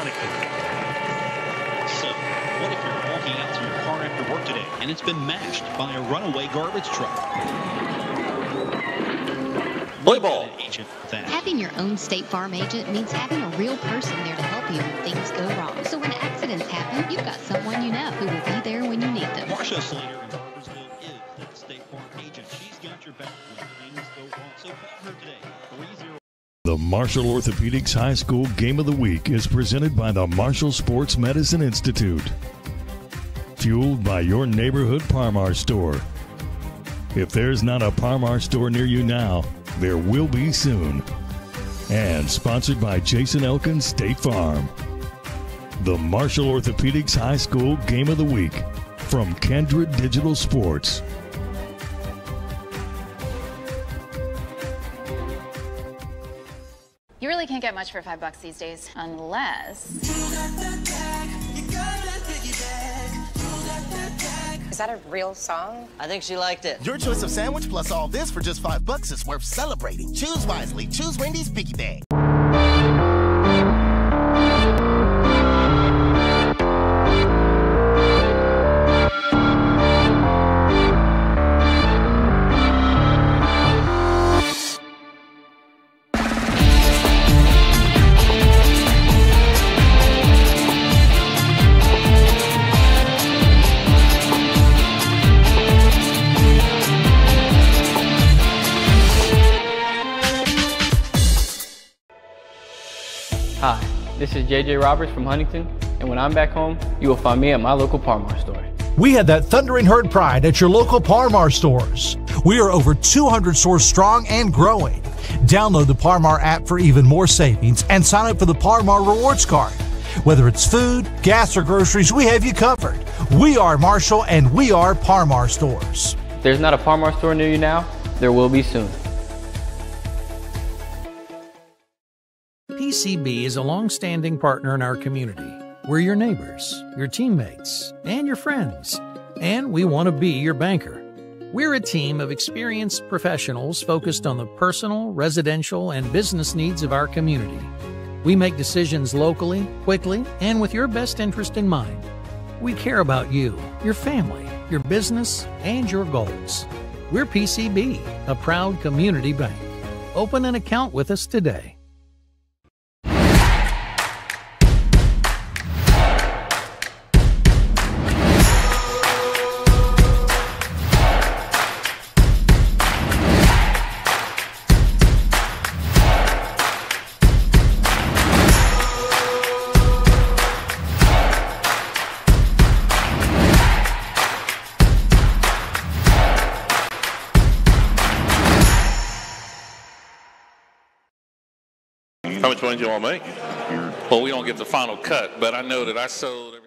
Huntington. So, what if you're walking out to your car after work today and it's been mashed by a runaway garbage truck? Play ball. An agent for that. Having your own State Farm agent means having a real person there to help you when things go wrong. So when accidents happen, you've got someone you know who will be there when you need them. Marcia Slater in Barboursville is that State Farm agent. She's got your back when things go wrong. So call her today. 30 The Marshall Orthopedics High School Game of the Week is presented by the Marshall Sports Medicine Institute. Fueled by your neighborhood Parmar store. If there's not a Parmar store near you now, there will be soon. And sponsored by Jason Elkins State Farm. The Marshall Orthopedics High School Game of the Week from Kendra Digital Sports. Can't get much for five bucks these days, unless. Is that a real song? I think she liked it. Your choice of sandwich plus all this for just five bucks is worth celebrating. Choose wisely. Choose Wendy's Biggie Bag. JJ Roberts from Huntington, and when I'm back home, you will find me at my local Parmar store. We had that thundering herd pride at your local Parmar stores. We are over 200 stores strong and growing. Download the Parmar app for even more savings and sign up for the Parmar Rewards Card. Whether it's food, gas, or groceries, we have you covered. We are Marshall and we are Parmar stores. If there's not a Parmar store near you now, there will be soon. PCB is a long standing partner in our community. We're your neighbors, your teammates, and your friends, and we want to be your banker. We're a team of experienced professionals focused on the personal, residential, and business needs of our community. We make decisions locally, quickly, and with your best interest in mind. We care about you, your family, your business, and your goals. We're PCB, a proud community bank. Open an account with us today. Much money do you want to make? Well, we don't get the final cut, but I know that I sold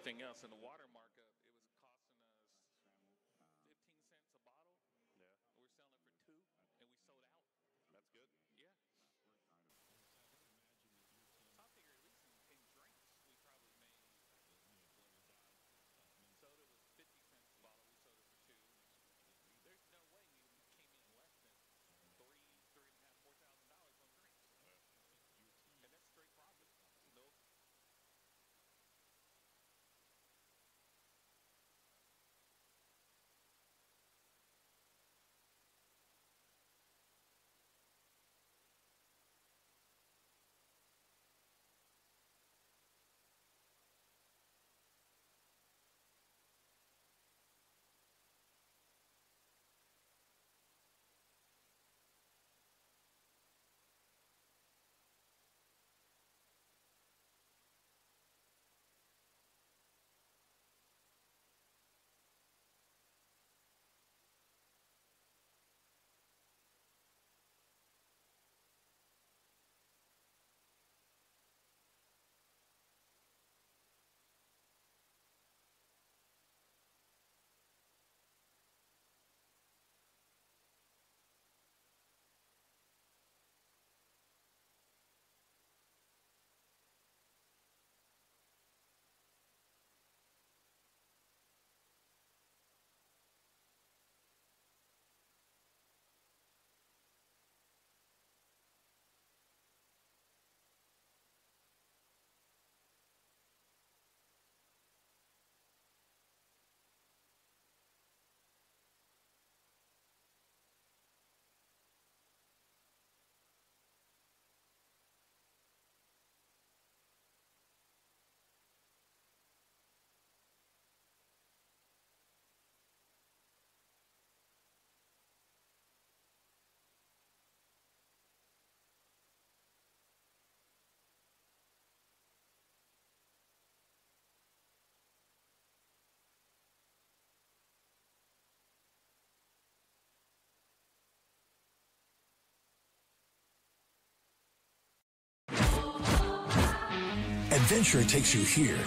Adventure takes you here,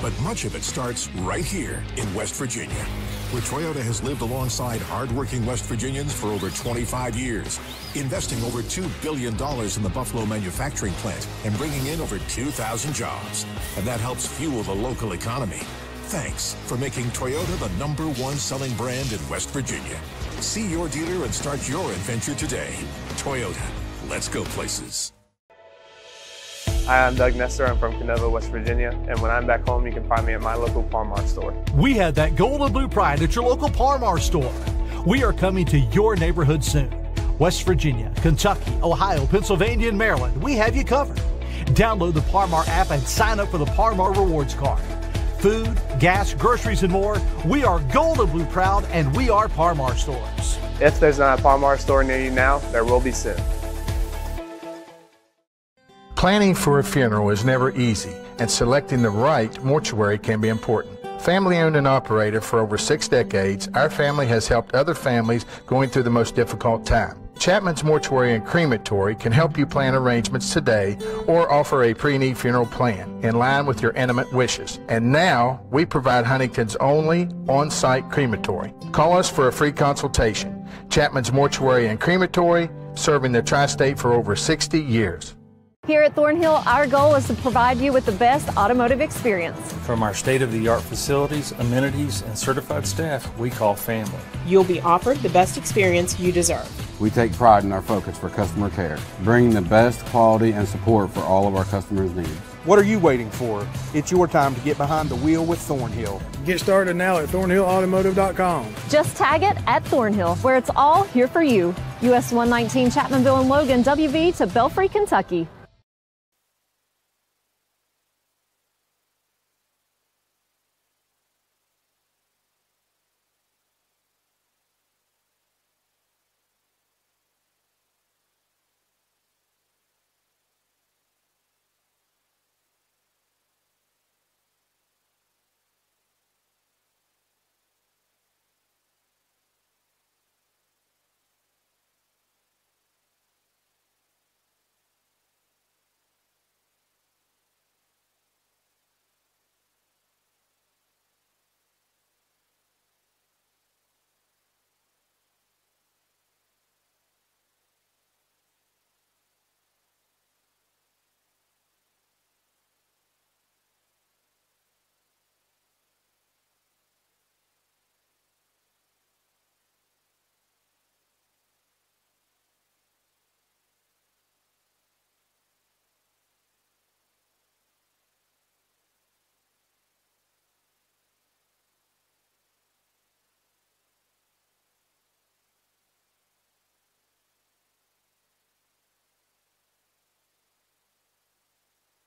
but much of it starts right here in West Virginia, where Toyota has lived alongside hardworking West Virginians for over 25 years, investing over $2 billion in the Buffalo manufacturing plant and bringing in over 2,000 jobs. And that helps fuel the local economy. Thanks for making Toyota the number one selling brand in West Virginia. See your dealer and start your adventure today. Toyota, let's go places. Hi, I'm Doug Nestor. I'm from Kenova, West Virginia. And when I'm back home, you can find me at my local Par-Mar store. We have that gold and blue pride at your local Par-Mar store. We are coming to your neighborhood soon. West Virginia, Kentucky, Ohio, Pennsylvania, and Maryland, we have you covered. Download the Par-Mar app and sign up for the Par-Mar rewards card. Food, gas, groceries, and more. We are gold and blue proud, and we are Par-Mar stores. If there's not a Par-Mar store near you now, there will be soon. Planning for a funeral is never easy, and selecting the right mortuary can be important. Family owned and operated for over six decades, our family has helped other families going through the most difficult time. Chapman's Mortuary and Crematory can help you plan arrangements today or offer a pre-need funeral plan in line with your intimate wishes. And now we provide Huntington's only on-site crematory. Call us for a free consultation. Chapman's Mortuary and Crematory, serving the tri-state for over 60 years. Here at Thornhill, our goal is to provide you with the best automotive experience. From our state of the art facilities, amenities, and certified staff, we call family. You'll be offered the best experience you deserve. We take pride in our focus for customer care, bringing the best quality and support for all of our customers' needs. What are you waiting for? It's your time to get behind the wheel with Thornhill. Get started now at thornhillautomotive.com. Just tag it at Thornhill, where it's all here for you. US 119 Chapmanville and Logan, WV to Belfry, Kentucky.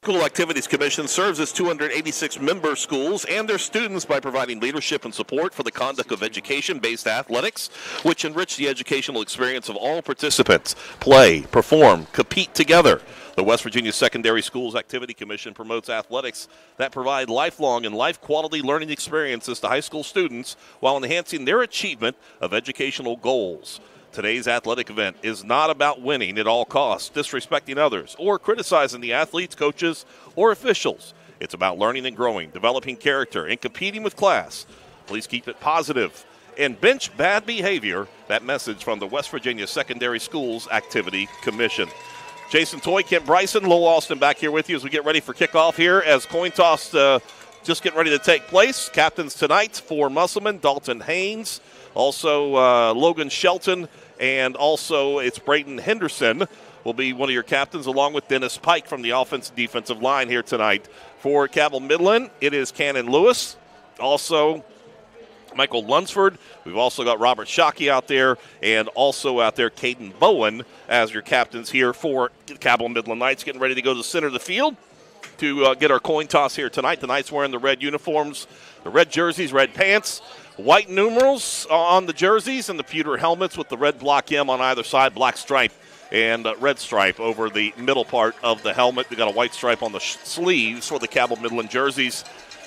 School Activities Commission serves its 286 member schools and their students by providing leadership and support for the conduct of education based athletics, which enrich the educational experience of all participants. Play, perform, compete together. The West Virginia Secondary Schools Activity Commission promotes athletics that provide lifelong and life quality learning experiences to high school students while enhancing their achievement of educational goals. Today's athletic event is not about winning at all costs, disrespecting others, or criticizing the athletes, coaches, or officials. It's about learning and growing, developing character, and competing with class. Please keep it positive and bench bad behavior. That message from the West Virginia Secondary Schools Activity Commission. Jason Toy, Kent Bryson, Lowell Austin back here with you as we get ready for kickoff here as coin toss uh, just getting ready to take place. Captains tonight for Musselman, Dalton Haynes, also uh, Logan Shelton, and also it's Brayton Henderson will be one of your captains, along with Dennis Pike from the offensive defensive line here tonight. For Cabell Midland, it is Cannon Lewis. Also, Michael Lunsford. We've also got Robert Shockey out there, and also out there, Caden Bowen as your captains here for Cabell Midland Knights, getting ready to go to the center of the field to uh, get our coin toss here tonight. The Knights wearing the red uniforms, the red jerseys, red pants, white numerals on the jerseys, and the pewter helmets with the red block M on either side, black stripe and uh, red stripe over the middle part of the helmet. We got a white stripe on the sh- sleeves for the Cabell Midland jerseys.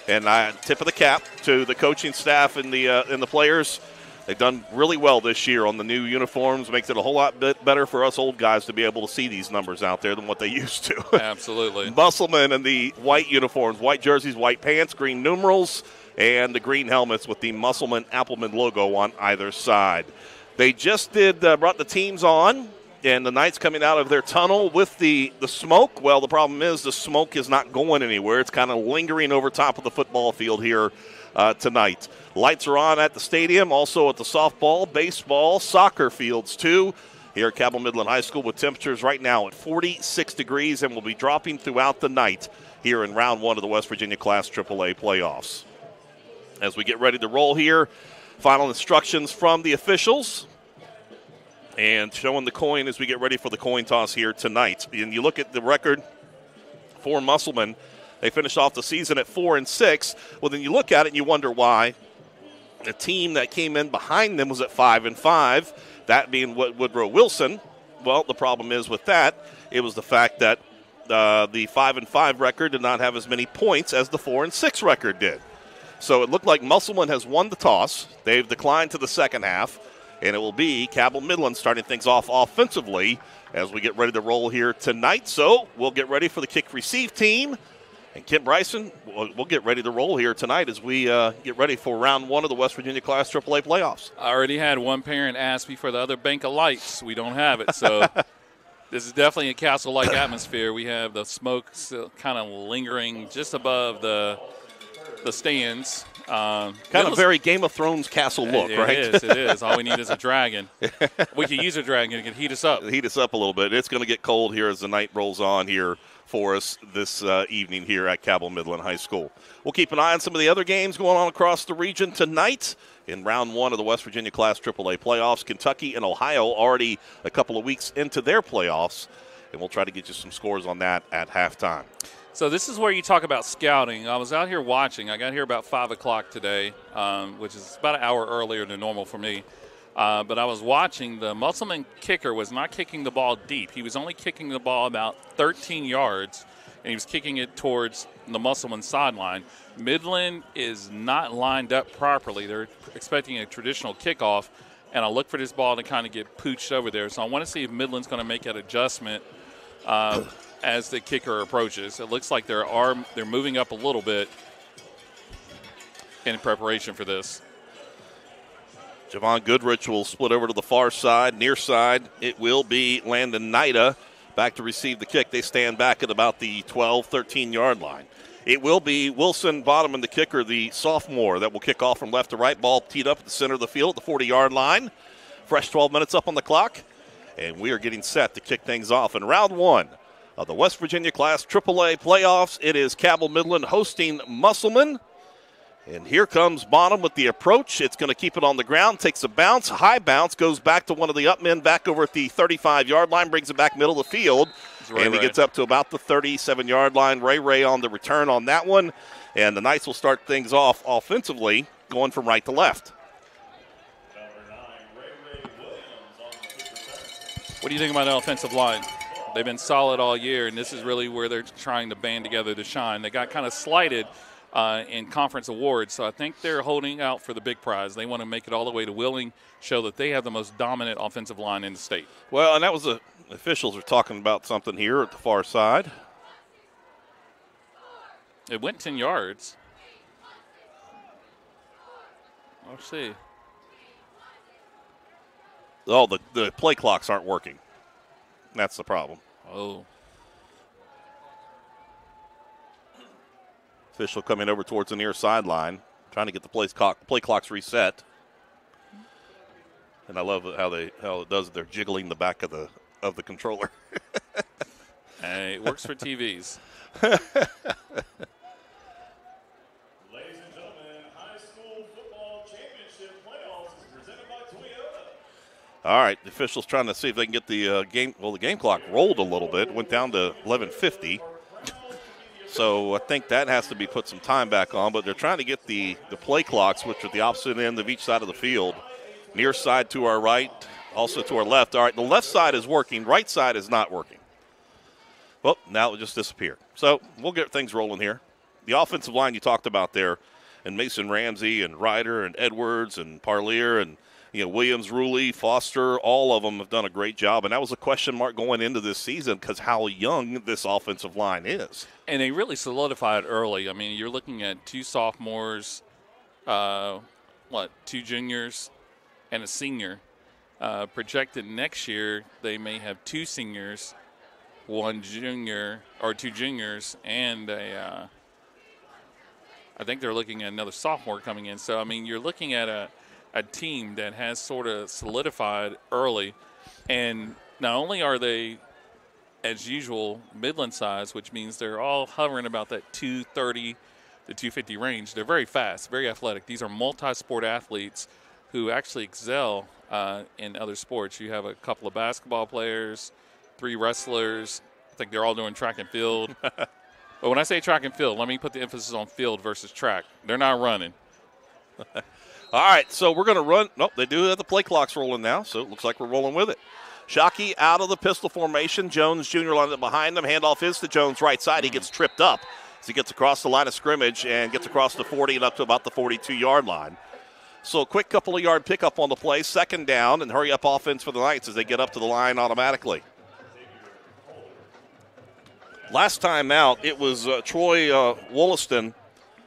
And I tip of the cap to the coaching staff and the uh, and the players. They've done really well this year on the new uniforms. Makes it a whole lot bit better for us old guys to be able to see these numbers out there than what they used to. Absolutely. Musselman in the white uniforms, white jerseys, white pants, green numerals, and the green helmets with the Musselman Appleman logo on either side. They just did uh, brought the teams on, and the Knights coming out of their tunnel with the the smoke. Well, the problem is the smoke is not going anywhere. It's kind of lingering over top of the football field here uh, tonight. Lights are on at the stadium, also at the softball, baseball, soccer fields too. Here at Cabell Midland High School with temperatures right now at 46 degrees and will be dropping throughout the night here in round one of the West Virginia Class AAA playoffs. As we get ready to roll here, final instructions from the officials and showing the coin as we get ready for the coin toss here tonight. And you look at the record for Musselman, they finished off the season at four and six. Well, then you look at it and you wonder why. The team that came in behind them was at five and five, that being what Woodrow Wilson. Well, the problem is with that, it was the fact that uh, the five and five record did not have as many points as the four and six record did. So it looked like Musselman has won the toss. They've declined to the second half, and it will be Cabell Midland starting things off offensively as we get ready to roll here tonight. So we'll get ready for the kick receive team. And Kent Bryson, we'll, get ready to roll here tonight as we uh, get ready for round one of the West Virginia Class AAA playoffs. I already had one parent ask me for the other bank of lights. We don't have it, so this is definitely a castle-like atmosphere. We have the smoke kind of lingering just above the the stands. Um, kind of very Game of Thrones castle look, it right? It is. It is. All we need is a dragon. we could use a dragon. It can heat us up. Heat us up a little bit. It's going to get cold here as the night rolls on here for us this uh, evening here at Cabell Midland High School. We'll keep an eye on some of the other games going on across the region tonight in round one of the West Virginia Class AAA playoffs. Kentucky and Ohio already a couple of weeks into their playoffs, and we'll try to get you some scores on that at halftime. So this is where you talk about scouting. I was out here watching. I got here about five o'clock today, um, which is about an hour earlier than normal for me. Uh, but I was watching. The Musselman kicker was not kicking the ball deep. He was only kicking the ball about 13 yards, and he was kicking it towards the Musselman sideline. Midland is not lined up properly. They're expecting a traditional kickoff, and I look for this ball to kind of get pooched over there. So I want to see if Midland's going to make that adjustment. Uh, as the kicker approaches. It looks like they're arm, they're moving up a little bit in preparation for this. Javon Goodrich will split over to the far side, near side. It will be Landon Nida back to receive the kick. They stand back at about the 12, 13 yard line. It will be Wilson Bottom and the kicker, the sophomore, that will kick off from left to right. Ball teed up at the center of the field, at the 40 yard line. Fresh 12 minutes up on the clock. And we are getting set to kick things off in round one of the West Virginia Class AAA playoffs. It is Cabell Midland hosting Musselman. And here comes Bonham with the approach. It's going to keep it on the ground, takes a bounce, high bounce, goes back to one of the up men back over at the 35 yard line, brings it back middle of the field. Ray and he gets up to about the 37 yard line. Ray Ray on the return on that one. And the Knights will start things off offensively, going from right to left. What do you think about the offensive line? They've been solid all year, and this is really where they're trying to band together to shine. They got kind of slighted uh, in conference awards, so I think they're holding out for the big prize. They want to make it all the way to Wheeling, show that they have the most dominant offensive line in the state. Well, and that was the officials are talking about something here at the far side. It went 10 yards. Let's see. Oh, the, the play clocks aren't working. That's the problem. Oh. Official coming over towards the near sideline, trying to get the play, clock, play clocks reset. And I love how they how it does. They're jiggling the back of the of the controller. Hey, it works for TVs. Ladies and gentlemen, high school football championship playoffs is presented by Toyota. All right, the officials trying to see if they can get the uh, game. Well, the game clock rolled a little bit, went down to 11:50. So I think that has to be put some time back on. But they're trying to get the the play clocks, which are the opposite end of each side of the field, near side to our right, also to our left. All right, the left side is working, right side is not working. Well, now it just disappeared. So we'll get things rolling here. The offensive line you talked about there, and Mason Ramsey and Ryder and Edwards and Parlier and you know, Williams, Ruley, Foster, all of them have done a great job. And that was a question mark going into this season because how young this offensive line is. And they really solidified early. I mean, you're looking at two sophomores, uh, what, two juniors, and a senior. Uh, projected next year, they may have two seniors, one junior, or two juniors, and a. Uh, I think they're looking at another sophomore coming in. So, I mean, you're looking at a, a team that has sort of solidified early. And not only are they, as usual, Midland size, which means they're all hovering about that 230 to 250 range, they're very fast, very athletic. These are multi sport athletes who actually excel uh, in other sports. You have a couple of basketball players, three wrestlers. I think they're all doing track and field. But when I say track and field, let me put the emphasis on field versus track. They're not running. All right, so we're going to run. Nope, they do have the play clocks rolling now, so it looks like we're rolling with it. Shockey out of the pistol formation. Jones Jr. lined up behind them. Handoff is to Jones right side. He gets tripped up as he gets across the line of scrimmage and gets across the 40 and up to about the 42 yard line. So a quick couple of yard pickup on the play, second down, and hurry up offense for the Knights as they get up to the line automatically. Last time out, it was uh, Troy uh, Wollaston,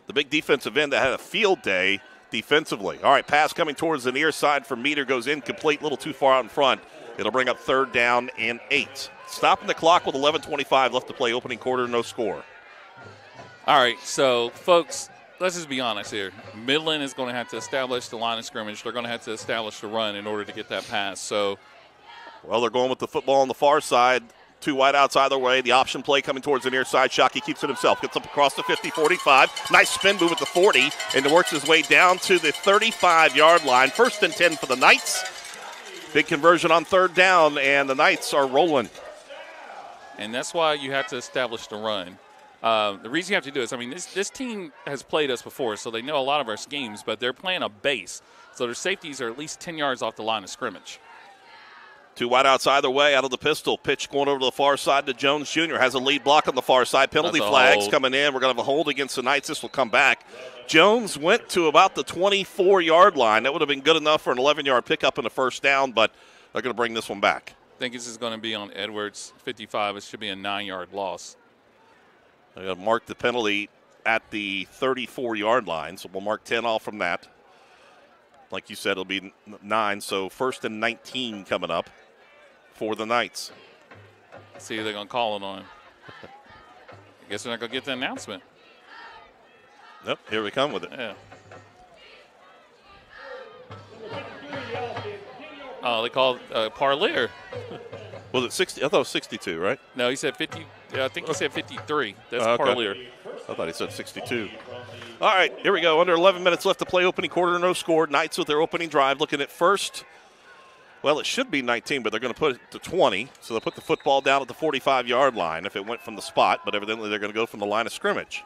the big defensive end that had a field day defensively. All right, pass coming towards the near side for Meter goes incomplete, a little too far out in front. It'll bring up third down and eight. Stopping the clock with 11:25 left to play. Opening quarter, no score. All right, so folks, let's just be honest here. Midland is going to have to establish the line of scrimmage. They're going to have to establish the run in order to get that pass. So, well, they're going with the football on the far side. Two wideouts either way. The option play coming towards the near side. Shockey keeps it himself. Gets up across the 50 45. Nice spin move at the 40 and works his way down to the 35 yard line. First and 10 for the Knights. Big conversion on third down, and the Knights are rolling. And that's why you have to establish the run. Uh, the reason you have to do this, I mean, this, this team has played us before, so they know a lot of our schemes, but they're playing a base. So their safeties are at least 10 yards off the line of scrimmage. Two wide outs either way out of the pistol. Pitch going over to the far side to Jones Jr. Has a lead block on the far side. Penalty flags hold. coming in. We're going to have a hold against the Knights. This will come back. Jones went to about the 24 yard line. That would have been good enough for an 11 yard pickup and a first down, but they're going to bring this one back. I think this is going to be on Edwards 55. It should be a nine yard loss. They're going to mark the penalty at the 34 yard line, so we'll mark 10 off from that. Like you said, it'll be nine, so first and 19 coming up for the Knights. See, they're going to call it on. I guess they're not going to get the announcement. Nope, here we come with it. Yeah. Oh, they called uh, Parlier. Was it 60? I thought it was 62, right? No, he said 50. Yeah, I think he said 53. That's uh, okay. Parlier. I thought he said 62. All right, here we go. Under 11 minutes left to play. Opening quarter, no score. Knights with their opening drive, looking at first well, it should be 19, but they're going to put it to 20. So they'll put the football down at the 45 yard line if it went from the spot, but evidently they're going to go from the line of scrimmage.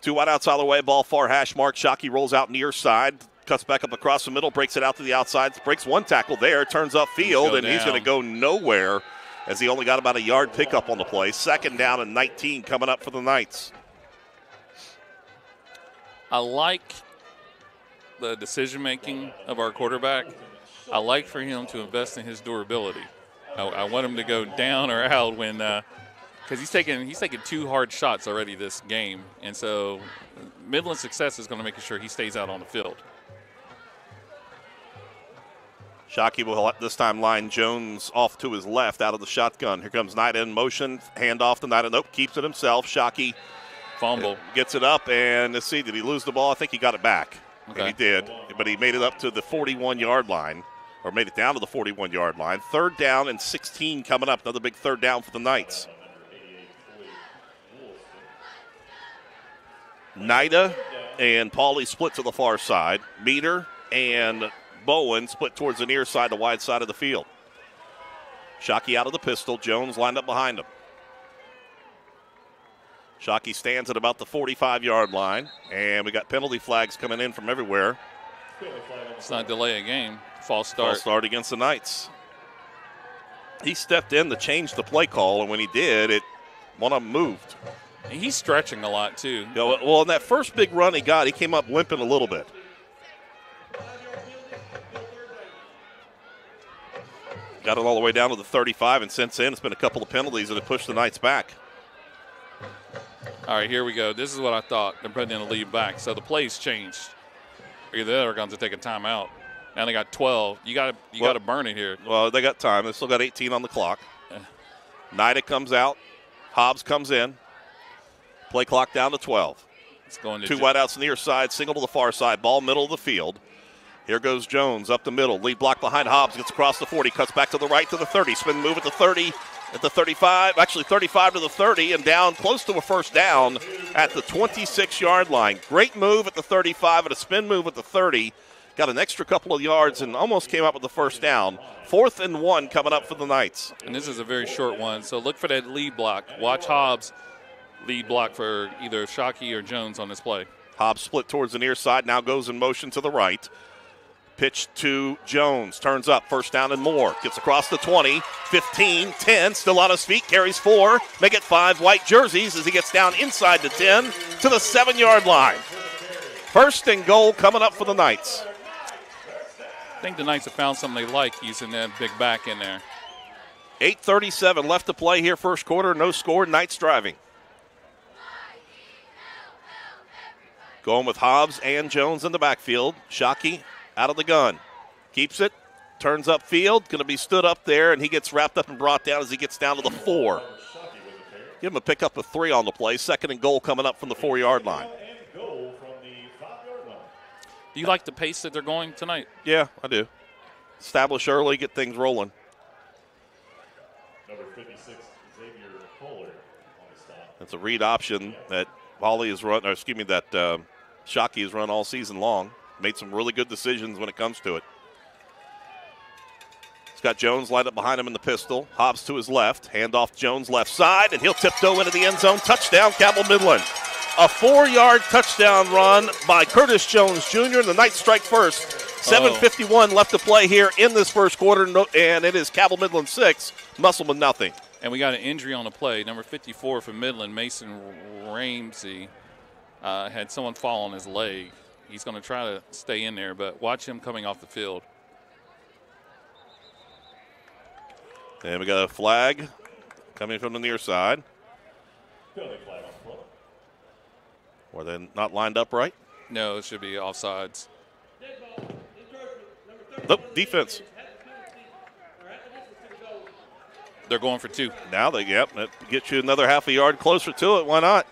Two wideouts out of the way, ball far hash mark. Shockey rolls out near side, cuts back up across the middle, breaks it out to the outside, breaks one tackle there, turns up field, and down. he's going to go nowhere as he only got about a yard pickup on the play. Second down and 19 coming up for the Knights. I like the decision making of our quarterback. I like for him to invest in his durability. I, I want him to go down or out when, because uh, he's taking he's taking two hard shots already this game, and so Midland success is going to make sure he stays out on the field. Shockey will this time line Jones off to his left out of the shotgun. Here comes Knight in motion, hand off to Knight. Nope, keeps it himself. Shockey fumble gets it up, and let's see, did he lose the ball? I think he got it back. Okay. And he did, but he made it up to the 41 yard line or made it down to the 41 yard line. Third down and 16 coming up. Another big third down for the Knights. Nida and Pauly split to the far side. Meter and Bowen split towards the near side, the wide side of the field. Shockey out of the pistol. Jones lined up behind him. Shockey stands at about the 45 yard line, and we got penalty flags coming in from everywhere. It's not delay a game. False start. False start against the Knights. He stepped in to change the play call, and when he did, it one of them moved. And he's stretching a lot too. Yeah, well, in that first big run he got, he came up limping a little bit. Got it all the way down to the 35, and since then, it's been a couple of penalties that have pushed the Knights back. All right, here we go. This is what I thought. They're putting in a lead back. So the play's changed. Either they're going to take a timeout. Now they got 12. You got to you Well- got to burn it here. Well, they got time. They still got 18 on the clock. Nida comes out. Hobbs comes in. Play clock down to 12. It's going to Two Ju- wideouts near side, single to the far side, ball middle of the field. Here goes Jones up the middle. Lead block behind Hobbs, gets across the 40, cuts back to the right to the 30. Spin move at the 30, at the 35, actually 35 to the 30, and down close to a first down at the 26 yard line. Great move at the 35 and a spin move at the 30. Got an extra couple of yards and almost came up with the first down. Fourth and one coming up for the Knights. And this is a very short one. So look for that lead block. Watch Hobbs lead block for either Shockey or Jones on this play. Hobbs split towards the near side, now goes in motion to the right. Pitch to Jones, turns up, first down and more. Gets across the 20, 15, 10, still on his feet, carries four, make it five white jerseys as he gets down inside the 10 to the seven yard line. First and goal coming up for the Knights. I think the Knights have found something they like using that big back in there. 8.37 left to play here, first quarter, no score, Knights driving. Going with Hobbs and Jones in the backfield. Shockey out of the gun. Keeps it. Turns up field. Going to be stood up there, and he gets wrapped up and brought down as he gets down to the four. Give him a pickup of three on the play. Second and goal coming up from the four yard line. Do you like the pace that they're going tonight? Yeah, I do. Establish early, get things rolling. Number 56, Xavier Kohler on the stop. That's a read option that Volley has run, or excuse me, that um, Shockey has run all season long. Made some really good decisions when it comes to it. He's Jones lined up behind him in the pistol. Hobbs to his left. Hand off Jones left side, and he'll tiptoe into the end zone. Touchdown, Cabell Midland. A four yard touchdown run by Curtis Jones Jr. In the Knights strike first. 7.51 left to play here in this first quarter, and it is Cabell Midland 6, Musselman nothing. And we got an injury on the play. Number 54 for Midland, Mason Ramsey, uh, had someone fall on his leg. He's going to try to stay in there, but watch him coming off the field. And we got a flag coming from the near side. Penalty flag on the play. Were they not lined up right? No, it should be offsides. Nope, defense. They're going for two. Now they yep, that gets you another half a yard closer to it. Why not?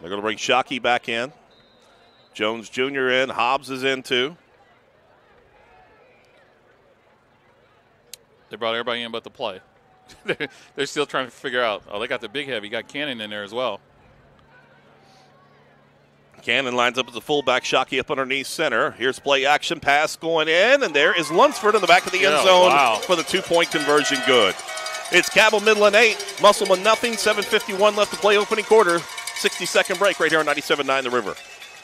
They're going to bring Shockey back in. Jones Jr. in. Hobbs is in too. They brought everybody in but the play. They're- They're still trying to figure out. Oh, they got the big heavy. Got Cannon in there as well. Cannon lines up as a fullback. Shockey up underneath center. Here's play action pass going in, and there is Lunsford in the back of the end Yeah, zone wow. for the two point conversion. Good. It's Cabell Midland eight, Musselman nothing. 7:51 left to play opening quarter. 60 second break right here on 97.9 The River.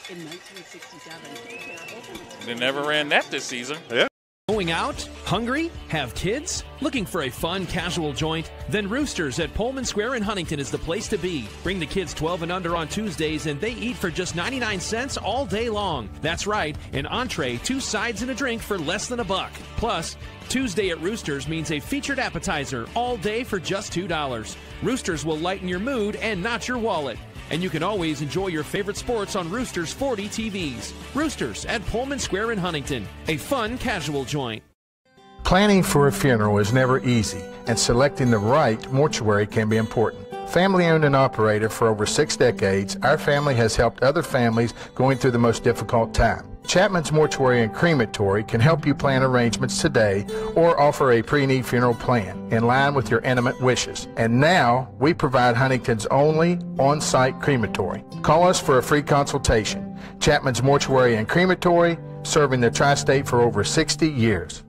In 1967, They never ran that this season. Yeah. Going out? Hungry? Have kids? Looking for a fun, casual joint? Then Roosters at Pullman Square in Huntington is the place to be. Bring the kids 12 and under on Tuesdays, and they eat for just 99 cents all day long. That's right, an entree, two sides, and a drink for less than a buck. Plus, Tuesday at Roosters means a featured appetizer all day for just $2. Roosters will lighten your mood and not your wallet. And you can always enjoy your favorite sports on Roosters 40 TVs. Roosters at Pullman Square in Huntington, a fun, casual joint. Planning for a funeral is never easy, and selecting the right mortuary can be important. Family owned and operated for over six decades, our family has helped other families going through the most difficult time. Chapman's Mortuary and Crematory can help you plan arrangements today or offer a pre-need funeral plan in line with your intimate wishes. And now we provide Huntington's only on-site crematory. Call us for a free consultation. Chapman's Mortuary and Crematory, serving the tri-state for over 60 years.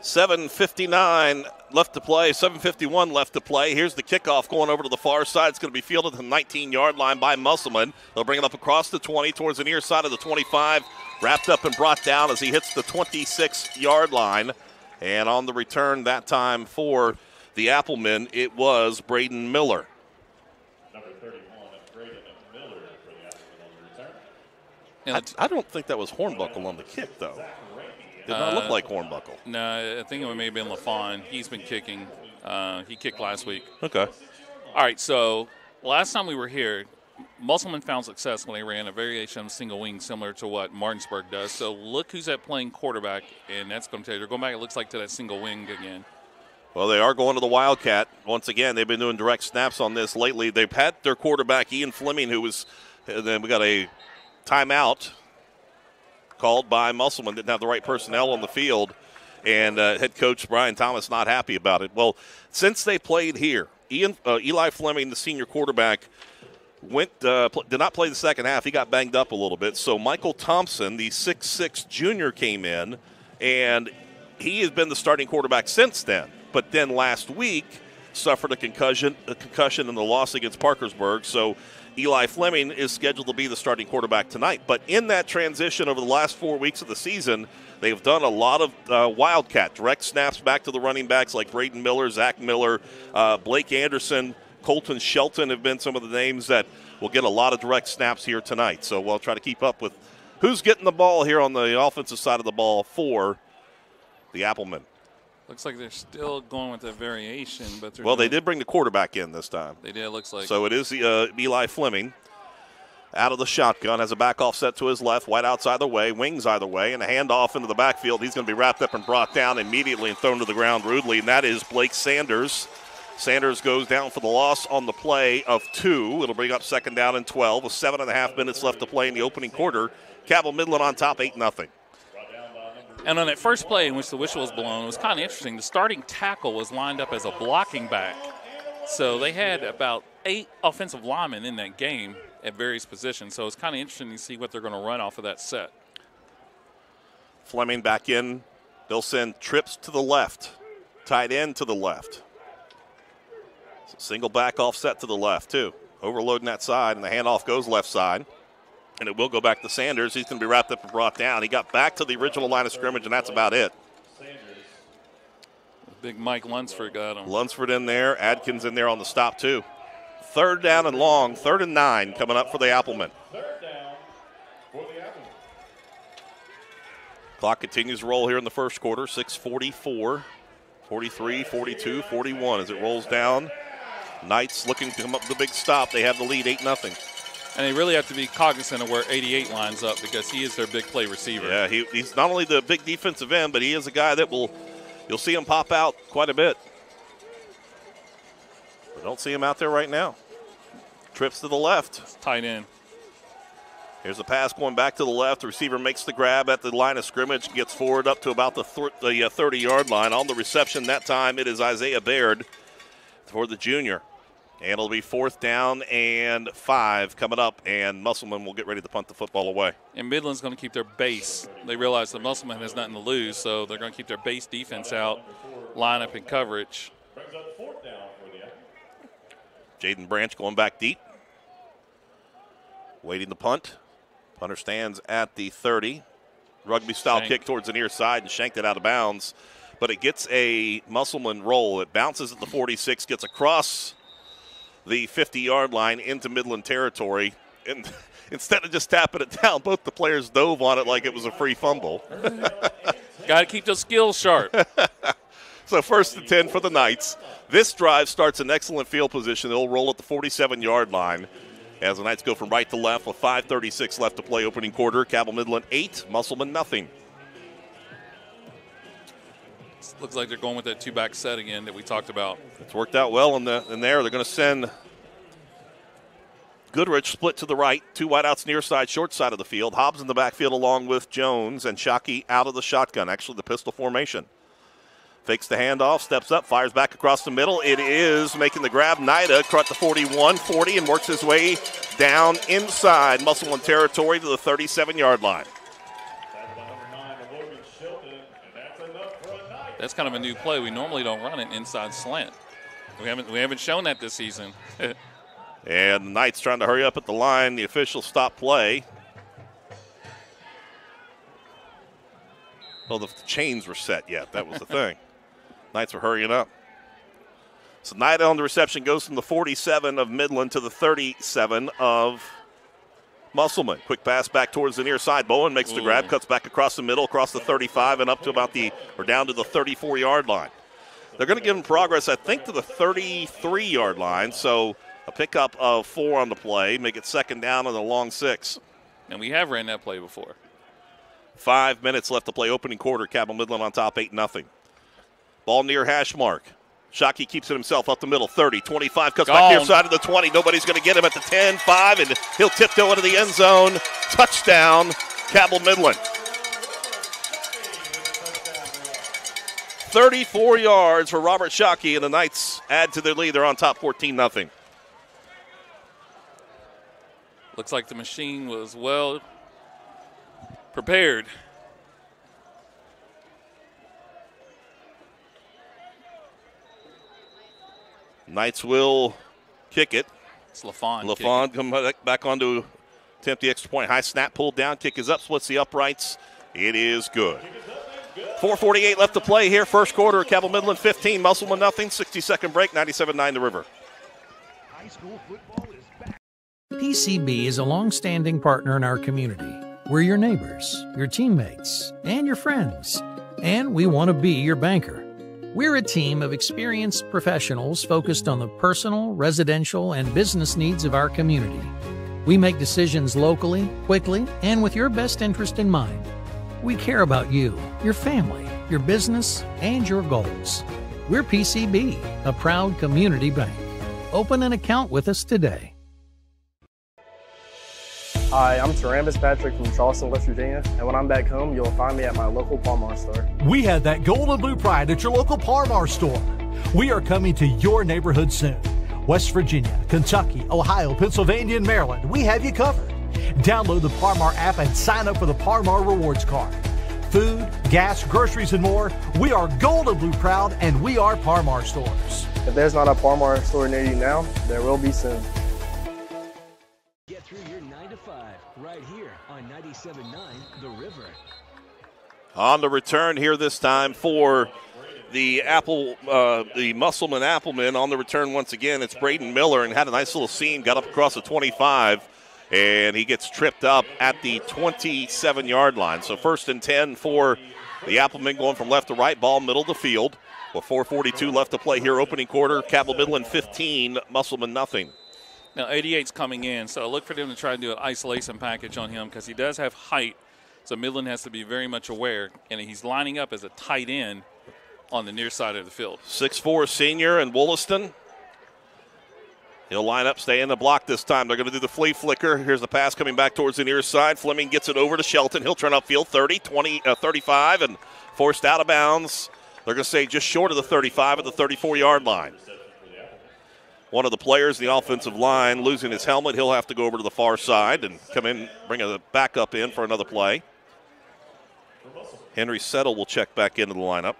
7.59 left to play, 7.51 left to play. Here's the kickoff going over to the far side. It's going to be fielded at the 19 yard line by Musselman. They'll bring it up across the 20 towards the near side of the 25. Wrapped up and brought down as he hits the 26 yard line. And on the return that time for the Applemen, it was Braden Miller. Number 31, Braden Miller for the Applemen on the return. I, I don't think that was Hornbuckle on the kick, though. Did not look Uh, like Hornbuckle. No, I think it may have been LaFon. He's been kicking. Uh, he kicked last week. Okay. All right, so last time we were here, Musselman found success when they ran a variation of single wing similar to what Martinsburg does. So look who's at playing quarterback, and that's going to tell you. They're going back, it looks like, to that single wing again. Well, they are going to the Wildcat. Once again, they've been doing direct snaps on this lately. They've had their quarterback, Ian Fleming, who was, and then we got a timeout called by Musselman. Didn't have the right personnel on the field, and uh, head coach Brian Thomas not happy about it. Well, since they played here, Ian uh, Eli Fleming, the senior quarterback, went uh, pl- did not play the second half. He got banged up a little bit. So Michael Thompson, the six six junior, came in, and he has been the starting quarterback since then. But then last week suffered a concussion, a concussion in the loss against Parkersburg. So Eli Fleming is scheduled to be the starting quarterback tonight. But in that transition over the last four weeks of the season, they've done a lot of uh, wildcat direct snaps back to the running backs like Braden Miller, Zach Miller, uh, Blake Anderson, Colton Shelton have been some of the names that will get a lot of direct snaps here tonight. So we'll try to keep up with who's getting the ball here on the offensive side of the ball for the Applemen. Looks like they're still going with that variation, but they're Well, they did bring the quarterback in this time. They did. It looks like So it is uh, Eli Fleming out of the shotgun, has a back offset to his left, white outs either way, wings either way, and a handoff into the backfield. He's going to be wrapped up and brought down immediately and thrown to the ground rudely, and that is Blake Sanders. Sanders goes down for the loss on the play of two. It'll bring up second down and 12 with seven and a half minutes left to play in the opening quarter. Cabell Midland on top, 8 nothing. And on that first play in which the whistle was blown, it was kind of interesting. The starting tackle was lined up as a blocking back. So they had about eight offensive linemen in that game at various positions. So it's kind of interesting to see what they're going to run off of that set. Fleming back in. They'll send trips to the left, tight end to the left. Single back offset to the left, too. Overloading that side, and the handoff goes left side. And it will go back to Sanders. He's going to be wrapped up and brought down. He got back to the original line of scrimmage, and that's about it. Big Mike Lunsford got him. Lunsford in there. Adkins in there on the stop, too. Third down and long, third and nine coming up for the Applemen. Clock continues to roll here in the first quarter. 644, 43, 42, 41 as it rolls down. Knights looking to come up with a big stop. They have the lead 8 0. And they really have to be cognizant of where 88 lines up because he is their big play receiver. Yeah, he, he's not only the big defensive end, but he is a guy that will, you'll see him pop out quite a bit. But don't see him out there right now. Trips to the left. Tight end. Here's a pass going back to the left. The receiver makes the grab at the line of scrimmage, gets forward up to about the, th- the uh, 30 yard line. On the reception that time, it is Isaiah Baird for the junior. And it'll be fourth down and five coming up, and Musselman will get ready to punt the football away. And Midland's going to keep their base. They realize that Musselman has nothing to lose, so they're going to keep their base defense out, line up in coverage. Jaden Branch going back deep. Waiting the punt. Punter stands at the 30. Rugby style Shank. kick towards the near side and shanked it out of bounds. But it gets a Musselman roll. It bounces at the 46, gets across the 50 yard line into Midland territory. And instead of just tapping it down, both the players dove on it like it was a free fumble. Got to keep those skills sharp. So first and 10 for the Knights. This drive starts in excellent field position. They'll roll at the 47 yard line as the Knights go from right to left with 5.36 left to play opening quarter. Cabell Midland 8, Musselman nothing. Looks like they're going with that two back set again that we talked about. It's worked out well in, the, in there. They're going to send Goodrich split to the right, two wideouts near side, short side of the field. Hobbs in the backfield along with Jones and Shockey out of the shotgun, actually the pistol formation. Fakes the handoff, steps up, fires back across the middle. It is making the grab. Nida caught the 41 40 and works his way down inside muscle Musselman territory to the 37 yard line. That's kind of a new play. We normally don't run an inside slant. We haven't we haven't shown that this season. And the Knights trying to hurry up at the line. The official stop play. Well, the chains were set yet. That was the thing. Knights were hurrying up. So Knight on the reception goes from the 47 of Midland to the 37 of Musselman, quick pass back towards the near side. Bowen makes the grab, mm. cuts back across the middle, across the 35, and up to about the, or down to the 34 yard line. They're going to give him progress, I think, to the 33 yard line. So a pickup of four on the play, make it second down on the long six. And we have ran that play before. Five minutes left to play opening quarter. Cabell Midland on top, 8 nothing. Ball near hash mark. Shockey keeps it himself up the middle, 30, 25, cuts back Gone. near side of the 20. Nobody's going to get him at the 10, 5, and he'll tiptoe into the end zone. Touchdown, Cabell Midland. 34 yards for Robert Shockey, and the Knights add to their lead. They're on top 14 nothing. Looks like the machine was well prepared. Knights will kick it. It's LaFon. LaFon come back- back onto attempt the extra point. High snap pulled down. Kick is up, splits the uprights. It is good. 448 left to play here. First quarter. Cabell Midland 15, Musselman nothing. 60 second break. 97-9 the River. PCB is a long-standing partner in our community. We're your neighbors, your teammates, and your friends, and we want to be your banker. We're a team of experienced professionals focused on the personal, residential, and business needs of our community. We make decisions locally, quickly, and with your best interest in mind. We care about you, your family, your business, and your goals. We're PCB, a proud community bank. Open an account with us today. Hi, I'm Tarambas Patrick from Charleston, West Virginia, and when I'm back home, you'll find me at my local Parmar store. We have that gold and blue pride at your local Parmar store. We are coming to your neighborhood soon. West Virginia, Kentucky, Ohio, Pennsylvania, and Maryland, we have you covered. Download the Parmar app and sign up for the Parmar Rewards Card. Food, gas, groceries, and more, we are gold and blue proud, and we are Parmar stores. If there's not a Parmar store near you now, there will be soon. The River. On the return here this time for the Apple, uh, the Musselman Applemen on the return once again. It's Braden Miller and had a nice little seam, got up across the 25, and he gets tripped up at the 27 yard line. So first and 10 for the Applemen going from left to right, ball middle of the field. With 4:42 left to play here, opening quarter. Cabell Midland 15, Musselman nothing. Now 88's coming in, so look for them to try to do an isolation package on him because he does have height. So Midland has to be very much aware, and he's lining up as a tight end on the near side of the field. 6'4 senior and Wollaston. He'll line up, stay in the block this time. They're going to do the flea flicker. Here's the pass coming back towards the near side. Fleming gets it over to Shelton. He'll turn upfield 30, 20, uh, 35, and forced out of bounds. They're going to say just short of the 35 at the 34 yard line. One of the players in the offensive line losing his helmet. He'll have to go over to the far side and come in, bring a backup in for another play. Henry Settle will check back into the lineup.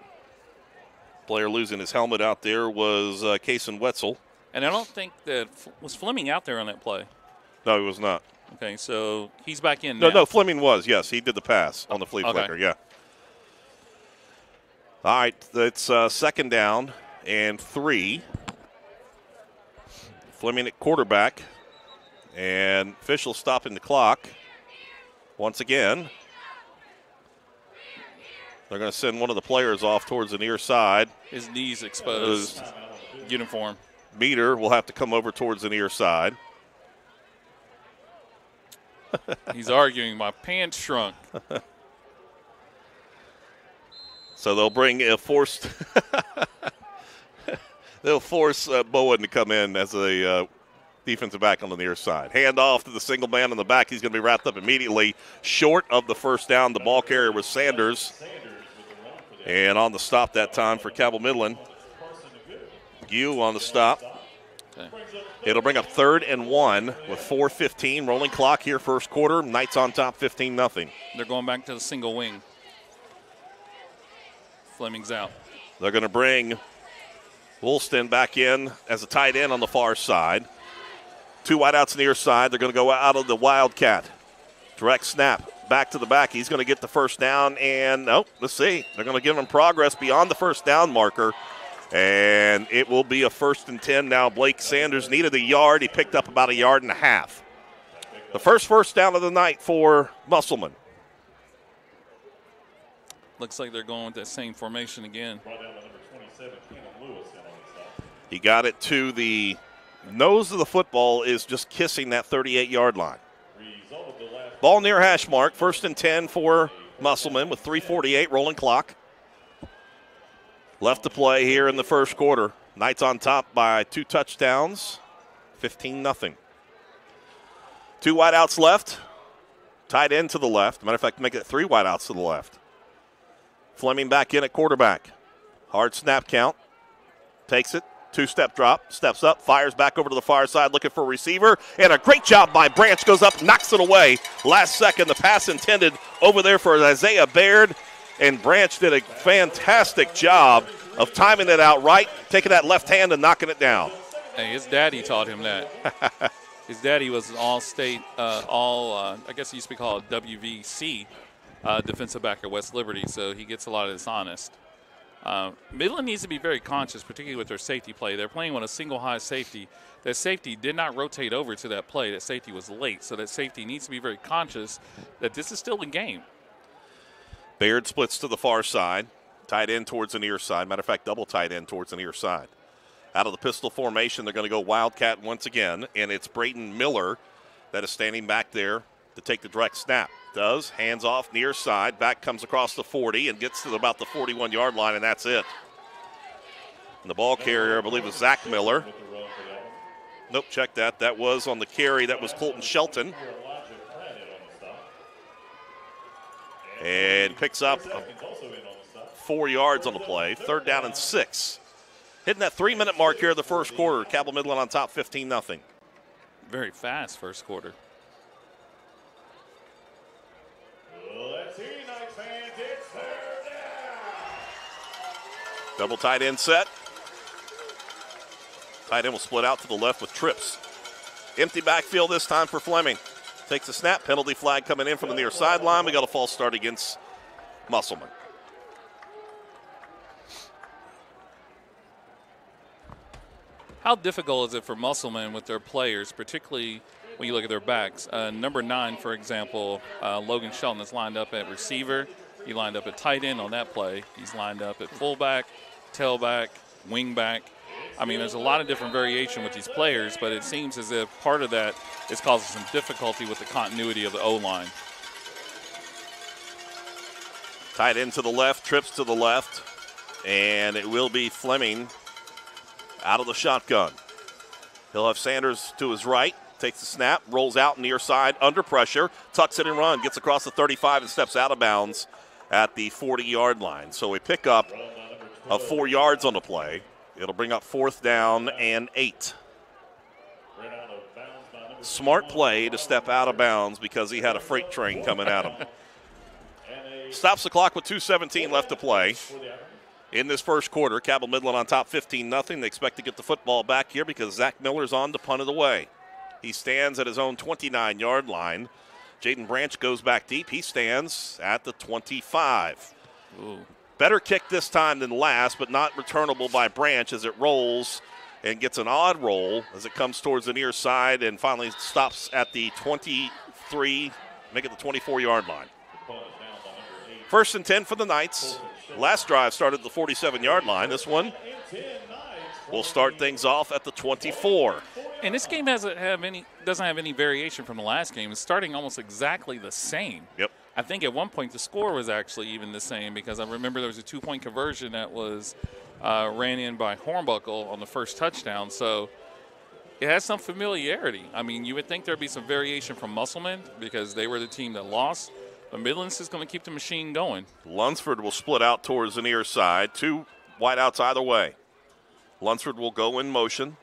Player losing his helmet out there was uh, Kason Wetzel. And I don't think that was Fleming out there on that play. No, he was not. Okay, so he's back in. No, now. no, Fleming was. Yes, he did the pass on the flea Okay. flicker. Yeah. All right, it's uh, second down and three. Fleming at quarterback, and official stopping the clock once again. They're going to send one of the players off towards the near side. His knees exposed. Those- Uniform. Meter will have to come over towards the near side. He's arguing. My pants shrunk. So they'll bring a forced. they'll force uh, Bowen to come in as a uh, defensive back on the near side. Hand off to the single man in the back. He's going to be wrapped up immediately, short of the first down. The ball carrier was Sanders, and on the stop that time for Cabell Midland. Gu on the stop. It'll bring up third and one with 4:15 rolling clock here, first quarter. Knights on top, 15 nothing. They're going back to the single wing. Fleming's out. They're going to bring Woolston back in as a tight end on the far side. Two wideouts near side. They're going to go out of the Wildcat. Direct snap back to the back. He's going to get the first down, and oh, let's see. They're going to give him progress beyond the first down marker, and it will be a first and ten now. Blake Sanders needed a yard. He picked up about a yard and a half. The first first down of the night for Musselman. Looks like they're going with that same formation again. He got it to the nose of the football, is just kissing that 38 yard line. Ball near hash mark, first and 10 for Musselman with 348 rolling clock. Left to play here in the first quarter. Knights on top by two touchdowns, 15 nothing. Two wideouts left, tight end to the left. Matter of fact, make it three wideouts to the left. Fleming back in at quarterback. Hard snap count. Takes it. Two step drop. Steps up. Fires back over to the far side looking for a receiver. And a great job by Branch. Goes up, knocks it away. Last second, the pass intended over there for Isaiah Baird. And Branch did a fantastic job of timing it out right, taking that left hand and knocking it down. Hey, his daddy taught him that. his daddy was an all-state, uh, all uh, I guess he used to be called WVC uh, defensive back at West Liberty, so he gets a lot of this honest. Uh, Midland needs to be very conscious, particularly with their safety play. They're playing with a single high safety. That safety did not rotate over to that play. That safety was late, so that safety needs to be very conscious that this is still a game. Baird splits to the far side, tight end towards the near side. Matter of fact, double tight end towards the near side. Out of the pistol formation, they're going to go Wildcat once again, and it's Braden Miller that is standing back there to take the direct snap. Does, hands off near side, back comes across the 40 and gets to about the 41 yard line, and that's it. And the ball carrier, I believe, was Zach Miller. Nope, check that. That was on the carry. That was Colton Shelton. And picks up four yards on the play. Third down and six. Hitting that three minute mark here in the first quarter. Cabell Midland on top 15 0. Very fast first quarter. Double tight end set. Tight end will split out to the left with trips. Empty backfield this time for Fleming. Takes a snap. Penalty flag coming in from the near sideline. We got a false start against Musselman. How difficult is it for Musselman with their players, particularly when you look at their backs? Uh, number nine, for example, uh, Logan Shelton is lined up at receiver. He lined up at tight end on that play. He's lined up at fullback, tailback, wingback. I mean, there's a lot of different variation with these players, but it seems as if part of that is causing some difficulty with the continuity of the O line. Tight end to the left, trips to the left, and it will be Fleming out of the shotgun. He'll have Sanders to his right, takes the snap, rolls out near side under pressure, tucks it and run, gets across the 35 and steps out of bounds at the 40 yard line. So we pick pickup of four yards on the play. It'll bring up fourth down and eight. Smart play to step out of bounds because he had a freight train coming at him. Stops the clock with 2.17 left to play in this first quarter. Cabell Midland on top 15 0. They expect to get the football back here because Zach Miller's on to punt it away. He stands at his own 29 yard line. Jaden Branch goes back deep. He stands at the 25. Ooh. Better kick this time than last, but not returnable by Branch as it rolls and gets an odd roll as it comes towards the near side and finally stops at the 23, make it the 24 yard line. First and 10 for the Knights. Last drive started at the 47 yard line. This one will start things off at the 24. And this game doesn't have any doesn't have any variation from the last game. It's starting almost exactly the same. Yep. I think at one point the score was actually even the same because I remember there was a two point conversion that was uh, ran in by Hornbuckle on the first touchdown. So it has some familiarity. I mean, you would think there'd be some variation from Musselman because they were the team that lost. But Midlands is going to keep the machine going. Lunsford will split out towards the near side. Two wideouts either way. Lunsford will go in motion.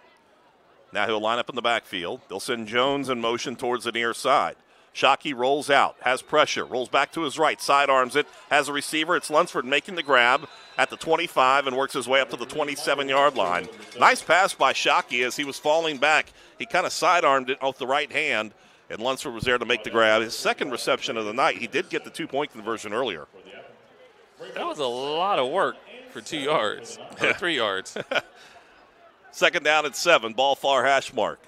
Now he'll line up in the backfield. They'll send Jones in motion towards the near side. Shockey rolls out, has pressure, rolls back to his right, sidearms it, has a receiver. It's Lunsford making the grab at the 25 and works his way up to the 27 yard line. Nice pass by Shockey as he was falling back. He kind of sidearmed it off the right hand, and Lunsford was there to make the grab. His second reception of the night. He did get the two point conversion earlier. That was a lot of work for two yards, or three yards. Second down at seven, ball far hash mark.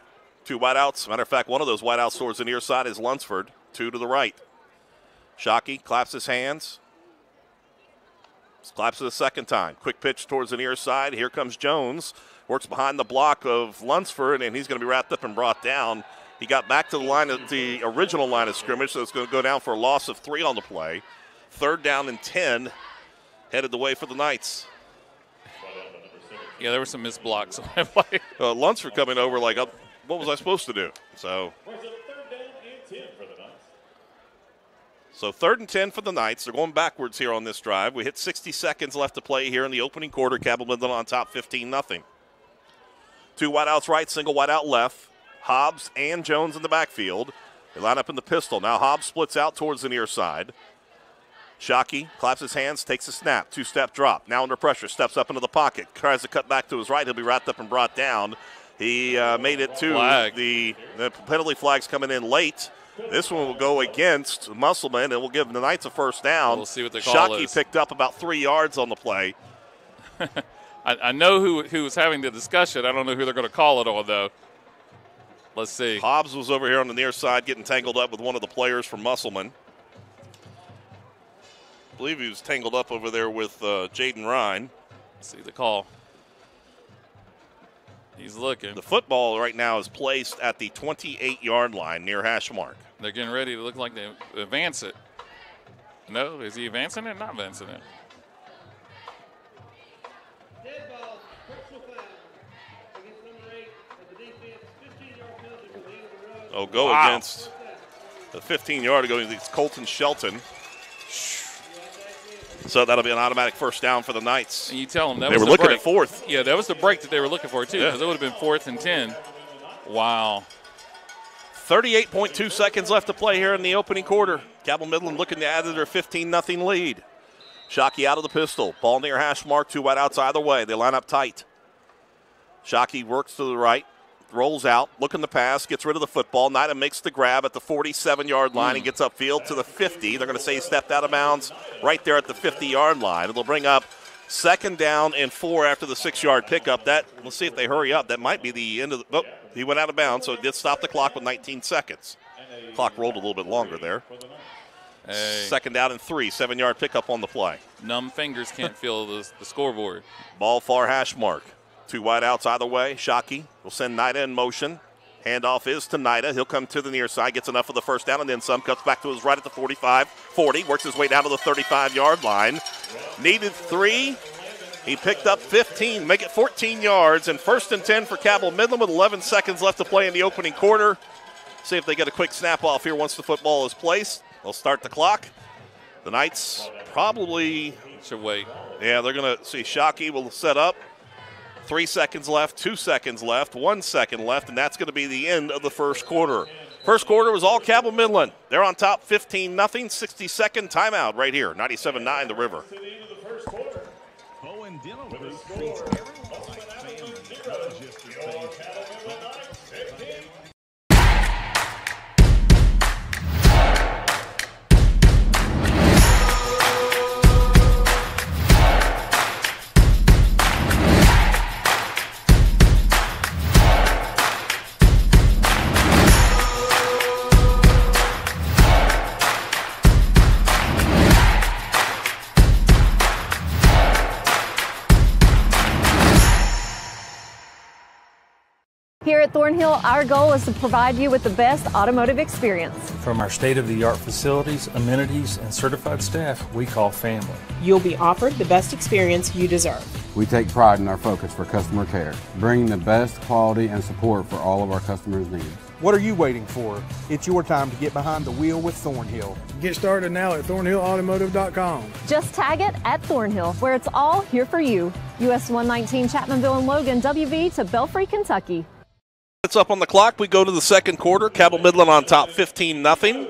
Two wideouts. Matter of fact, one of those wideouts towards the near side is Lunsford. Two to the right. Shockey claps his hands. Claps it a second time. Quick pitch towards the near side. Here comes Jones. Works behind the block of Lunsford, and he's going to be wrapped up and brought down. He got back to the line of the original line of scrimmage, so it's going to go down for a loss of three on the play. Third down and 10, headed the way for the Knights. Yeah, there were some missed blocks on that play. Uh, Lunsford coming over like, uh, what was I supposed to do? So, so third and 10 for the Knights. They're going backwards here on this drive. We hit 60 seconds left to play here in the opening quarter. Cabell Midland on top 15 nothing. Two wideouts right, single wideout left. Hobbs and Jones in the backfield. They line up in the pistol. Now Hobbs splits out towards the near side. Shockey claps his hands, takes a snap, two step drop. Now under pressure, steps up into the pocket, tries to cut back to his right. He'll be wrapped up and brought down. He uh, made it to Flag. the the penalty flags coming in late. This one will go against Musselman and will give the Knights a first down. We'll see what the call Shockey is. picked up about three yards on the play. I, I know who who was having the discussion. I don't know who they're going to call it on though. Let's see. Hobbs was over here on the near side getting tangled up with one of the players from Musselman. I believe he was tangled up over there with uh, Jaden Ryan. see the call. He's looking. The football right now is placed at the 28 yard line near hash mark. They're getting ready to look like they advance it. No, is he advancing it? Not advancing it. Oh, go Wow. against the 15 yard going against Colton Shelton. So that'll be an automatic first down for the Knights. And you tell them that They was were the looking break. at fourth. Yeah, that was the break that they were looking for too, Yeah. because it would have been fourth and ten. Wow. 38.2 seconds left to play here in the opening quarter. Cabell Midland looking to add to their 15 0 lead. Shockey out of the pistol. Ball near hash mark, two wide outs either way. They line up tight. Shockey works to the right, rolls out, looking to pass, gets rid of the football. Nida makes the grab at the 47 yard line and gets upfield to the 50. They're going to say he stepped out of bounds right there at the 50 yard line. It'll bring up second down and four after the six yard pickup. That Let's see if they hurry up. That might be the end of the. Oh, he went out of bounds, so it did stop the clock with 19 seconds. Clock rolled a little bit longer there. Hey. Second down and three, seven yard pickup on the play. Numb fingers can't feel the, the scoreboard. Ball far hash mark. Two wide outs either way. Shockey will send Nida in motion. Handoff is to Nida. He'll come to the near side, gets enough for the first down, and then some. Cuts back to his right at the 45, 40. Works his way down to the 35 yard line. Needed three. He picked up 15, make it 14 yards, and first and 10 for Cabell Midland with 11 seconds left to play in the opening quarter. See if they get a quick snap off here once the football is placed. They'll start the clock. The Knights probably should wait. Yeah, they're going to see Shockey will set up. Three seconds left, two seconds left, one second left, and that's going to be the end of the first quarter. First quarter was all Cabell Midland. They're on top 15 nothing. 60 second timeout right here. 97 9 the river. At Thornhill, our goal is to provide you with the best automotive experience. From our state of the art facilities, amenities, and certified staff we call family. You'll be offered the best experience you deserve. We take pride in our focus for customer care, bringing the best quality and support for all of our customers' needs. What are you waiting for? It's your time to get behind the wheel with Thornhill. Get started now at thornhillautomotive.com. Just tag it at Thornhill, where it's all here for you. US 119 Chapmanville and Logan, WV to Belfry, Kentucky. Up on the clock. We go to the second quarter. Cabell Midland on top 15 nothing.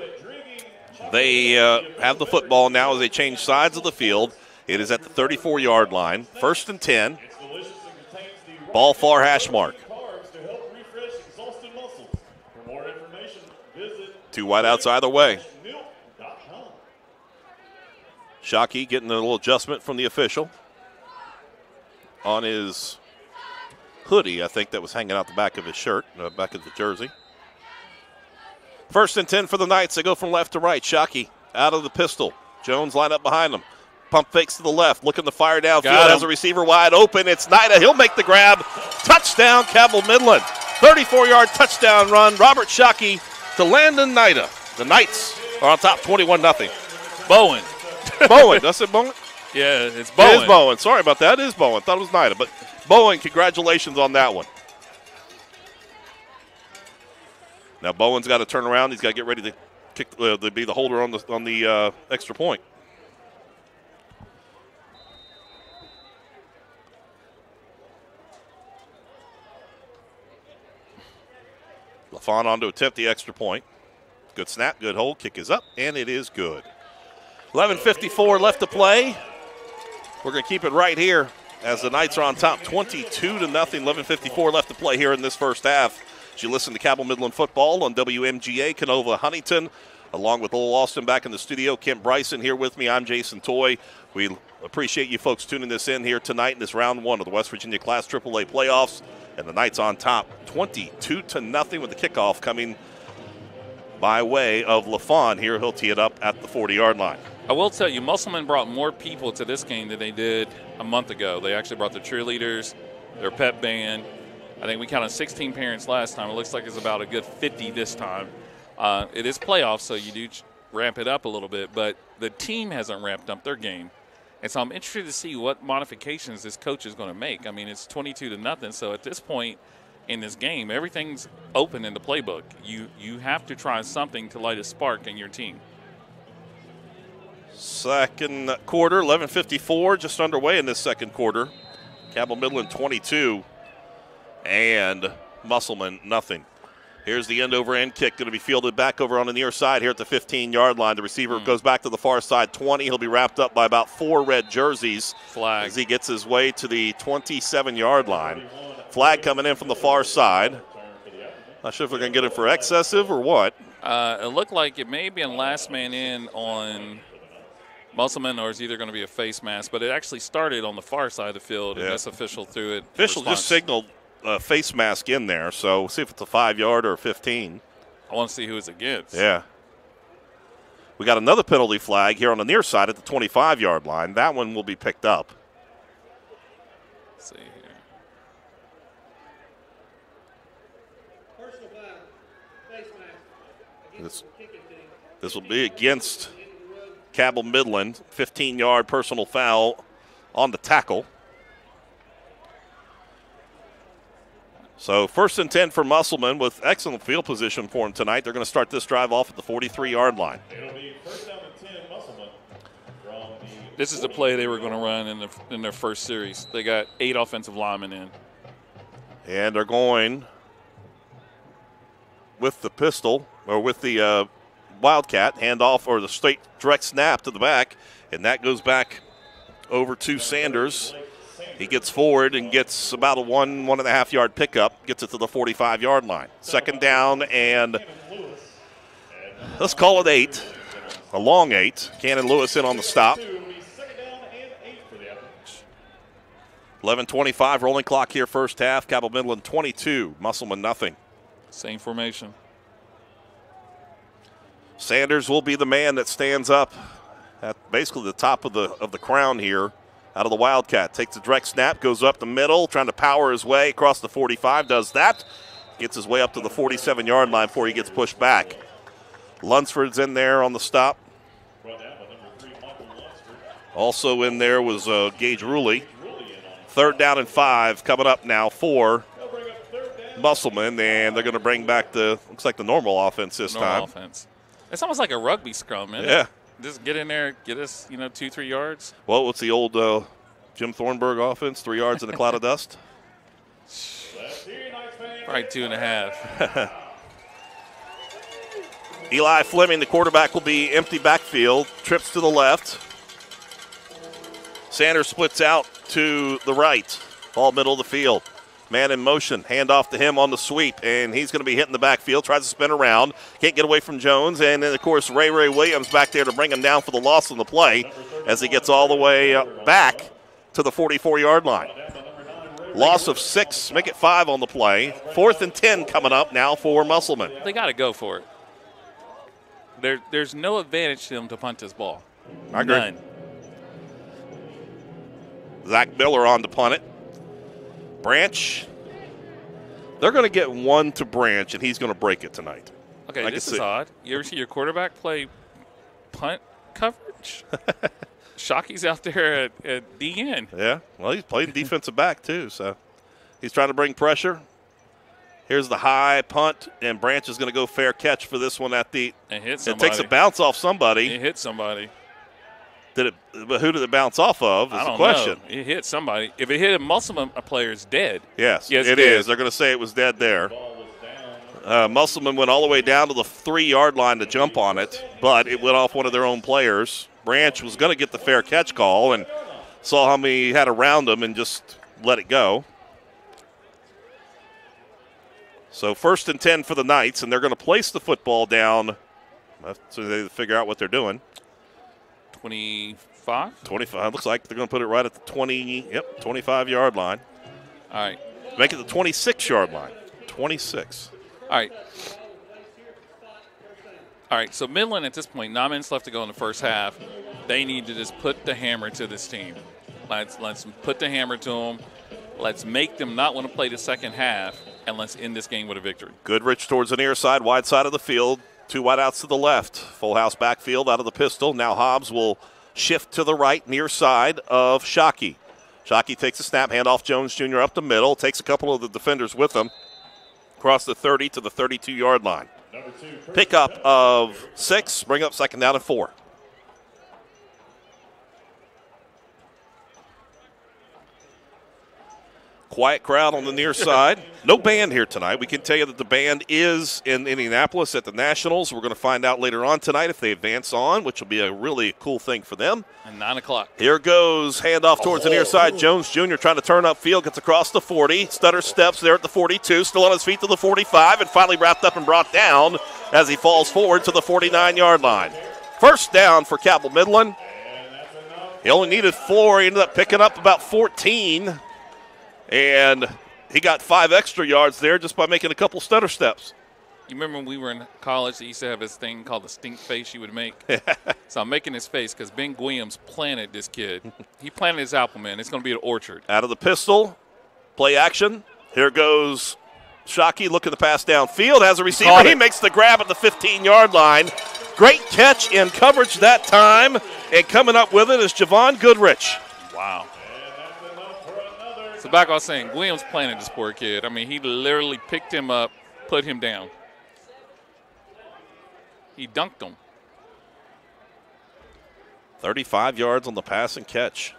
They uh, have the football now as they change sides of the field. It is at the 34 yard line. First and 10. Ball far hash mark. Two wideouts either way. Shockey getting a little adjustment from the official on his hoodie, I think, that was hanging out the back of his shirt, uh, back of the jersey. First and 10 for the Knights. They go from left to right. Shockey out of the pistol. Jones line up behind him. Pump fakes to the left, looking to fire downfield. Has a receiver wide open. It's Nida. He'll make the grab. Touchdown, Cabell Midland. 34 yard touchdown run. Robert Shockey to Landon Nida. The Knights are on top 21 0. Bowen. Bowen. That's it, Bowen? Yeah, it's Bowen. It is Bowen. Sorry about that. It is Bowen. Thought it was Nida. But Bowen, congratulations on that one. Now Bowen's got to turn around. He's got to get ready to kick, uh, to be the holder on the on the uh, extra point. LaFon on to attempt the extra point. Good snap, good hold, kick is up, and it is good. 11.54 left to play. We're going to keep it right here as the Knights are on top 22 to nothing. 11.54 left to play here in this first half. As you listen to Cabell Midland football on WMGA, Kenova Huntington, along with Lowell Austin back in the studio. Kent Bryson here with me. I'm Jason Toy. We appreciate you folks tuning this in here tonight in this round one of the West Virginia Class AAA playoffs. And the Knights on top 22 to nothing with the kickoff coming by way of LaFon. Here he'll tee it up at the 40 yard line. I will tell you, Musselman brought more people to this game than they did a month ago. They actually brought their cheerleaders, their pep band. I think we counted 16 parents last time. It looks like it's about a good 50 this time. Uh, it is playoffs, so you do ramp it up a little bit, but the team hasn't ramped up their game. And so I'm interested to see what modifications this coach is going to make. I mean, it's 22 to nothing, so at this point in this game, everything's open in the playbook. You you have to try something to light a spark in your team. Second quarter, 11:54, just underway in this second quarter. Cabell Midland 22 and Musselman nothing. Here's the end over end kick going to be fielded back over on the near side here at the 15 yard line. The receiver goes back to the far side 20. He'll be wrapped up by about four red jerseys Flag. as he gets his way to the 27 yard line. Flag coming in from the far side. Not sure if we're going to get it for excessive or what. Uh, it looked like it may be a last man in on Musselman, or is either going to be a face mask, but it actually started on the far side of the field, Yeah. and this official threw it. Official just signaled a face mask in there, so see if it's a five yard or a 15. I want to see who it's against. Yeah. We got another penalty flag here on the near side at the 25 yard line. That one will be picked up. Let's see here. This, this will be against Cabell Midland. 15 yard personal foul on the tackle. So first and 10 for Musselman with excellent field position for him tonight. They're going to start this drive off at the 43 yard line. It'll be first down and 10, Musselman. The This is the play they were going to run in, the, in their first series. They got eight offensive linemen in. And they're going with the pistol or with the uh, Wildcat handoff or the straight direct snap to the back. And that goes back over to Sanders. He gets forward and gets about a one, one and a half yard pickup, gets it to the 45 yard line. Second down, and let's call it eight, a long eight. Cannon Lewis in on the stop. 11:25 rolling clock here, first half. Cabell Midland 22, Musselman nothing. Same formation. Sanders will be the man that stands up at basically the top of the of the crown here. Out of the Wildcat, takes a direct snap, goes up the middle, trying to power his way across the 45. Does that, gets his way up to the 47 yard line before he gets pushed back. Lunsford's in there on the stop. Also in there was uh, Gage Ruley. Third down and five coming up now for Musselman, and they're going to bring back the looks like the normal offense this Normal time. offense. It's almost like a rugby scrum, man. Yeah. Just get in there, get us, you know, two, three yards. Well, what's the old uh, Jim Thornburg offense? Three yards in a cloud of dust. Probably two and a half. Eli Fleming, the quarterback, will be empty backfield. Trips to the left. Sanders splits out to the right. Ball middle of the field. Man in motion. Hand off to him on the sweep, and he's going to be hitting the backfield. Tries to spin around. Can't get away from Jones. And then, of course, Ray Ray Williams back there to bring him down for the loss on the play as he gets all the way uh, back to the 44 yard line. Loss of six, make it five on the play. Fourth and 10 coming up now for Musselman. They got to go for it. There, there's no advantage to them to punt this ball. I agree. None. Zach Miller on to punt it. Branch. They're going to get one to Branch, and he's going to break it tonight. Okay, I this is it. odd. You ever see your quarterback play punt coverage? Shockey's out there at, at DN. Yeah, well, he's playing defensive back too, so he's trying to bring pressure. Here's the high punt, and Branch is going to go fair catch for this one at the. And hit It takes a bounce off somebody. It hit somebody. Did it? But who did it bounce off of? Is I the question. know. It hit somebody. If it hit a Musselman a player, it's dead. Yes, Yes, it it is. is. They're going to say it was dead there. Uh, Musselman went all the way down to the three yard line to jump on it, but it went off one of their own players. Branch was going to get the fair catch call and saw how many he had around him and just let it go. So first and 10 for the Knights, and they're going to place the football down so they figure out what they're doing. 25? 25. Looks like they're going to put it right at the 20, yep, 25 yard line. All right. Make it the 26 yard line. 26. All right. All right, so Midland at this point, nine minutes left to go in the first half. They need to just put the hammer to this team. Let's let's put the hammer to them. Let's make them not want to play the second half, and let's end this game with a victory. Goodrich towards the near side, wide side of the field. Two wideouts to the left. Full house backfield out of the pistol. Now Hobbs will shift to the right, near side of Shockey. Shockey takes a snap, handoff Jones Jr. up the middle, takes a couple of the defenders with him, across the 30 to the 32 yard line. Pickup of six, bring up second down and four. Quiet crowd on the near side. No band here tonight. We can tell you that the band is in Indianapolis at the Nationals. We're going to find out later on tonight if they advance on, which will be a really cool thing for them. And nine o'clock. Here goes handoff towards the near oh. side. Jones Jr. trying to turn up field, gets across the 40. Stutter steps there at the 42, still on his feet to the 45, and finally wrapped up and brought down as he falls forward to the 49 yard line. First down for Cabell Midland. He only needed four. He ended up picking up about 14. And he got five extra yards there just by making a couple stutter steps. You remember when we were in college, they used to have this thing called the stink face you would make? so I'm making this face because Ben Williams planted this kid. he planted his apple, man. It's going to be an orchard. Out of the pistol, play action. Here goes Shockey looking to pass downfield. Has a receiver. He makes the grab at the 15 yard line. Great catch in coverage that time. And coming up with it is Javon Goodrich. Wow. So back I was saying, Williams planted this poor kid. I mean, he literally picked him up, put him down. He dunked him. 35 yards on the pass and catch.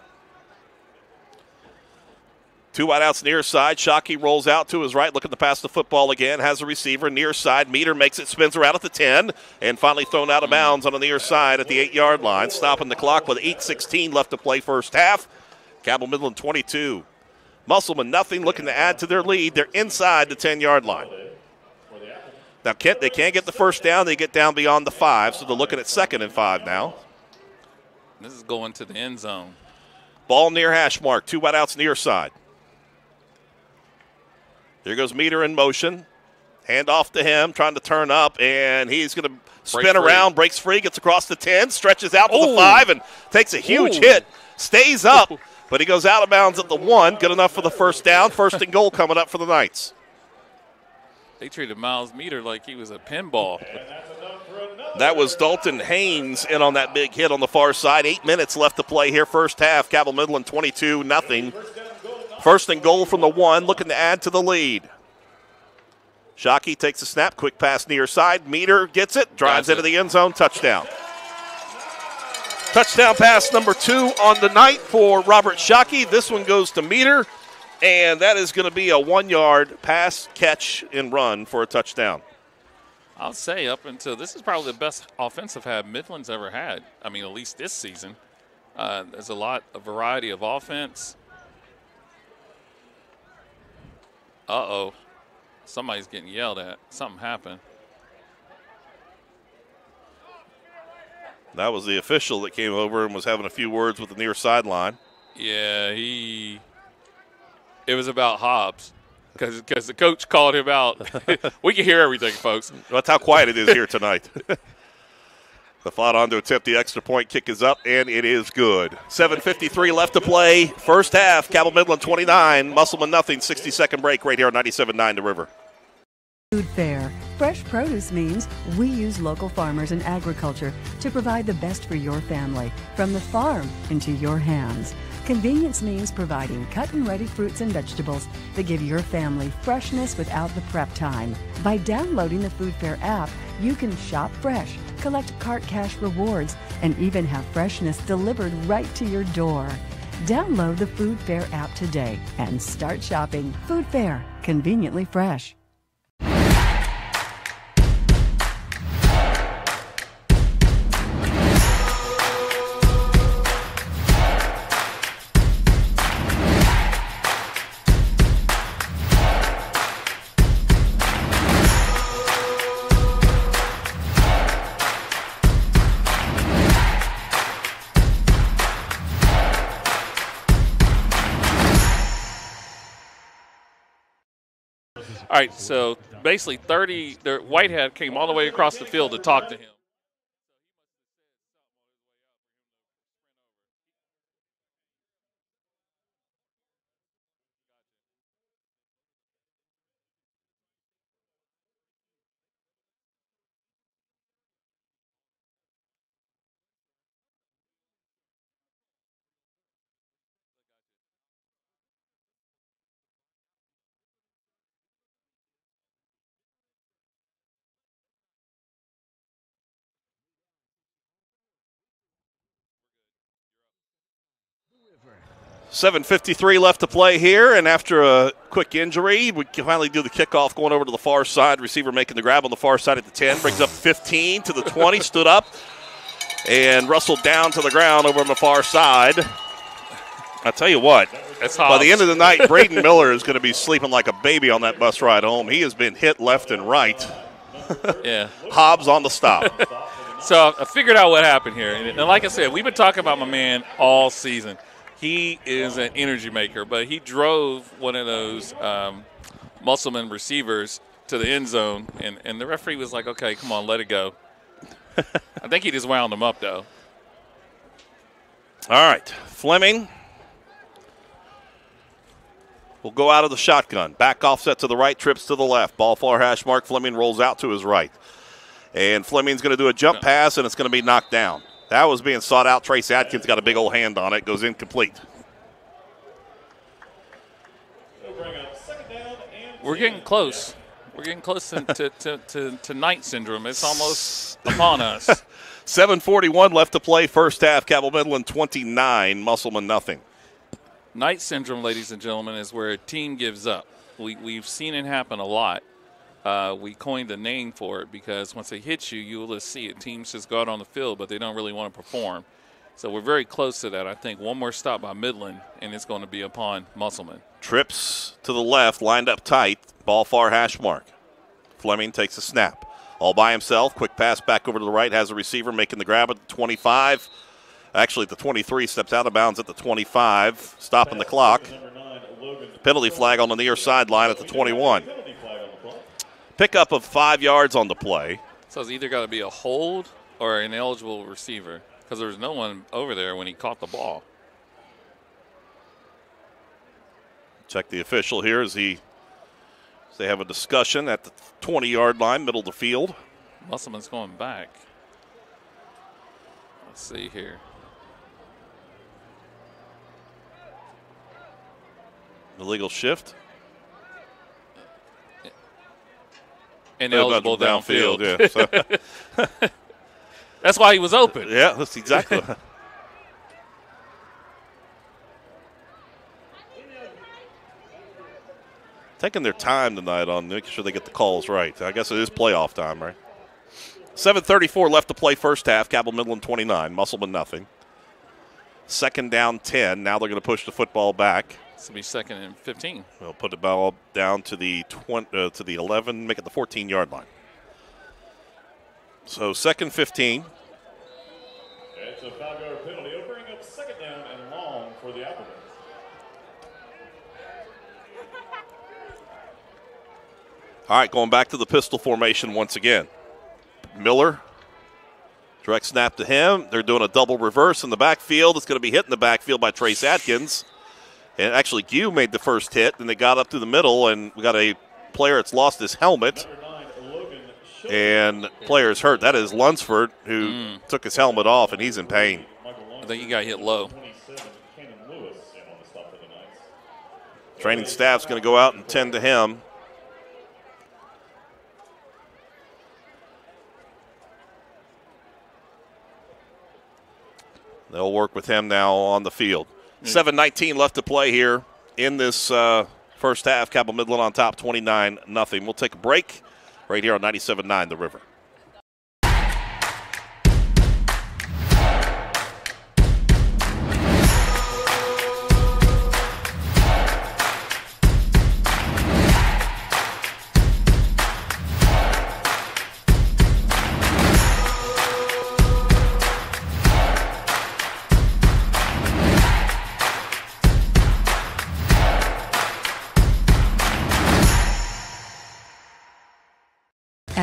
Two wideouts near side. Shockey rolls out to his right, looking to pass the football again. Has a receiver near side. Meter makes it, spins around at the 10, and finally thrown out of mm. bounds on the near side at the eight yard line. Stopping the clock with 8.16 left to play first half. Cabell Midland 22. Musselman nothing, looking to add to their lead. They're inside the 10 yard line. Now, Kent, they can't get the first down. They get down beyond the five, so they're looking at second and five now. This is going to the end zone. Ball near hash mark. Two wideouts near side. Here goes Meter in motion. Hand off to him, trying to turn up, and he's going to spin free. around, breaks free, gets across the 10, stretches out to the 5, and takes a huge Ooh. hit. Stays up, but he goes out of bounds at the 1. Good enough for the first down. First and goal coming up for the Knights. They treated Miles Meter like he was a pinball. That was Dalton Haynes in on that big hit on the far side. Eight minutes left to play here, first half. Cabell Midland 22 nothing. First and goal from the one, looking to add to the lead. Shockey takes a snap, quick pass near side. Meter gets it, drives it. into the end zone, touchdown. Touchdown pass number two on the night for Robert Shockey. This one goes to Meter, and that is going to be a one yard pass, catch, and run for a touchdown. I'll say up until this is probably the best offensive have Midland's ever had. I mean, at least this season. Uh, there's a lot of variety of offense. Uh oh, somebody's getting yelled at. Something happened. That was the official that came over and was having a few words with the near sideline. Yeah, he It was about Hobbs because the coach called him out. we can hear everything, folks. That's how quiet it is here tonight. the fought on to attempt the extra point kick is up, and it is good. 7.53 left to play. First half, Cabell Midland 29, Musselman nothing. 60 second break right here on 97.9 The River. Food Fair. Fresh produce means we use local farmers and agriculture to provide the best for your family, from the farm into your hands. Convenience means providing cut and ready fruits and vegetables that give your family freshness without the prep time. By downloading the Food Fair app, you can shop fresh, collect cart cash rewards, and even have freshness delivered right to your door. Download the Food Fair app today and start shopping. Food Fair, conveniently fresh. All right, so basically 30, the Whitehead came all the way across the field to talk to him. Seven fifty-three left to play here, and after a quick injury, we can finally do the kickoff going over to the far side. Receiver making the grab on the far side at the ten, brings up fifteen to the twenty, stood up, and rustled down to the ground over on the far side. I tell you what, by the end of the night, Braden Miller is going to be sleeping like a baby on that bus ride home. He has been hit left and right. Yeah. Hobbs on the stop. So I figured out what happened here. And like I said, we've been talking about my man all season. He is an energy maker, but he drove one of those um, Musselman receivers to the end zone, and, and the referee was like, okay, come on, let it go. I think he just wound him up, though. All right, Fleming will go out of the shotgun. Back offset to the right, trips to the left. Ball far hash mark. Fleming rolls out to his right. And Fleming's going to do a jump pass, and it's going to be knocked down. That was being sought out. Trace Atkins got a big old hand on it. Goes incomplete. We're getting close. We're getting close to, to, to, to, to night syndrome. It's almost upon us. 7:41 left to play. First half. Cabell Midland 29, Musselman nothing. Night syndrome, ladies and gentlemen, is where a team gives up. We, we've seen it happen a lot. Uh, we coined a name for it because once they hit you, you will see it. Teams just go out on the field, but they don't really want to perform. So we're very close to that. I think one more stop by Midland, and it's going to be upon Musselman. Trips to the left, lined up tight. Ball far hash mark. Fleming takes a snap. All by himself. Quick pass back over to the right. Has a receiver making the grab at the 25. Actually, the 23. Steps out of bounds at the 25. Stopping the clock. Penalty flag on the near sideline at the 21. Pickup of five yards on the play. So it's either got to be a hold or an eligible receiver because there was no one over there when he caught the ball. Check the official here as he as they have a discussion at the 20 yard line, middle of the field. Musselman's going back. Let's see here. Illegal shift. Ineligible downfield. Yeah, so- That's why he was open. yeah, that's exactly. Taking their time tonight on making sure they get the calls right. I guess it is playoff time, right? 7.34 left to play first half. Cabell Midland 29, Musselman nothing. Second down 10. Now they're going to push the football back. It's going to be second and 15. We'll put the ball down to the 20, uh, to the 11, make it the 14 yard line. So second 15. It's a five yard penalty. It'll bring up second down and long for the Applebee's. All right, going back to the pistol formation once again. Miller, direct snap to him. They're doing a double reverse in the backfield. It's going to be hit in the backfield by Trace Atkins. And actually, Gue made the first hit, and they got up through the middle, and we got a player that's lost his helmet. And player's hurt. That is Lunsford, who mm. took his helmet off, and he's in pain. I think he got hit low. Training staff's going to go out and tend to him. They'll work with him now on the field. 7.19 left to play here in this uh, first half. Cabell Midland on top, 29 nothing. We'll take a break right here on 97.9 The River.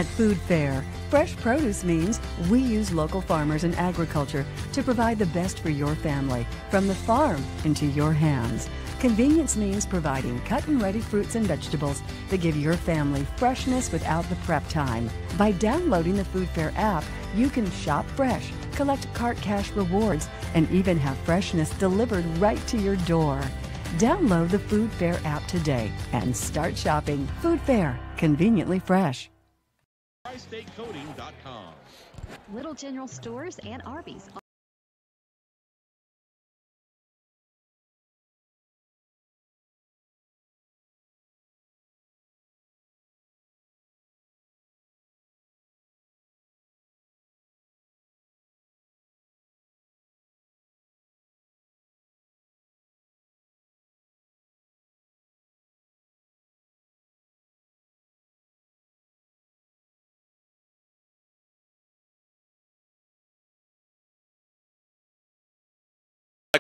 At Food Fair, fresh produce means we use local farmers and agriculture to provide the best for your family, from the farm into your hands. Convenience means providing cut and ready fruits and vegetables that give your family freshness without the prep time. By downloading the Food Fair app, you can shop fresh, collect cart cash rewards, and even have freshness delivered right to your door. Download the Food Fair app today and start shopping. Food Fair, conveniently fresh. Little General Stores and Arby's.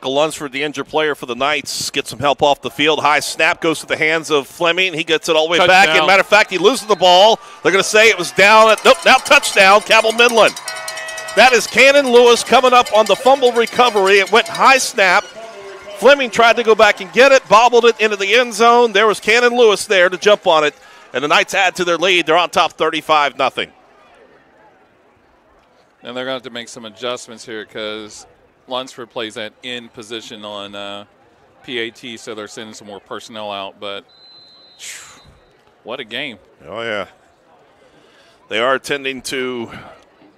Michael Lunsford, the injured player for the Knights, gets some help off the field. High snap goes to the hands of Fleming. He gets it all the way back. Touchdown. And matter of fact, he loses the ball. They're going to say it was down. At, nope, now touchdown, Cabell Midland. That is Cannon Lewis coming up on the fumble recovery. It went high snap. Fleming tried to go back and get it, bobbled it into the end zone. There was Cannon Lewis there to jump on it, and the Knights add to their lead. They're on top 35 nothing. And they're going to have to make some adjustments here because Lunsford plays that in position on uh, PAT, so they're sending some more personnel out. But what a game! Oh, yeah. They are attending to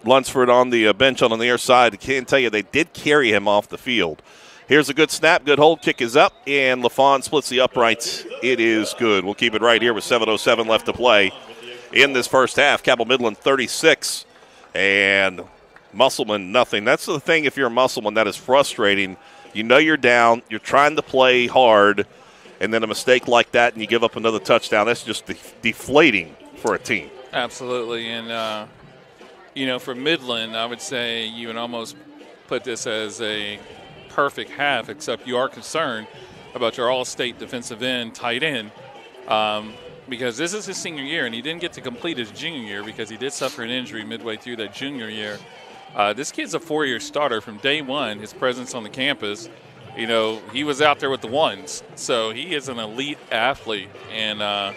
Lunsford on the uh, bench on the near side. I can tell you they did carry him off the field. Here's a good snap, good hold, kick is up, and LaFon splits the uprights. It is good. We'll keep it right here with 7.07 left to play in this first half. Cabell Midland 36 and Musselman nothing. That's the thing if you're a Musselman that is frustrating. You know you're down, you're trying to play hard, and then a mistake like that and you give up another touchdown. That's just de- deflating for a team. Absolutely, and uh, you know, for Midland, I would say you would almost put this as a perfect half, except you are concerned about your All-State defensive end, tight end, um, because this is his senior year, and he didn't get to complete his junior year because he did suffer an injury midway through that junior year. Uh, this kid's a four-year starter from day one. His presence on the campus, you know, he was out there with the ones, so he is an elite athlete, and uh,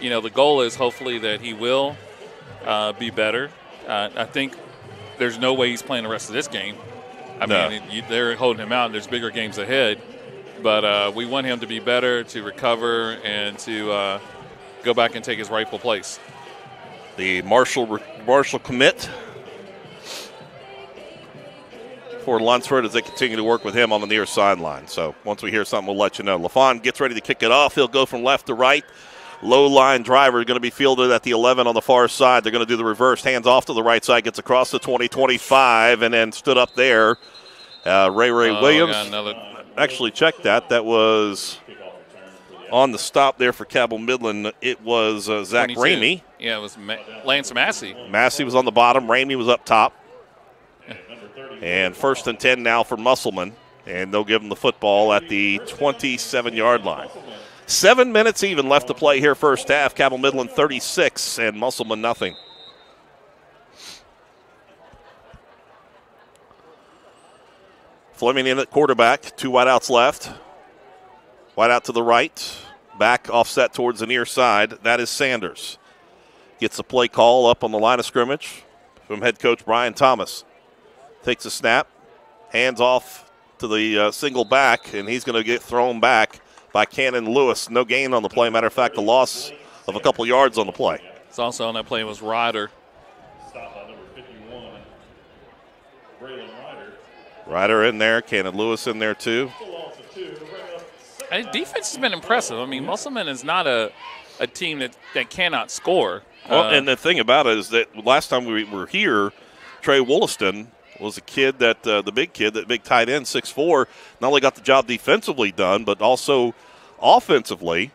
you know, the goal is hopefully that he will uh, be better. Uh, I think there's no way he's playing the rest of this game. I No. mean, you, they're holding him out. and There's bigger games ahead, but uh, we want him to be better, to recover, and to uh, go back and take his rightful place. The Marshall Marshall commit for Lunsford as they continue to work with him on the near sideline. So once we hear something, we'll let you know. LaFon gets ready to kick it off. He'll go from left to right. Low line driver is going to be fielded at the 11 on the far side. They're going to do the reverse. Hands off to the right side, gets across the 20 25, and then stood up there. Uh, Ray Ray Oh, Williams. Actually, checked that. That was on the stop there for Cabell Midland. It was uh, Zach 22. Ramey. Yeah, it was Ma- Lance Massey. Massey was on the bottom. Ramey was up top. And first and 10 now for Musselman. And they'll give him the football at the 27 yard line. Seven minutes even left to play here, first half. Cabell Midland 36 and Musselman nothing. Fleming in at quarterback. Two wideouts left. Wide out to the right. Back offset towards the near side. That is Sanders. Gets a play call up on the line of scrimmage from head coach Brian Thomas. Takes a snap. Hands off to the uh, single back, and he's going to get thrown back by Cannon Lewis. No gain on the play. Matter of fact, a loss of a couple yards on the play. It's also on that play was Ryder. Stop by number 51, Braylon Ryder. Ryder in there. Cannon Lewis in there too. Loss of two. Bring up And defense has been impressive. I mean, Musselman is not a, a team that, that cannot score. Well, Uh, and the thing about it is that last time we were here, Trey Wollaston was a kid that uh, the big kid, that big tight end, six four, not only got the job defensively done, but also offensively,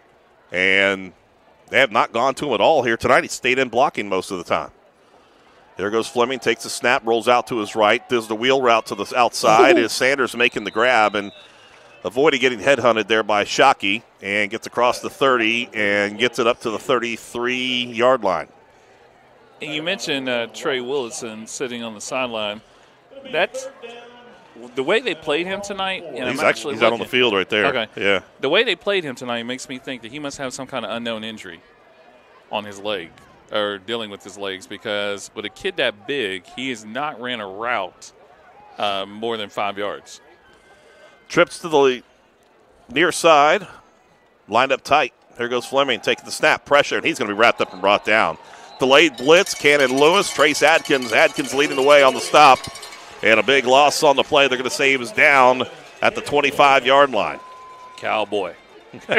and they have not gone to him at all here tonight. He stayed in blocking most of the time. There goes Fleming, takes the snap, rolls out to his right, does the wheel route to the outside. is Sanders making the grab and avoiding getting headhunted there by Shockey and gets across the 30 and gets it up to the 33 yard line. And you mentioned uh, Trey Wollaston sitting on the sideline. That's the way they played him tonight. And He's act- actually he's out on the field right there. Okay. Yeah. The way they played him tonight makes me think that he must have some kind of unknown injury on his leg or dealing with his legs because with a kid that big, he has not ran a route uh, more than five yards. Trips to the near side, lined up tight. There goes Fleming taking the snap, pressure, and he's going to be wrapped up and brought down. Delayed blitz, Cannon Lewis, Trace Adkins. Adkins leading the way on the stop, and a big loss on the play. They're going to say he was down at the 25 yard line. Cowboy.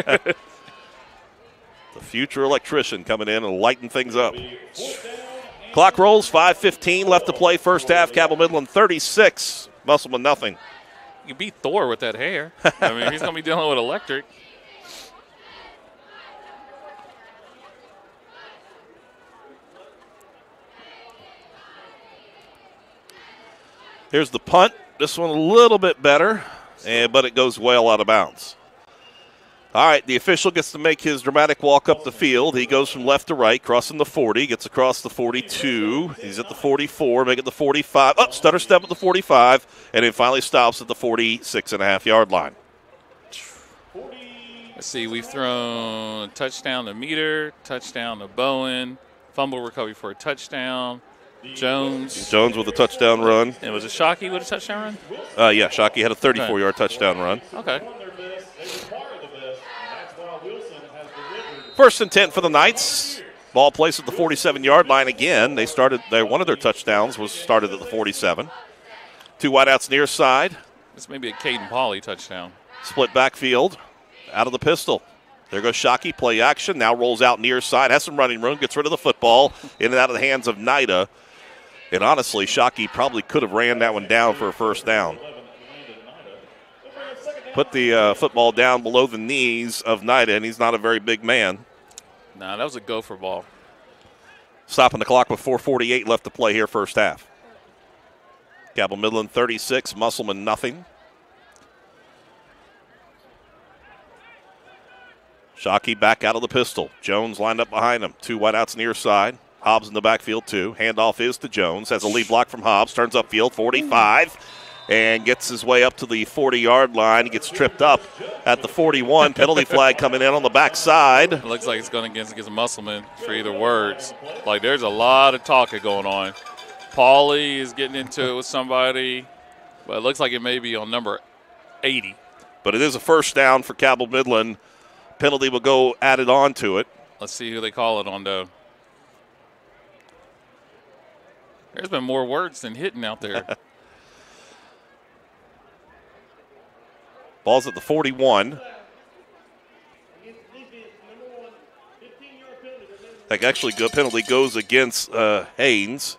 The future electrician coming in and lighting things up. Clock rolls, 5.15 left to play. First half, Cabell Midland 36, Musselman nothing. You beat Thor with that hair. I mean, he's going to be dealing with electric. Here's the punt. This one a little bit better, and, but it goes well out of bounds. All right, the official gets to make his dramatic walk up the field. He goes from left to right, crossing the 40, gets across the 42. He's at the 44, make it the 45. Up, stutter step at the 45, and then finally stops at the 46 and a half yard line. Let's see, we've thrown touchdown to Meter, touchdown to Bowen, fumble recovery for a touchdown. Jones. Jones with a touchdown run. And was it Shockey with a touchdown run? Uh, yeah, Shockey had a 34 Okay. yard touchdown run. Okay. First and 10 for the Knights. Ball placed at the 47 yard line again. They started, they, one of their touchdowns was started at the 47. Two wideouts near side. This may be a Caden Polly touchdown. Split backfield. Out of the pistol. There goes Shockey. Play action. Now rolls out near side. Has some running room. Gets rid of the football. In and out of the hands of Nida. And honestly, Shockey probably could have ran that one down for a first down. Put the uh, football down below the knees of Nida, and he's not a very big man. Nah, that was a gopher ball. Stopping the clock with 4:48 left to play here, first half. Cabell Midland 36, Musselman nothing. Shockey back out of the pistol. Jones lined up behind him. Two wideouts near side. Hobbs in the backfield too. Handoff is to Jones. Has a lead block from Hobbs. Turns upfield 45 and gets his way up to the 40 yard line. He gets tripped up at the 41. Penalty flag coming in on the backside. It looks like it's going against against Musselman for either words. Like there's a lot of talking going on. Paulie is getting into it with somebody, but it looks like it may be on number 80. But it is a first down for Cabell Midland. Penalty will go added on to it. Let's see who they call it on though. There's been more words than hitting out there. Ball's at the 41. That actually good penalty goes against uh, Haynes.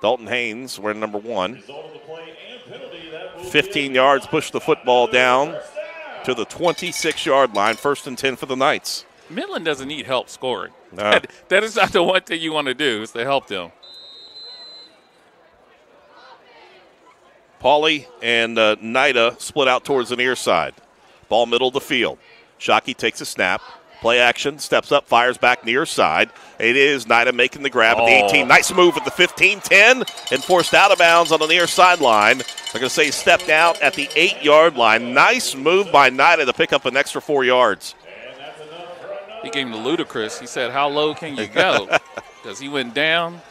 Dalton Haynes wearing number one. 15 yards, push the football down to the 26 yard line. First and 10 for the Knights. Midland doesn't need help scoring. No. That, that is not the one thing you want to do is to help them. Pauly and uh, Nida split out towards the near side. Ball middle of the field. Shockey takes a snap. Play action, steps up, fires back near side. It is Nida making the grab at the Oh. 18. Nice move at the 15 10 and forced out of bounds on the near sideline. They're going to say he stepped out at the eight yard line. Nice move by Nida to pick up an extra four yards. He gave him the ludicrous. He said, "How low can you go?" Because he went down.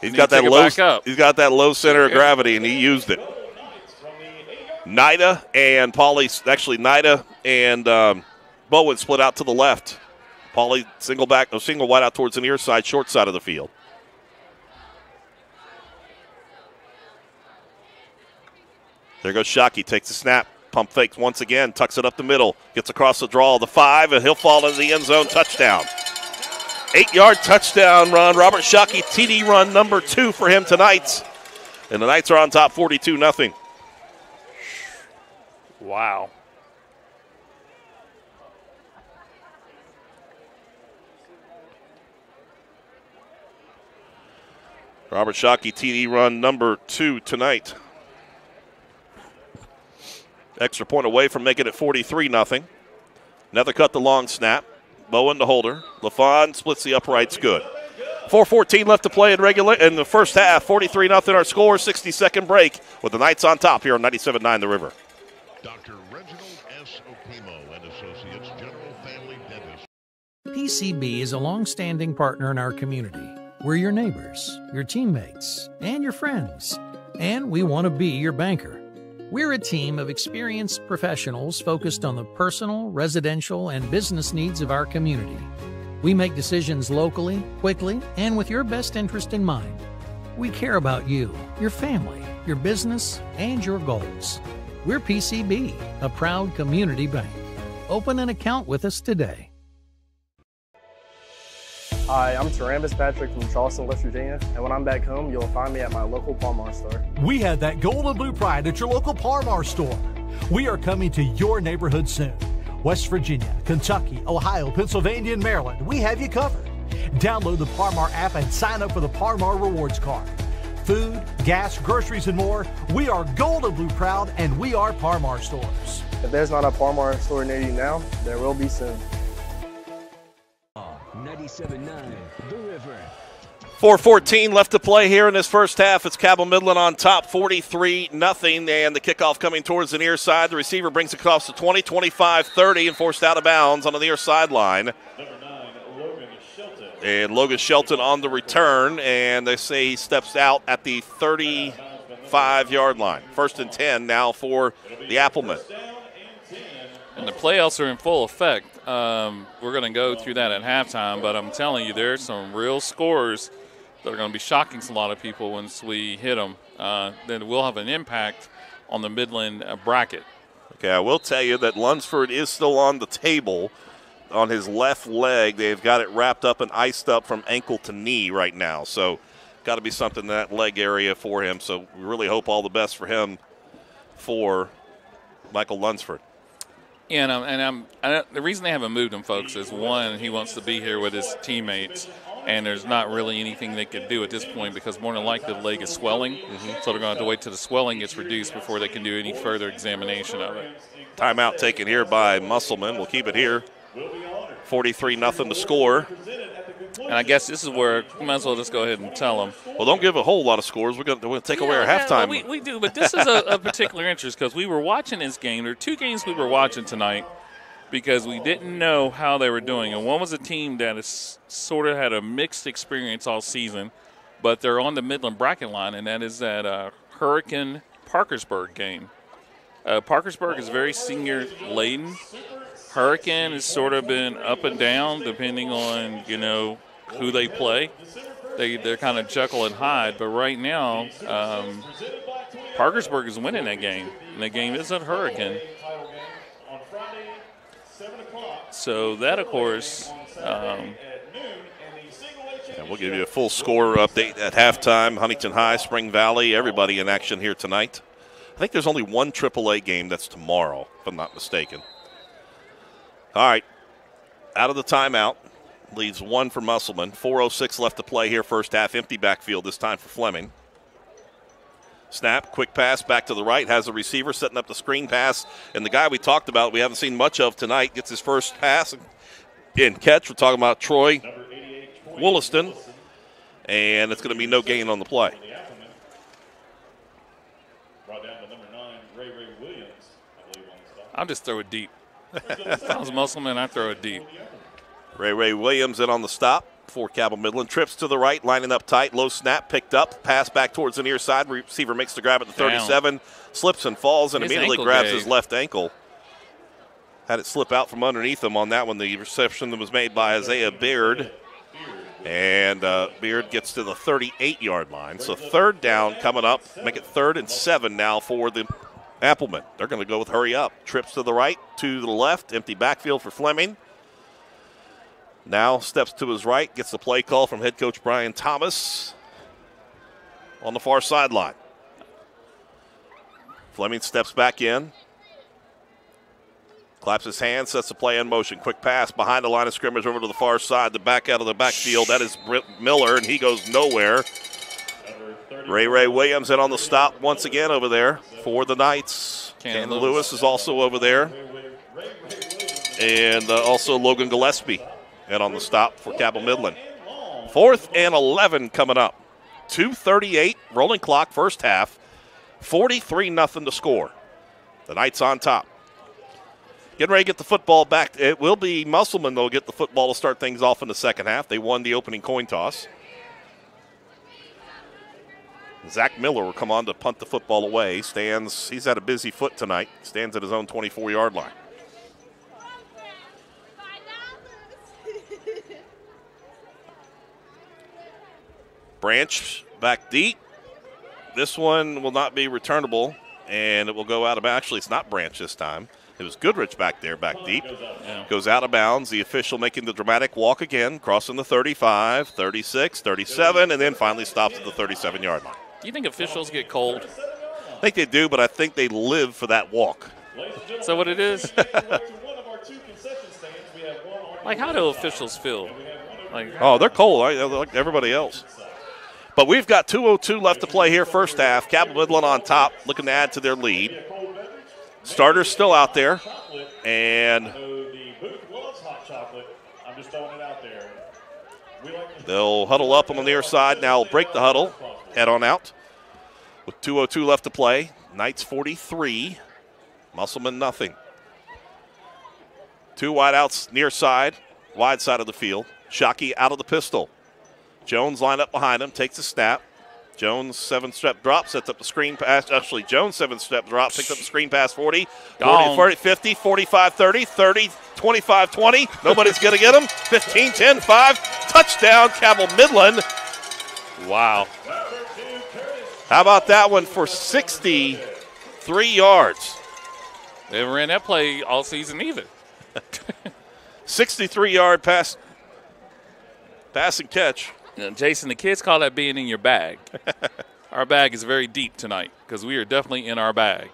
He's got that low. up. He's got that low center of gravity, and he used it. Nida and Pauly, actually Nida and um, Bowen split out to the left. Pauly single back, no single wide out towards the near side, short side of the field. There goes Shockey, takes the snap, pump fakes once again, tucks it up the middle, gets across the draw, of the five, and he'll fall into the end zone. Touchdown. Eight yard touchdown run. Robert Shockey, TD run number two for him tonight. And the Knights are on top 42 0. Wow. Robert Shockey, TD run number two tonight. Extra point away from making it 43 0. Another cut the long snap. Bowen to Holder. LaFon splits the uprights good. 4.14 left to play in regular in the first half. 43 0 our score. 60 second break with the Knights on top here on 97.9 The River. PCB is a long-standing partner in our community. We're your neighbors, your teammates, and your friends, and we want to be your banker. We're a team of experienced professionals focused on the personal, residential, and business needs of our community. We make decisions locally, quickly, and with your best interest in mind. We care about you, your family, your business, and your goals. We're PCB, a proud community bank. Open an account with us today. Hi, I'm Tarambas Patrick from Charleston, West Virginia, and when I'm back home, you'll find me at my local Parmar store. We have that gold and blue pride at your local Parmar store. We are coming to your neighborhood soon. West Virginia, Kentucky, Ohio, Pennsylvania, and Maryland, we have you covered. Download the Parmar app and sign up for the Parmar Rewards Card. Food, gas, groceries, and more, we are gold and blue proud, and we are Parmar stores. If there's not a Parmar store near you now, there will be soon. 97.9 The River. 4.14 left to play here in this first half. It's Cabell Midland on top, 43 nothing, and the kickoff coming towards the near side. The receiver brings it across the 20, 25, 30, and forced out of bounds on the near sideline. And Logan Shelton on the return, and they say he steps out at the 35 yard line. First and 10 now for the Applemen. And the playoffs are in full effect. Um, we're going to go through that at halftime, but I'm telling you, there's some real scores that are going to be shocking to a lot of people once we hit them. Uh, then we'll have an impact on the Midland uh, bracket. Okay, I will tell you that Lunsford is still on the table on his left leg. They've got it wrapped up and iced up from ankle to knee right now. So, got to be something in that leg area for him. So, we really hope all the best for him for Michael Lunsford. And, um, and I'm, I, the reason they haven't moved him, folks, is one, he wants to be here with his teammates, and there's not really anything they could do at this point because more than likely the leg is swelling. So they're going to have to wait till the swelling gets reduced before they can do any further examination of it. Timeout taken here by Musselman. We'll keep it here. 43 nothing to score. And I guess this is where we might as well just go ahead and tell them. Well, don't give a whole lot of scores. We're going to take away our Yeah, yeah, halftime. well, we, we do, but this is a, a particular interest because we were watching this game. There are two games we were watching tonight because we didn't know how they were doing. And one was a team that has sort of had a mixed experience all season, but they're on the Midland bracket line, and that is that uh, Hurricane Parkersburg game. Uh, Parkersburg is very senior laden. Hurricane has sort of been up and down depending on you know who they play. They they're kind of Jekyll and Hyde, but right now um, Parkersburg is winning that game, and the game isn't Hurricane. So that, of course, um, And we'll give you a full score update at halftime. Huntington High, Spring Valley, everybody in action here tonight. I think there's only one AAA game that's tomorrow, if I'm not mistaken. All right, out of the timeout, leaves one for Musselman. 4.06 left to play here, first half. Empty backfield this time for Fleming. Snap, quick pass back to the right, has a receiver setting up the screen pass. And the guy we talked about, we haven't seen much of tonight, gets his first pass and catch. We're talking about Troy Wollaston. And it's going to be no gain on the play. I'll just throw it deep. if I was Musselman, I'd throw it deep. Ray Ray Williams in on the stop for Cabell Midland. Trips to the right, lining up tight. Low snap, picked up. Pass back towards the near side. Receiver makes the grab at the 37. Slips and falls and His immediately grabs gave. his left ankle. Had it slip out from underneath him on that one. The reception that was made by Isaiah Beard. And uh, Beard gets to the 38 yard line. So third down coming up. Make it third and seven now for the Applemen. They're going to go with hurry up. Trips to the right, to the left. Empty backfield for Fleming. Now steps to his right, gets the play call from head coach Brian Thomas on the far sideline. Fleming steps back in. Claps his hands, sets the play in motion. Quick pass behind the line of scrimmage over to the far side, the back out of the backfield. That is Britt Miller, and he goes nowhere. Ray Ray Williams in on the stop once again over there for the Knights. Cannon Lewis. Lewis is also over there. And uh, also Logan Gillespie in on the stop for Cabell Midland. Fourth and 11 coming up. 238 rolling clock first half. 43 nothing to score. The Knights on top. Getting ready to get the football back. It will be Musselman, though, get the football to start things off in the second half. They won the opening coin toss. Zach Miller will come on to punt the football away. Stands, he's had a busy foot tonight. Stands at his own 24 yard line. Branch back deep. This one will not be returnable, and it will go out of Actually, it's not Branch this time. It was Goodrich back there, back deep. Goes out of bounds. The official making the dramatic walk again, crossing the 35, 36, 37, and then finally stops at the 37 yard line. Do you think officials get cold? I think they do, but I think they live for that walk. So what it is? like, how do officials feel? Like, Oh, they're cold. They're like everybody else. But we've got 2.02 left to play here, first half. Cabell Midland on top, looking to add to their lead. Starters still out there. And. They'll huddle up on the near side. Now break the huddle, head on out. With 2.02 left to play. Knights 43, Musselman nothing. Two wideouts near side, wide side of the field. Shockey out of the pistol. Jones lined up behind him, takes a snap. Jones seven step drop, sets up the screen pass. Actually, Jones seven step drop, picks up the screen pass 40, 40, Gone. 40 50, 45 30, 30, 25 20. Nobody's going to get him. 15 10 5. Touchdown, Cabell Midland. Wow. How about that one for 63 yards? they haven't ran that play all season either. 63 yard pass, pass and catch. Jason, the kids call that being in your bag. our bag is very deep tonight because we are definitely in our bag.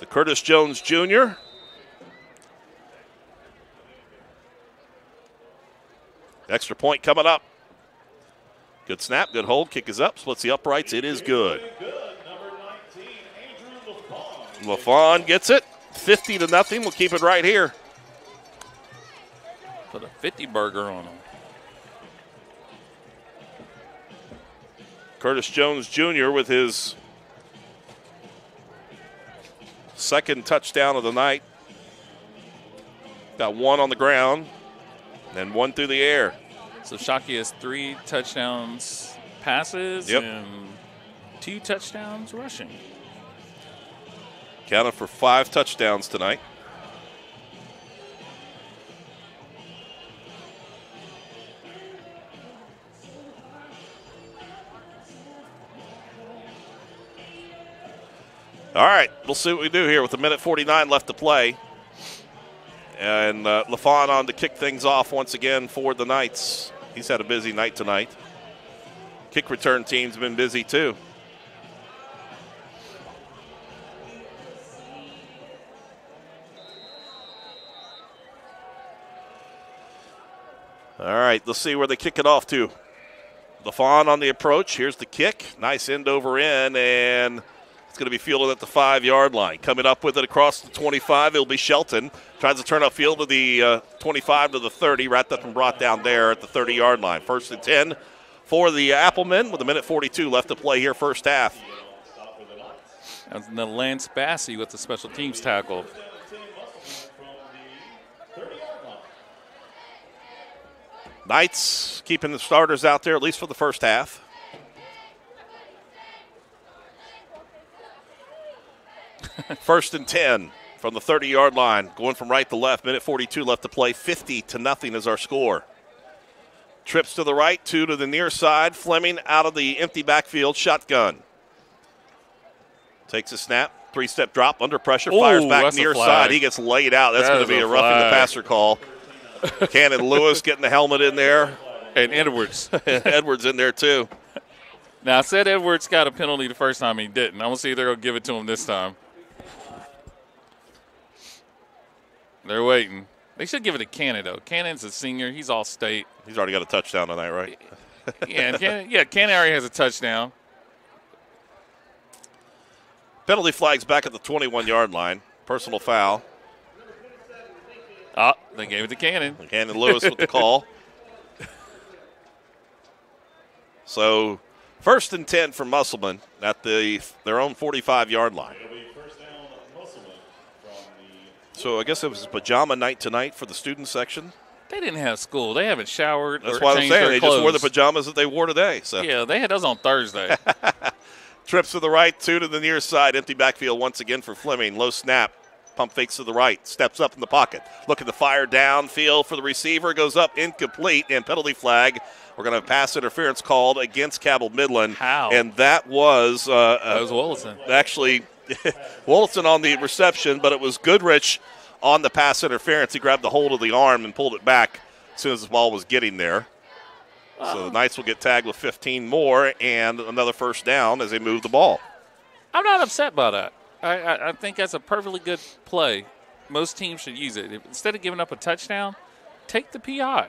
The Curtis Jones Jr. Extra point coming up. Good snap, good hold. Kick is up, splits the uprights. It is good. LaFon gets it. 50 to nothing. We'll keep it right here. Put a 50 burger on him. Curtis Jones Jr. with his second touchdown of the night. Got one on the ground and one through the air. So Shockey has three touchdowns passes Yep. and two touchdowns rushing. Counted for five touchdowns tonight. All right, we'll see what we do here with a minute 49 left to play. And uh, LaFon on to kick things off once again for the Knights. He's had a busy night tonight. Kick return team's been busy too. All right, let's see where they kick it off to. LaFon on the approach. Here's the kick. Nice end over end, and it's going to be fielded at the five yard line. Coming up with it across the 25, it'll be Shelton. Tries to turn upfield to the uh, 25 to the 30. Wrapped up and brought down there at the 30 yard line. First and 10 for the Applemen with a minute 42 left to play here, first half. And then Lance Massey with the special teams tackle. Knights keeping the starters out there at least for the first half. First and 10 from the 30 yard line, going from right to left. Minute 42 left to play. 50 to nothing is our score. Trips to the right, two to the near side. Fleming out of the empty backfield, shotgun. Takes a snap, three step drop, under pressure, fires back near side. He gets laid out. That's That going to be a a roughing the passer call. Cannon Lewis getting the helmet in there. And Edwards. Edwards in there too. Now, I said Edwards got a penalty the first time he didn't. I'm going to see if they're going to give it to him this time. They're waiting. They should give it to Cannon, though. Cannon's a senior. He's all state. He's already got a touchdown tonight, right? yeah, and Cannon, yeah, Cannon already has a touchdown. Penalty flags back at the 21 yard line. Personal foul. Oh, they gave it to Cannon. Cannon Lewis with the call. So, first and 10 for Musselman at the their own 45 yard line. So, I guess it was pajama night tonight for the student section. They didn't have school. They haven't showered. That's or why I'm saying they just wore the pajamas that they wore today. So, Yeah, they had those on Thursday. Trips to the right, two to the near side. Empty backfield once again for Fleming. Low snap. Pump fakes to the right. Steps up in the pocket. Looking to fire downfield for the receiver. Goes up incomplete and penalty flag. We're going to have pass interference called against Cabell Midland. How? And that was. Uh, that was. Actually, Wollaston on the reception, but it was Goodrich on the pass interference. He grabbed the hold of the arm and pulled it back as soon as the ball was getting there. So the Knights will get tagged with 15 more and another first down as they move the ball. I'm not upset by that. I, I, I think that's a perfectly good play. Most teams should use it. Instead of giving up a touchdown, take the PI.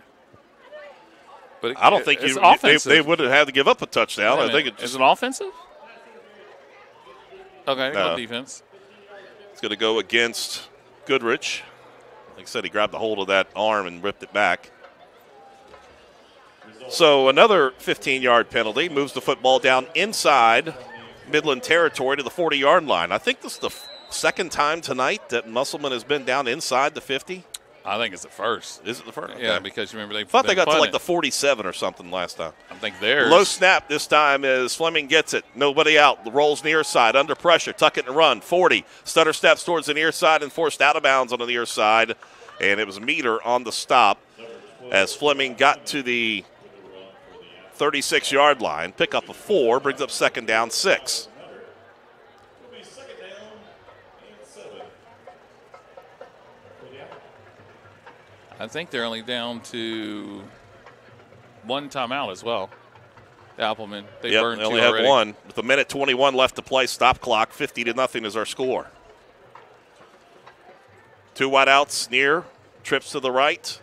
But it- I don't think it's you, they, they would have had to give up a touchdown. I think minute. it just, is it offensive? Okay, No. no uh, defense. it's going to go against Goodrich. Like I said, he grabbed the hold of that arm and ripped it back. So another 15 yard penalty moves the football down inside Midland territory to the 40 yard line. I think this is the f- second time tonight that Musselman has been down inside the 50. I think it's the first. Is it the first? Yeah, because you remember they I thought they got to punted. like the 47 or something last time. I think theirs. Low snap this time is Fleming gets it. Nobody out. Rolls near side under pressure. Tuck it and run. 40. Stutter steps towards the near side and forced out of bounds on the near side. And it was Meter on the stop as Fleming got to the 36 yard line. Pick up a four. Brings up second down six. I think they're only down to one timeout as well. The Applemen. They Yep, burned they only have one. With a minute 21 left to play, stop clock, 50 to nothing is our score. Two wideouts near, trips to the right,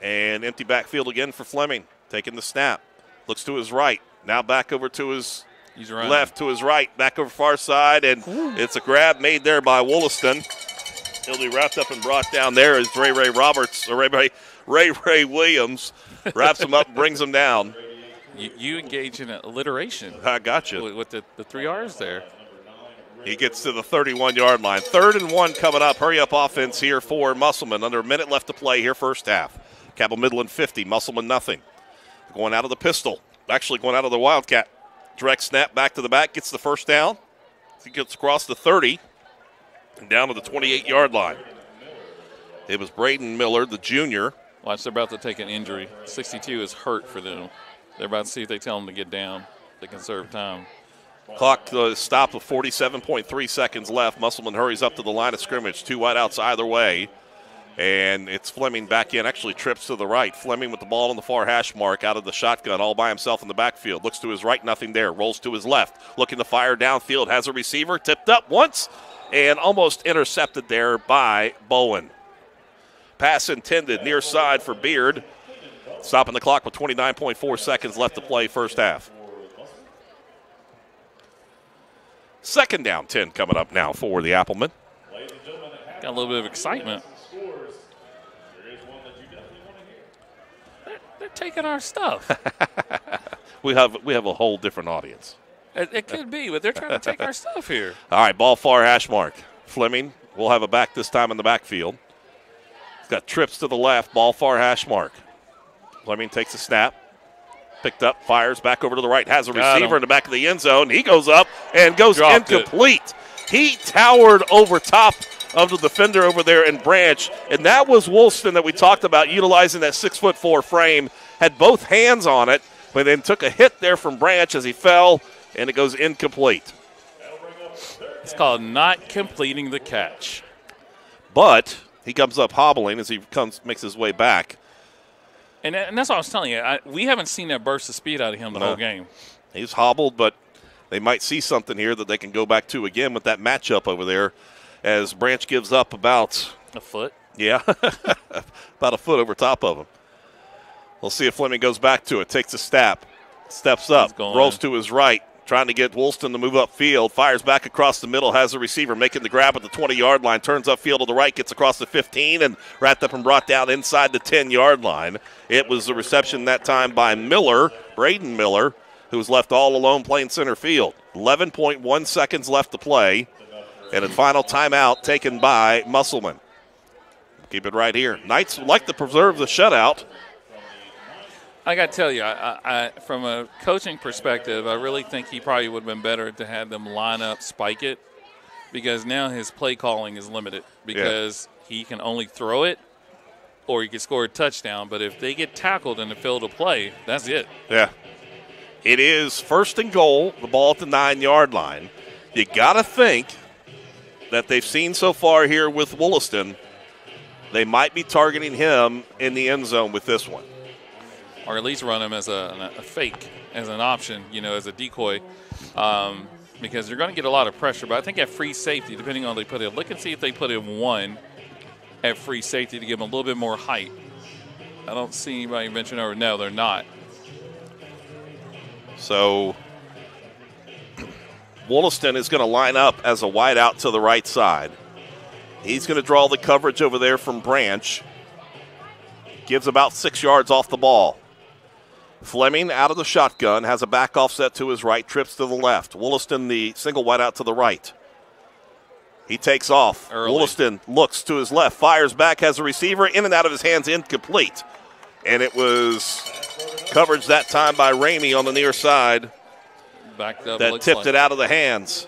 and empty backfield again for Fleming. Taking the snap, looks to his right, now back over to his He's left, to his right, back over far side, and it's a grab made there by Wollaston. He'll be wrapped up and brought down there as Ray Ray Roberts, or Ray Ray, Ray, Ray Williams wraps him up and brings him down. You, you engage in alliteration. I got you. With, with the, the three R's there. He gets to the 31 yard line. Third and one coming up. Hurry up offense here for Musselman. Under a minute left to play here, first half. Cabell Midland 50, Musselman nothing. Going out of the pistol. Actually, going out of the Wildcat. Direct snap back to the back, gets the first down. He gets across the 30 and down to the 28 yard line. It was Braden Miller, the junior. Watch, they're about to take an injury. 62 is hurt for them. They're about to see if they tell them to get down. They can serve time. Clock uh, stop with 47.3 seconds left. Musselman hurries up to the line of scrimmage. Two wideouts either way. And it's Fleming back in. Actually trips to the right. Fleming with the ball on the far hash mark out of the shotgun all by himself in the backfield. Looks to his right, nothing there. Rolls to his left. Looking to fire downfield. Has a receiver. Tipped up once and almost intercepted there by Bowen. Pass intended near side for Beard. Stopping the clock with 29.4 seconds left to play first half. Second down 10 coming up now for the Applemen. Got a little bit of excitement. They're, they're taking our stuff. We have we have a whole different audience. It, it could be, but they're trying to take our stuff here. All right, ball far hash mark. Fleming will have a back this time in the backfield. He's got trips to the left, ball far hash mark. Fleming takes a snap, picked up, fires back over to the right, has a Got receiver him. in the back of the end zone. He goes up and goes Dropped it. incomplete. He towered over top of the defender over there in Branch, and that was Wollaston that we talked about utilizing that six foot four frame. Had both hands on it, but then took a hit there from Branch as he fell, and it goes incomplete. It's called not completing the catch. But he comes up hobbling as he comes makes his way back. And, and that's what I was telling you. I, we haven't seen that burst of speed out of him the No. whole game. He's hobbled, but they might see something here that they can go back to again with that matchup over there as Branch gives up about a foot. Yeah, about a foot over top of him. We'll see if Fleming goes back to it, takes a step, steps up, rolls to his right, trying to get Wollaston to move upfield, fires back across the middle, has a receiver making the grab at the 20 yard line, turns upfield to the right, gets across the 15, and wrapped up and brought down inside the 10 yard line. It was a reception that time by Miller, Braden Miller, who was left all alone playing center field. 11.1 seconds left to play, and a final timeout taken by Musselman. Keep it right here. Knights like to preserve the shutout. I got to tell you, I, I, from a coaching perspective, I really think he probably would have been better to have them line up, spike it, because now his play calling is limited because he can only throw it or he can score a touchdown. But if they get tackled in the field of play, that's it. Yeah. It is first and goal, the ball at the nine yard line. You got to think that they've seen so far here with Wollaston, they might be targeting him in the end zone with this one. Or at least run him as a, a fake, as an option, you know, as a decoy, um, because you're going to get a lot of pressure. But I think at free safety, depending on they put it, look and see if they put in one at free safety to give him a little bit more height. I don't see anybody mention over. No, they're not. So Wollaston is going to line up as a wide out to the right side. He's going to draw the coverage over there from Branch. Gives about six yards off the ball. Fleming out of the shotgun has a back offset to his right, trips to the left. Wollaston the single wide out to the right. He takes off. Early. Wollaston looks to his left, fires back, has a receiver in and out of his hands, incomplete. And it was coverage that time by Ramey on the near side Backed up. that tipped like. it out of the hands.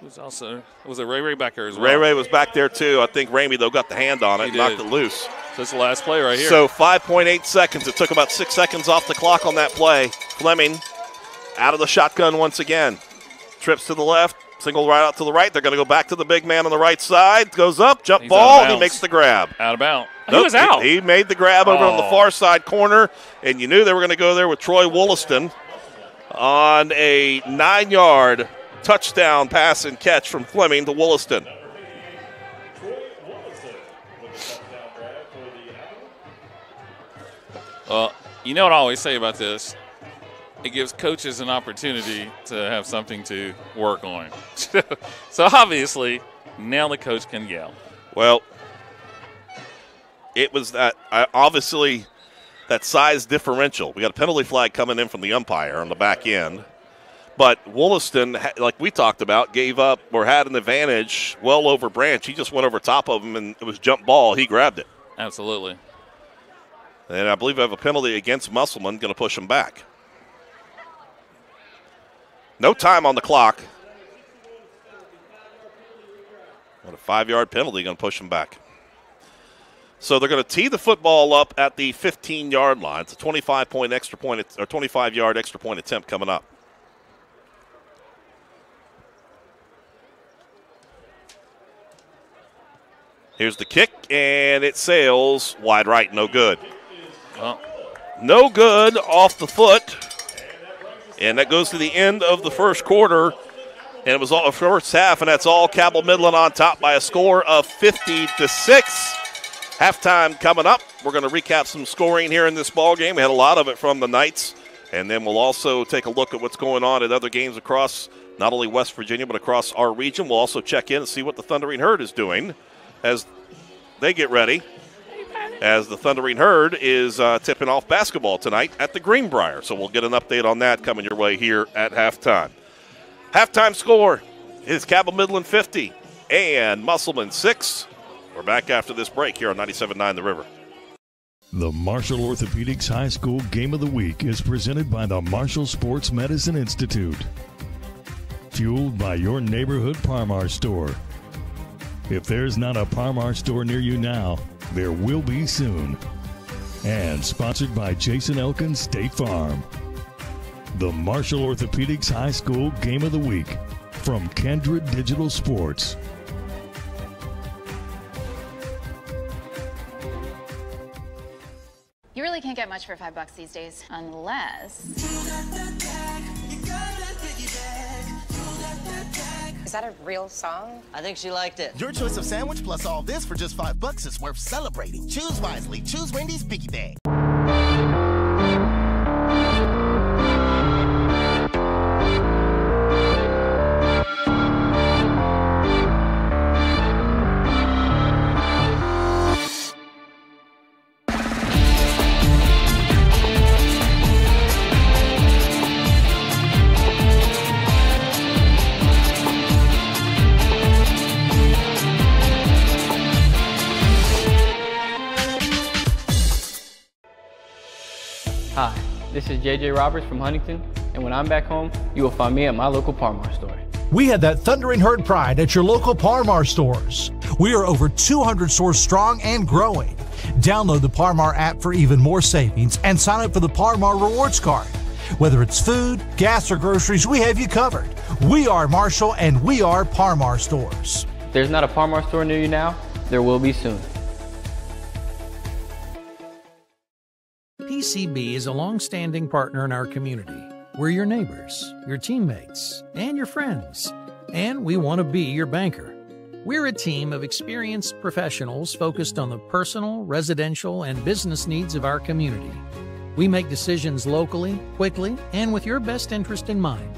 Who's also was it Ray Ray back there as well? Ray Ray was back there too. I think Ramey though got the hand on it, knocked it loose. It's the last play right here. So 5.8 seconds. It took about six seconds off the clock on that play. Fleming out of the shotgun once again. Trips to the left, single right out to the right. They're going to go back to the big man on the right side. Goes up, jump He's ball, and he makes the grab. out of bounds. He was out. He, made the grab over on the Oh. far side corner, and you knew they were going to go there with Troy Wollaston on a nine yard touchdown pass and catch from Fleming to Wollaston. Well, you know what I always say about this? It gives coaches an opportunity to have something to work on. so obviously, now the coach can yell. Well, it was that I obviously that size differential. We got a penalty flag coming in from the umpire on the back end. But Wollaston, like we talked about, gave up or had an advantage well over Branch. He just went over top of him and it was jump ball. He grabbed it. Absolutely. And I believe I have a penalty against Musselman, going to push him back. No time on the clock. What a five yard penalty, going to push him back. So they're going to tee the football up at the 15 yard line. It's a 25 point extra point, or 25 yard extra point attempt coming up. Here's the kick, and it sails wide right, no good. No good off the foot. And that goes to the end of the first quarter. And it was all first half, and that's all Cabell Midland on top by a score of 50 to 6. Halftime coming up. We're going to recap some scoring here in this ball game. We had a lot of it from the Knights, and then we'll also take a look at what's going on at other games across not only West Virginia but across our region. We'll also check in and see what the Thundering Herd is doing as they get ready. As the Thundering Herd is uh, tipping off basketball tonight at the Greenbrier. So we'll get an update on that coming your way here at halftime. Halftime score is Cabell Midland 50 and Musselman 6. We're back after this break here on 97.9 The River. The Marshall Orthopedics High School Game of the Week is presented by the Marshall Sports Medicine Institute. Fueled by your neighborhood Parmar store. If there's not a Parmar store near you now, there will be soon. And sponsored by Jason Elkins State Farm. The Marshall Orthopedics High School Game of the Week from Kendra Digital Sports. You really can't get much for five bucks these days, unless. Is that a real song? I think she liked it. Your choice of sandwich plus all this for just five bucks is worth celebrating. Choose wisely. Choose Wendy's Biggie Bag. JJ Roberts from Huntington, and when I'm back home, you will find me at my local Parmar store. We had that Thundering Herd pride at your local Parmar stores. We are over 200 stores strong and growing. Download the Parmar app for even more savings and sign up for the Parmar Rewards Card. Whether it's food, gas, or groceries, we have you covered. We are Marshall and we are Parmar stores. If there's not a Parmar store near you now, there will be soon. PCB is a long-standing partner in our community. We're your neighbors, your teammates, and your friends, and we want to be your banker. We're a team of experienced professionals focused on the personal, residential, and business needs of our community. We make decisions locally, quickly, and with your best interest in mind.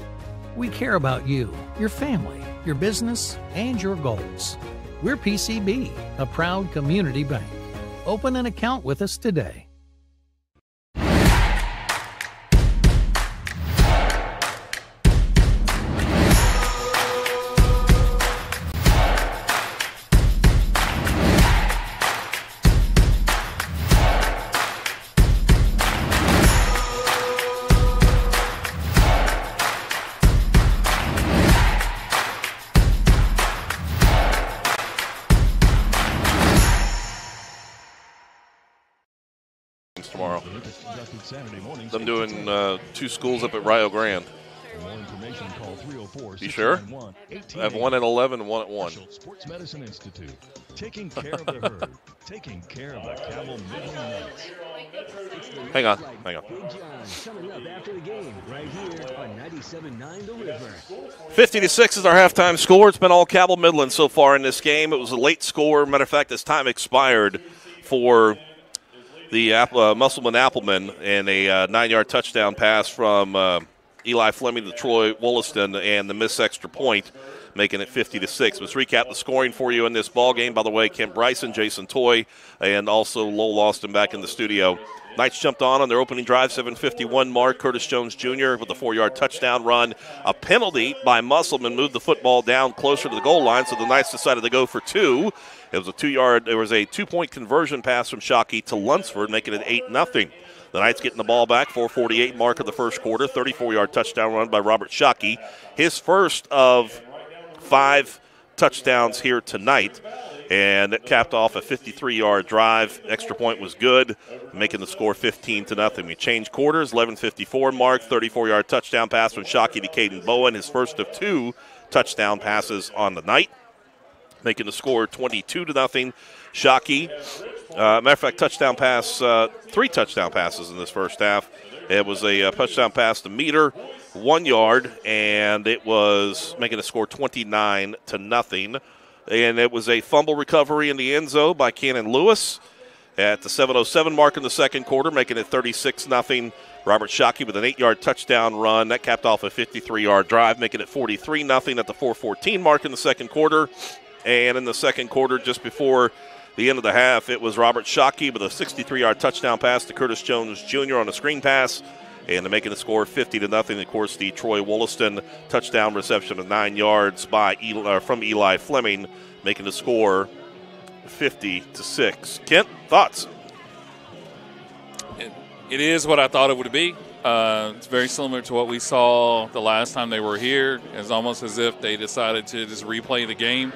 We care about you, your family, your business, and your goals. We're PCB, a proud community bank. Open an account with us today. I'm doing uh, two schools up at Rio Grande. You sure? I have one at 11 and one at 1. Sports Medicine Institute. Taking care of the herd. Taking care of the Cabell Midland. Hang on, hang on. Coming up after the game, right here on 97.9 The River. 50 to 6 is our halftime score. It's been all Cabell Midland so far in this game. It was a late score. Matter of fact, this time expired for the uh, Musselman Applemen and a uh, nine yard touchdown pass from uh, Eli Fleming to Troy Wollaston and the miss extra point, making it 50 to 6. Let's recap the scoring for you in this ball game. By the way, Kent Bryson, Jason Toy, and also Lowell Austin back in the studio. Knights jumped on on their opening drive, 751 mark. Curtis Jones Jr. with a four yard touchdown run. A penalty by Musselman moved the football down closer to the goal line, so the Knights decided to go for two. It was a two yard, there was a two point conversion pass from Shockey to Lunsford, making it 8 0. The Knights getting the ball back, 448 mark of the first quarter, 34 yard touchdown run by Robert Shockey. His first of five touchdowns here tonight. And it capped off a 53 yard drive. Extra point was good, making the score 15 to nothing. We change quarters, 11:54 mark, 34 yard touchdown pass from Shockey to Caden Bowen, his first of two touchdown passes on the night, making the score 22 to nothing. Shockey, uh, matter of fact, touchdown pass, uh, three touchdown passes in this first half. It was a, uh touchdown pass to Meter, one yard, and it was making the score 29 to nothing. and it was a fumble recovery in the end zone by Cannon Lewis at the 7:07 mark in the second quarter, making it 36 0 Robert Shockey with an eight-yard touchdown run that capped off a 53-yard drive, making it 43 0 at the 4:14 mark in the second quarter. And in the second quarter, just before the end of the half, it was Robert Shockey with a 63-yard touchdown pass to Curtis Jones Jr. on a screen pass, and making the score 50 to nothing. Of course, the Troy Wollaston touchdown reception of nine yards by Eli, uh, from Eli Fleming, making the score 50 to six. Kent, thoughts? It, it is what I thought it would be. Uh, it's very similar to what we saw the last time they were here. It's almost as if they decided to just replay the game.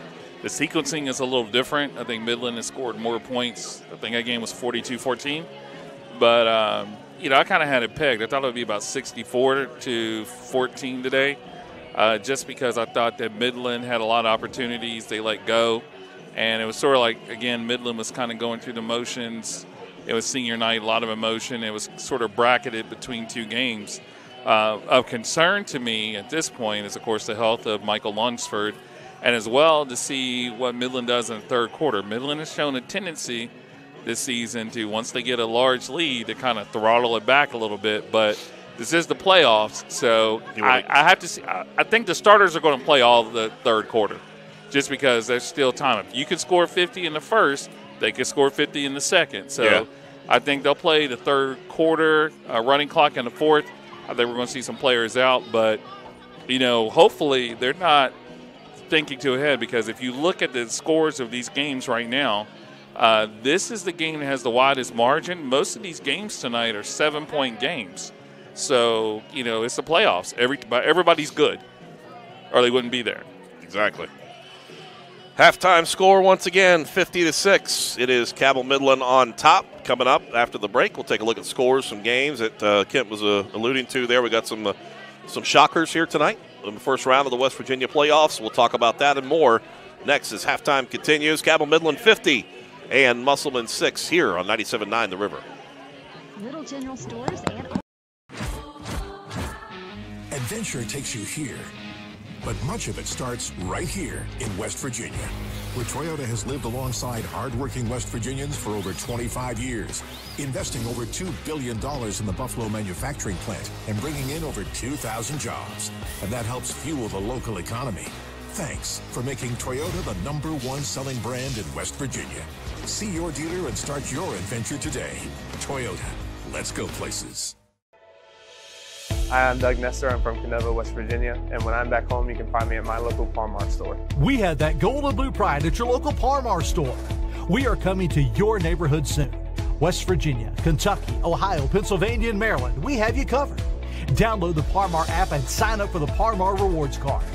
The sequencing is a little different. I think Midland has scored more points. I think that game was 42 14. But, um, you know, I kind of had it pegged. I thought it would be about 64 to 14 today, uh, just because I thought that Midland had a lot of opportunities. They let go. And it was sort of like, again, Midland was kind of going through the motions. It was senior night, a lot of emotion. It was sort of bracketed between two games. Uh, of concern to me at this point is, of course, the health of Michael Lunsford and as well to see what Midland does in the third quarter. Midland has shown a tendency this season to once they get a large lead to kind of throttle it back a little bit, but this is the playoffs, so I, I, have to see. I, I think the starters are going to play all the third quarter, just because there's still time. If you can score 50 in the first, they can score 50 in the second. So Yeah. I think they'll play the third quarter, uh, running clock in the fourth. I think we're going to see some players out, but you know, hopefully they're not thinking too ahead because if you look at the scores of these games right now, uh, this is the game that has the widest margin. Most of these games tonight are seven point games. So, you know, it's the playoffs. Every, everybody's good, or they wouldn't be there. Exactly. Halftime score once again, 50 to 6. It is Cabell Midland on top. Coming up after the break, we'll take a look at scores, some games that uh, Kent was uh, alluding to there. We got some uh, some shockers here tonight in the first round of the West Virginia playoffs. We'll talk about that and more next as halftime continues. Cabell Midland 50 and Musselman 6 here on 97.9 The River. Little General Stores and Adventure takes you here, but much of it starts right here in West Virginia, where Toyota has lived alongside hardworking West Virginians for over 25 years, investing over $2 billion in the Buffalo manufacturing plant and bringing in over 2,000 jobs. And that helps fuel the local economy. Thanks for making Toyota the number one selling brand in West Virginia. See your dealer and start your adventure today. Toyota, let's go places. Hi, I'm Doug Nestor. I'm from Kenova, West Virginia. And when I'm back home, you can find me at my local Parmar store. We have that gold and blue pride at your local Parmar store. We are coming to your neighborhood soon. West Virginia, Kentucky, Ohio, Pennsylvania, and Maryland, we have you covered. Download the Parmar app and sign up for the Parmar Rewards Card.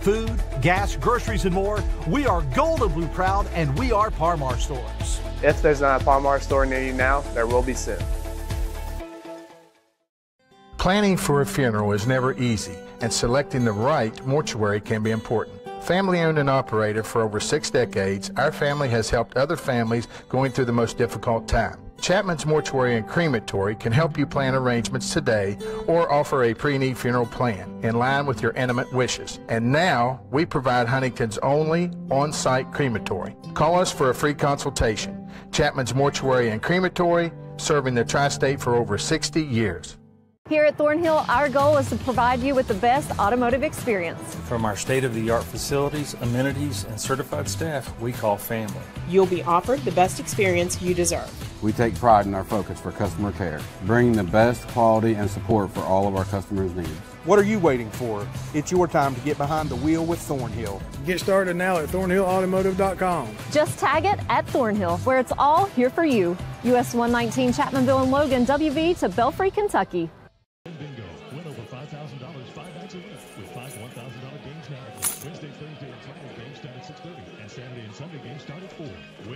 Food, gas, groceries, and more, we are gold and blue proud, and we are Parmar stores. If there's not a Parmar store near you now, there will be soon. Planning for a funeral is never easy, and selecting the right mortuary can be important. Family owned and operated for over six decades, our family has helped other families going through the most difficult time. Chapman's Mortuary and Crematory can help you plan arrangements today or offer a pre-need funeral plan in line with your intimate wishes. And now we provide Huntington's only on-site crematory. Call us for a free consultation. Chapman's Mortuary and Crematory, serving the tri-state for over 60 years. Here at Thornhill, our goal is to provide you with the best automotive experience. From our state of the art facilities, amenities, and certified staff, we call family. You'll be offered the best experience you deserve. We take pride in our focus for customer care, bringing the best quality and support for all of our customers' needs. What are you waiting for? It's your time to get behind the wheel with Thornhill. Get started now at thornhillautomotive.com. Just tag it at Thornhill, where it's all here for you. US 119 Chapmanville and Logan, WV to Belfry, Kentucky.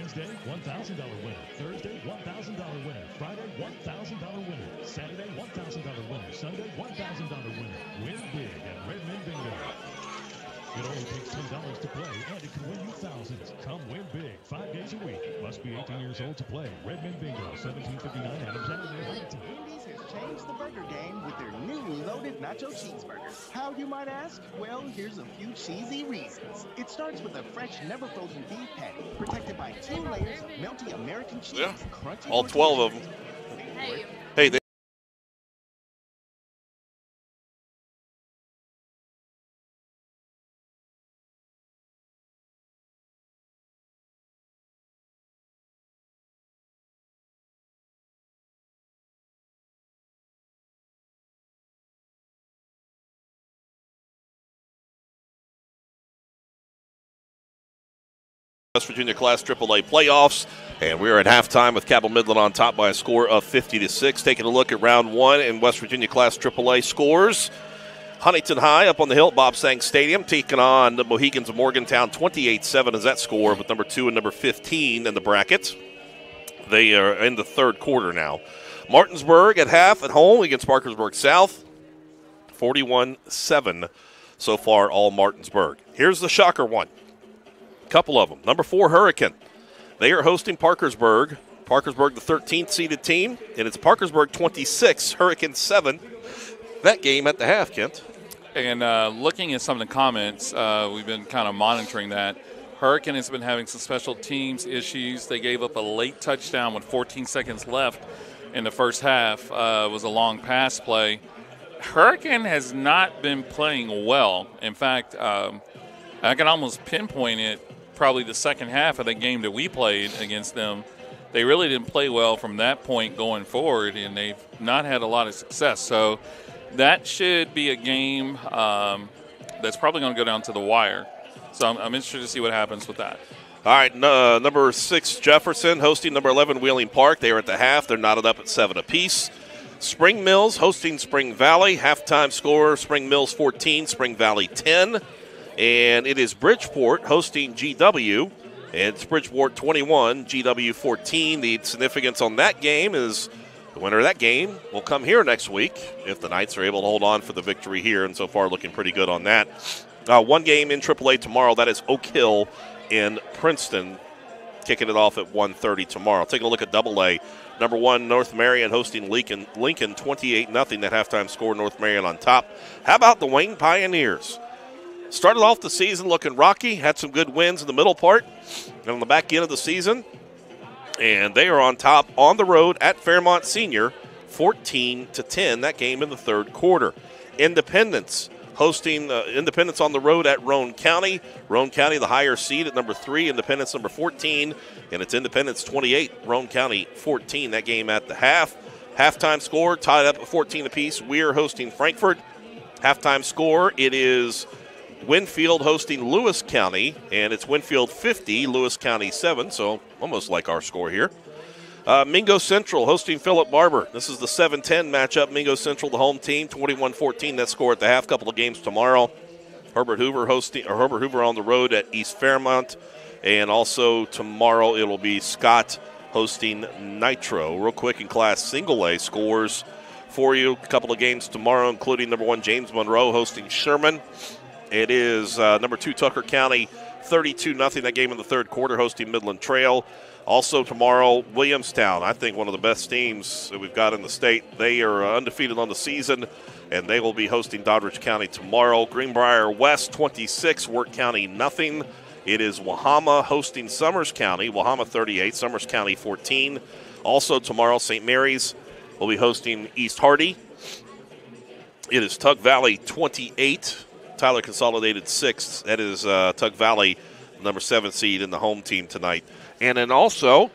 Wednesday, $1,000 winner. Thursday, $1,000 winner. Friday, $1,000 winner. Saturday, $1,000 winner. Sunday, $1,000 winner. Win big at Redmond Bingo. It only takes $10 to play, and it can win you thousands. Come win big five days a week. Must be 18 years old to play. Redmond Bingo, 1759 Adams Avenue, Huntington. Fix the burger game with their new loaded nacho cheeseburger. How, you might ask? Well, here's a few cheesy reasons. It starts with a fresh, never frozen beef patty, protected by two layers of melty American cheese. Yeah. crunchy All 12 of them. Hey. West Virginia Class AAA playoffs, and we're at halftime with Cabell Midland on top by a score of 50 to six. Taking a look at round one in West Virginia Class AAA scores. Huntington High up on the hill Bob Sang Stadium, taking on the Mohigans of Morgantown. 28-7 is that score, with number two and number 15 in the bracket. They are in the third quarter now. Martinsburg at half at home against Parkersburg South. 41-7 so far, all Martinsburg. Here's the shocker one couple of them. Number four, Hurricane. They are hosting Parkersburg. Parkersburg, the 13th seeded team, and it's Parkersburg 26, Hurricane 7. That game at the half, Kent. And uh, looking at some of the comments, uh, we've been kind of monitoring that. Hurricane has been having some special teams issues. They gave up a late touchdown with 14 seconds left in the first half. Uh, was a long pass play. Hurricane has not been playing well. In fact, um, I can almost pinpoint it probably the second half of the game that we played against them. They really didn't play well from that point going forward, and they've not had a lot of success. So that should be a game um, that's probably going to go down to the wire. So I'm, I'm interested to see what happens with that. All right, uh, number six, Jefferson, hosting number 11, Wheeling Park. They are at the half. They're knotted up at seven apiece. Spring Mills hosting Spring Valley. Halftime score Spring Mills 14, Spring Valley 10. And it is Bridgeport hosting GW. It's Bridgeport 21, GW 14. The significance on that game is the winner of that game will come here next week if the Knights are able to hold on for the victory here. And so far, looking pretty good on that. Uh, one game in AAA tomorrow. That is Oak Hill in Princeton, kicking it off at 1:30 tomorrow. Taking a look at Double A. Number one, North Marion hosting Lincoln. Lincoln 28 0 that halftime score. North Marion on top. How about the Wayne Pioneers? Started off the season looking rocky, had some good wins in the middle part, and on the back end of the season, and they are on top on the road at Fairmont Senior, 14 to 10. That game in the third quarter. Independence hosting uh, Independence on the road at Roane County. Roane County, the higher seed at number three. Independence number 14, and it's Independence 28. Roane County 14. That game at the half. Halftime score tied up at 14 apiece. We're hosting Frankfort. Halftime score it is Winfield hosting Lewis County, and it's Winfield 50, Lewis County 7, so almost like our score here. Uh, Mingo Central hosting Philip Barbour. This is the 7 10 matchup. Mingo Central, the home team, 21 14. That score at the half. Couple of games tomorrow. Herbert Hoover hosting, or Herbert Hoover on the road at East Fairmont. And also tomorrow it'll be Scott hosting Nitro. Real quick in class single A scores for you. A couple of games tomorrow, including number one James Monroe hosting Sherman. It is uh, number two Tucker County, 32 nothing. That game in the third quarter, hosting Midland Trail. Also tomorrow, Williamstown. I think one of the best teams that we've got in the state. They are uh, undefeated on the season, and they will be hosting Doddridge County tomorrow. Greenbrier West 26, Work County nothing. It is Wahama hosting Summers County. Wahama 38, Summers County 14. Also tomorrow, St. Mary's will be hosting East Hardy. It is Tug Valley 28, Tyler Consolidated sixth. That is uh, Tug Valley, number seven seed in the home team tonight. And then also,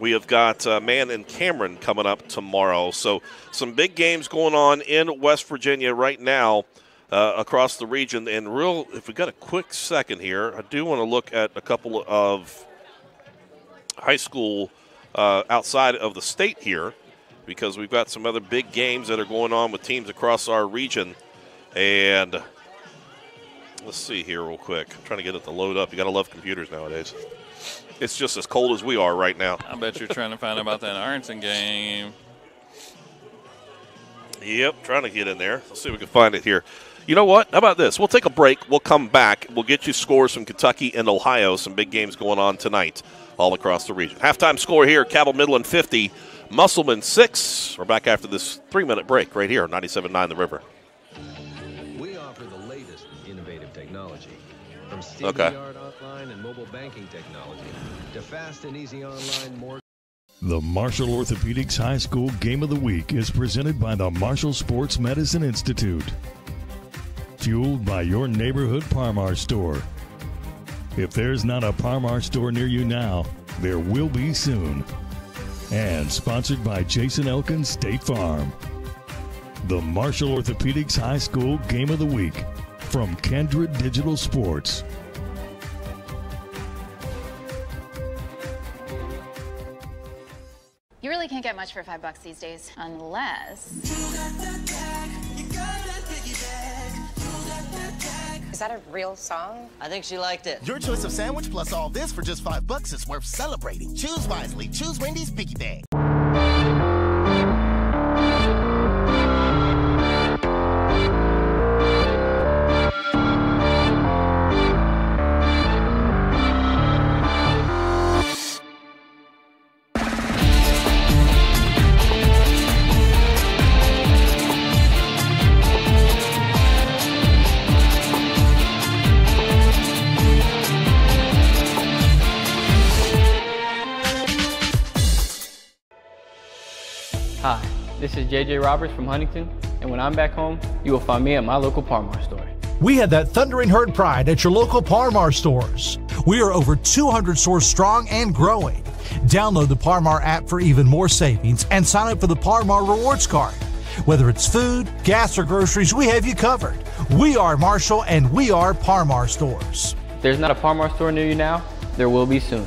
we have got uh, Man and Cameron coming up tomorrow. So some big games going on in West Virginia right now. Uh, across the region, and real, if we got a quick second here, I do want to look at a couple of high school uh, outside of the state here because we've got some other big games that are going on with teams across our region. And let's see here, real quick. I'm trying to get it to load up. You got to love computers nowadays. It's just as cold as we are right now. I bet you're trying to find out about that Ironton game. Yep, trying to get in there. Let's see if we can find it here. You know what? How about this? We'll take a break. We'll come back. We'll get you scores from Kentucky and Ohio. Some big games going on tonight all across the region. Halftime score here Cabell Midland 50, Musselman 6. We're back after this three minute break right here on 97.9 The River. From Okay. state-of-the-art online and mobile banking technology to fast and easy online mortgage. The Marshall Orthopedics High School Game of the Week is presented by the Marshall Sports Medicine Institute. Fueled by your neighborhood Parmar store. If there's not a Parmar store near you now, there will be soon. And sponsored by Jason Elkins State Farm. The Marshall Orthopedics High School Game of the Week from Kendra Digital Sports. You really can't get much for five bucks these days, unless. Is that a real song? I think she liked it. Your choice of sandwich plus all this for just five bucks is worth celebrating. Choose wisely. Choose Wendy's Biggie Bag. JJ Roberts from Huntington, and when I'm back home, you will find me at my local Parmar store. We had that thundering herd pride at your local Parmar stores. We are over 200 stores strong and growing. Download the Parmar app for even more savings and sign up for the Parmar Rewards Card. Whether it's food, gas, or groceries, we have you covered. We are Marshall and we are Parmar stores. If there's not a Parmar store near you now, there will be soon.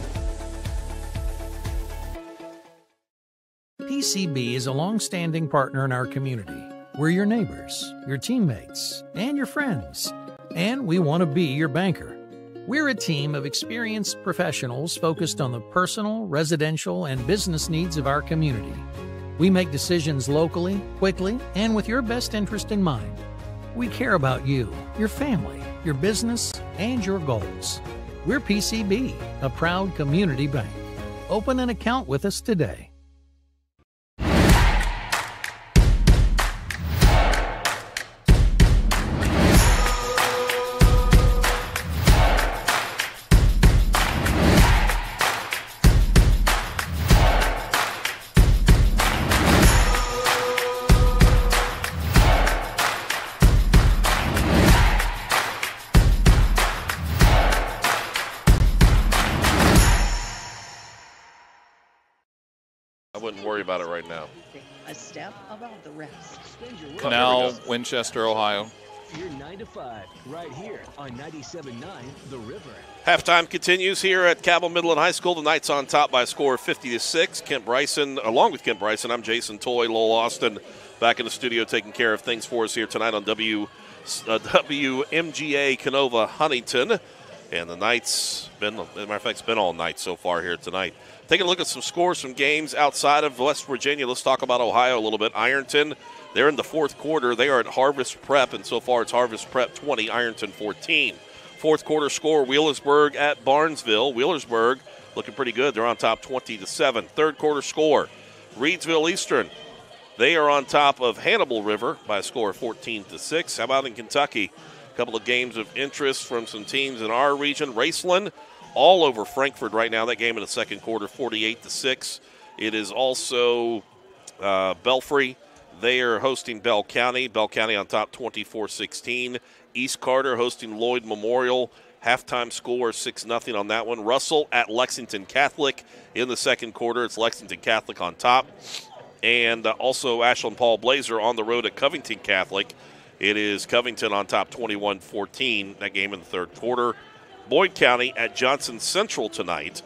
PCB is a long-standing partner in our community. We're your neighbors, your teammates, and your friends. And we want to be your banker. We're a team of experienced professionals focused on the personal, residential, and business needs of our community. We make decisions locally, quickly, and with your best interest in mind. We care about you, your family, your business, and your goals. We're PCB, a proud community bank. Open an account with us today. Worry about it right now. A step above the rest. Canal, Winchester, Ohio. Your 9 to 5, right here on 97.9 The River. Halftime continues here at Cabell Midland High School. The Knights on top by a score of 50 to 6. Kent Bryson, along with Kent Bryson, I'm Jason Toy, Lowell Austin, back in the studio taking care of things for us here tonight on W uh, WMGA Kenova Huntington. And the Knights, been, as a matter of fact, it's been all night so far here tonight. Taking a look at some scores from games outside of West Virginia. Let's talk about Ohio a little bit. Ironton, they're in the fourth quarter. They are at Harvest Prep, and so far it's Harvest Prep 20, Ironton 14. Fourth quarter score, Wheelersburg at Barnesville. Wheelersburg looking pretty good. They're on top 20 to 7. Third quarter score, Reedsville Eastern. They are on top of Hannibal River by a score of 14 to 6. How about in Kentucky? A couple of games of interest from some teams in our region. Raceland all over Frankfort right now. That game in the second quarter, 48 to 6. It is also uh, Belfry. They are hosting Bell County. Bell County on top 24 16. East Carter hosting Lloyd Memorial. Halftime score 6 0 on that one. Russell at Lexington Catholic in the second quarter. It's Lexington Catholic on top. And uh, also Ashland Paul Blazer on the road at Covington Catholic. It is Covington on top 21 14. That game in the third quarter. Boyd County at Johnson Central tonight.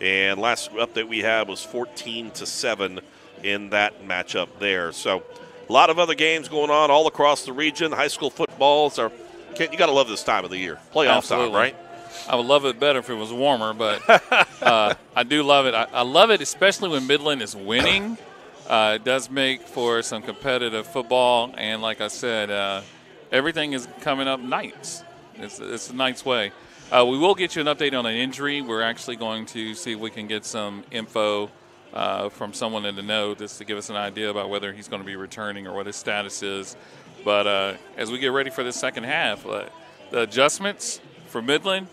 And last update we had was 14 to 7 in that matchup there. So a lot of other games going on all across the region. High school footballs are you got to love this time of the year. Playoff Absolutely. time, right? I would love it better if it was warmer, but uh, I do love it. I, I love it, especially when Midland is winning. Uh, it does make for some competitive football, and like I said, uh, everything is coming up Knights. It's, it's a Knights way. Uh, we will get you an update on an injury. We're actually going to see if we can get some info uh, from someone in the know just to give us an idea about whether he's going to be returning or what his status is. But uh, as we get ready for the second half, uh, the adjustments for Midland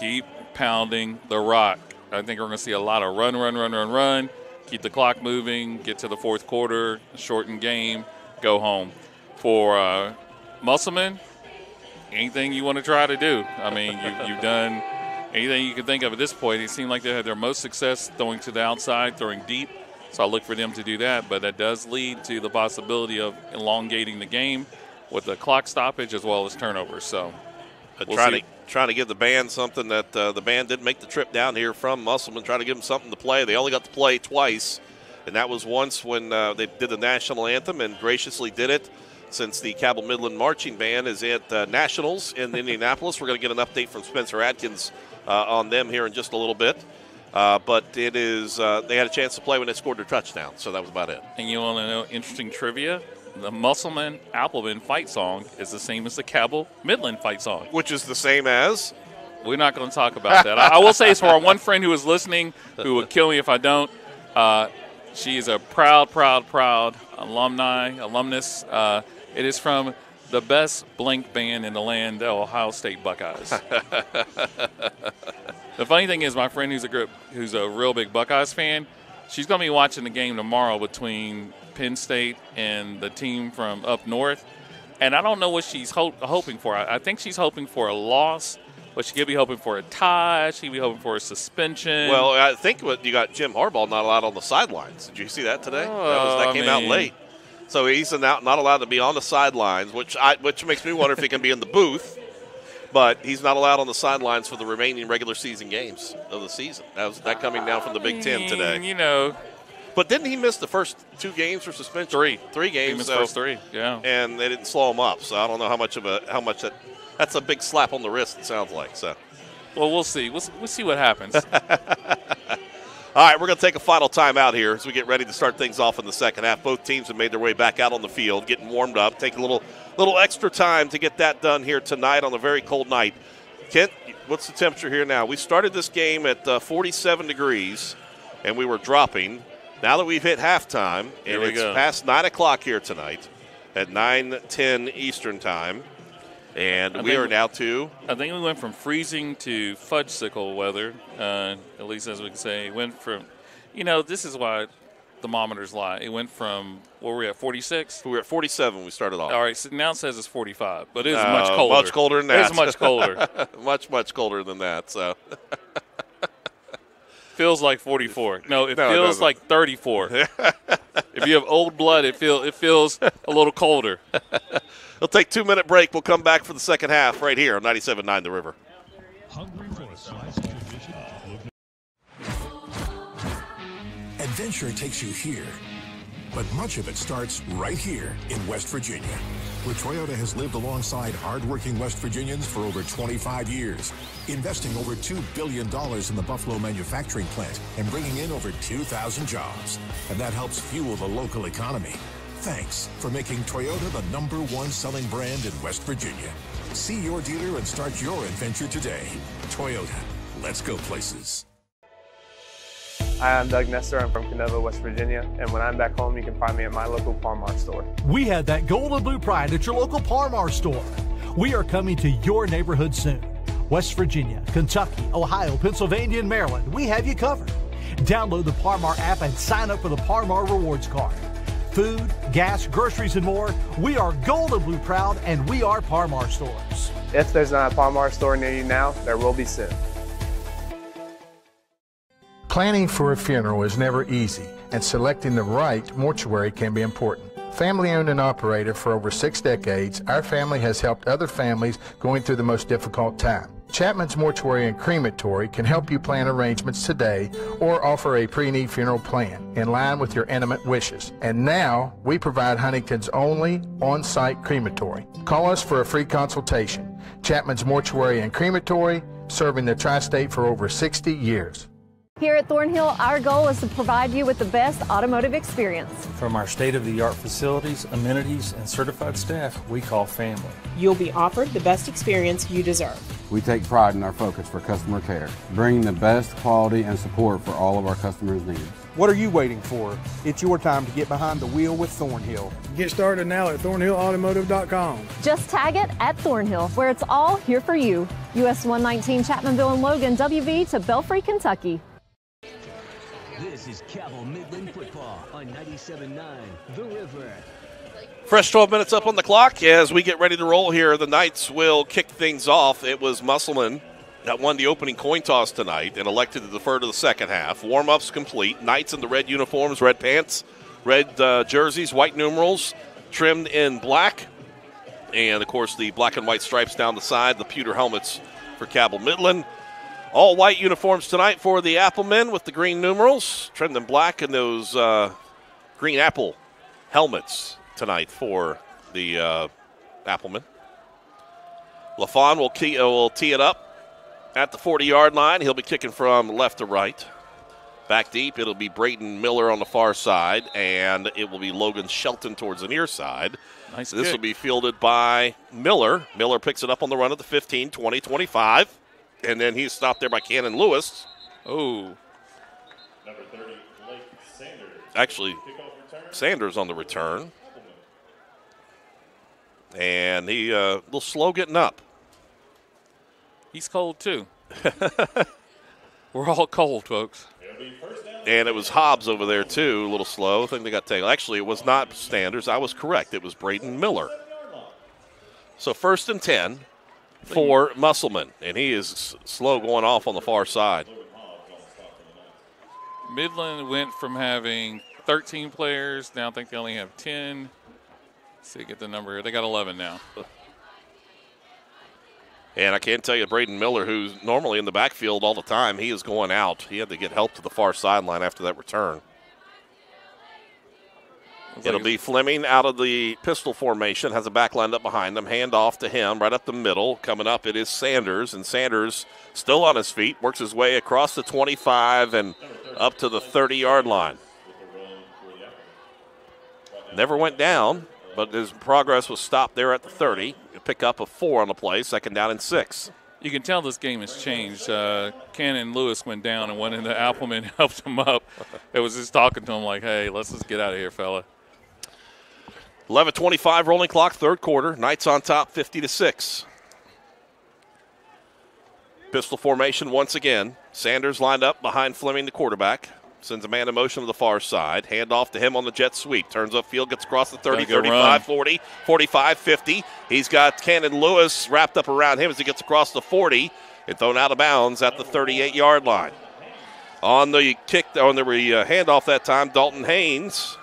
keep pounding the rock. I think we're going to see a lot of run, run, run, run, run, keep the clock moving, get to the fourth quarter, shorten game, go home. For uh, Musselman, anything you want to try to do. I mean, you, you've done anything you can think of at this point. It seemed like they had their most success throwing to the outside, throwing deep. So I look for them to do that, but that does lead to the possibility of elongating the game with the clock stoppage as well as turnovers. So we'll trying to trying to give the band something that uh, the band didn't make the trip down here from Musselman. Trying to give them something to play. They only got to play twice, and that was once when uh, they did the national anthem and graciously did it. Since the Cabell Midland Marching Band is at uh, Nationals in Indianapolis, we're going to get an update from Spencer Atkins uh, on them here in just a little bit. Uh, but it is uh, they had a chance to play when they scored their touchdown, so that was about it. And you want to know interesting trivia? The Musselman Applemen fight song is the same as the Cabell Midland fight song, which is the same as. We're not going to talk about that. I, I, will say it's for our one friend who is listening, who would kill me if I don't. Uh, she is a proud, proud, proud alumni, alumnus. It is from the best blink band in the land, the Ohio State Buckeyes. the funny thing is, my friend who's a group, who's a real big Buckeyes fan, she's going to be watching the game tomorrow between Penn State and the team from up north. And I don't know what she's ho- hoping for. I, I, think she's hoping for a loss, but she could be hoping for a tie. She could be hoping for a suspension. Well, I think what you got Jim Harbaugh not allowed on the sidelines. Did you see that today? Oh, that, was, that came mean, out late. So he's not, not allowed to be on the sidelines, which I, which makes me wonder if he can be in the booth. But he's not allowed on the sidelines for the remaining regular season games of the season. That was that coming down from the Big Ten today. You know, but didn't he miss the first two games for suspension? Three, three games. He missed so, first three, yeah. And they didn't slow him up, so I don't know how much of a how much that that's a big slap on the wrist. It sounds like so. Well, we'll see. We'll, we'll see what happens. All right, we're going to take a final timeout here as we get ready to start things off in the second half. Both teams have made their way back out on the field, getting warmed up. Take a little little extra time to get that done here tonight on a very cold night. Kent, what's the temperature here now? We started this game at uh, 47 degrees, and we were dropping. Now that we've hit halftime, and it's go. past 9 o'clock here tonight at 9 10 Eastern Time. And I we are now to. I think we went from freezing to fudge sickle weather, uh, at least as we can say. It went from, you know, this is why thermometers lie. It went from, what were we at, 46? We were at 47 we started off. All right, so now it says it's 45, but it is uh, much colder. Much colder than that. It's much colder. much, much colder than that, so. feels like 44. No, it no, feels it like 34. if you have old blood, it feel it feels a little colder. We'll take two minute break. We'll come back for the second half right here on 97.9 The River. Adventure takes you here, but much of it starts right here in West Virginia, where Toyota has lived alongside hardworking West Virginians for over 25 years, investing over $2 billion in the Buffalo manufacturing plant and bringing in over 2,000 jobs. And that helps fuel the local economy. Thanks for making Toyota the number one selling brand in West Virginia. See your dealer and start your adventure today. Toyota, let's go places. Hi, I'm Doug Nestor. I'm from Kenova, West Virginia. And when I'm back home, you can find me at my local Par-Mar store. We had that gold and blue pride at your local Par-Mar store. We are coming to your neighborhood soon. West Virginia, Kentucky, Ohio, Pennsylvania, and Maryland, we have you covered. Download the Par-Mar app and sign up for the Par-Mar rewards card food, gas, groceries, and more. We are Gold and Blue proud, and we are Par-Mar stores. If there's not a Par-Mar store near you now, there will be soon. Planning for a funeral is never easy, and selecting the right mortuary can be important. Family owned and operated for over six decades, our family has helped other families going through the most difficult time. Chapman's Mortuary and Crematory can help you plan arrangements today or offer a pre-need funeral plan in line with your intimate wishes. And now we provide Huntington's only on-site crematory. Call us for a free consultation. Chapman's Mortuary and Crematory, serving the tri-state for over 60 years. Here at Thornhill, our goal is to provide you with the best automotive experience. From our state of the art facilities, amenities, and certified staff, we call family. You'll be offered the best experience you deserve. We take pride in our focus for customer care, bringing the best quality and support for all of our customers' needs. What are you waiting for? It's your time to get behind the wheel with Thornhill. Get started now at thornhillautomotive.com. Just tag it at Thornhill, where it's all here for you. US 119 Chapmanville and Logan, WV to Belfry, Kentucky. This is Cabell Midland football on 97.9 The River. Fresh 12 minutes up on the clock as we get ready to roll here. The Knights will kick things off. It was Musselman that won the opening coin toss tonight and elected to defer to the second half. Warm ups complete. Knights in the red uniforms, red pants, red uh, jerseys, white numerals, trimmed in black. And of course, the black and white stripes down the side, the pewter helmets for Cabell Midland. All white uniforms tonight for the Applemen with the green numerals, trimmed in black, and those uh, green apple helmets tonight for the uh, Applemen. LaFon will, key, uh, will tee it up at the 40 yard line. He'll be kicking from left to right. Back deep, it'll be Braden Miller on the far side, and it will be Logan Shelton towards the near side. Nice this kick. will be fielded by Miller. Miller picks it up on the run at the 15, 20, 25, and then he's stopped there by Cannon Lewis. Oh. Number 30, Blake Sanders. Actually, Sanders on the return. And he uh, a little slow getting up. He's cold too. We're all cold, folks. And it was Hobbs over there, too, a little slow. I think they got taken. Actually, it was not Sanders. I was correct. It was Braden Miller. So first and 10 for Musselman. And he is slow going off on the far side. Midland went from having 13 players, now I think they only have 10. Let's see, get the number. They got 11 now. And I can't tell you, Braden Miller, who's normally in the backfield all the time, he is going out. He had to get help to the far sideline after that return. It'll be Fleming out of the pistol formation, has a back lined up behind him, hand off to him right up the middle. Coming up, it is Sanders, and Sanders still on his feet, works his way across the 25 and up to the 30 yard line. Never went down, but his progress was stopped there at the 30. A pick up a four on the play, second down and six. You can tell this game has changed. Uh, Cannon Lewis went down and went into Appleman, helped him up. It was just talking to him like, hey, let's just get out of here, fella. 11:25 rolling clock, third quarter. Knights on top, 50 to six. Pistol formation once again. Sanders lined up behind Fleming, the quarterback. Sends a man in motion to the far side. Hand off to him on the jet sweep. Turns up field, gets across the 30, 35, run. 40, 45, 50. He's got Cannon Lewis wrapped up around him as he gets across the 40 and thrown out of bounds at the 38 yard line. On the kick, on the uh, handoff that time, Dalton Haynes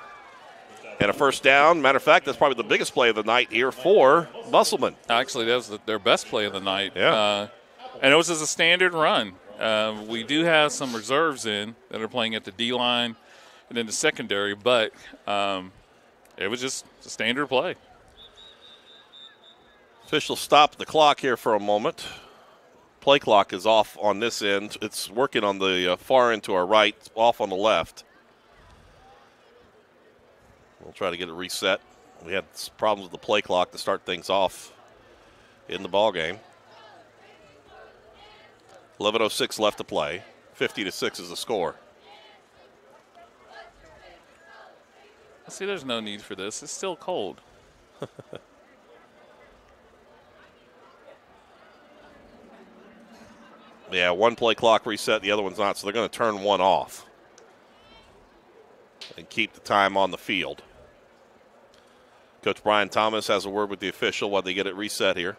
and a first down. Matter of fact, that's probably the biggest play of the night here for Musselman. Actually, that was the, their best play of the night. Yeah. Uh, and it was as a standard run. Uh, we do have some reserves in that are playing at the D line and then the secondary, but um, it was just a standard play. Official stop the clock here for a moment. Play clock is off on this end. It's working on the uh, far end to our right, off on the left. We'll try to get it reset. We had problems with the play clock to start things off in the ball game. 11:06 left to play. 50 to six is the score. See, there's no need for this. It's still cold. Yeah, one play clock reset, the other one's not, so they're going to turn one off and keep the time on the field. Coach Brian Thomas has a word with the official while they get it reset here.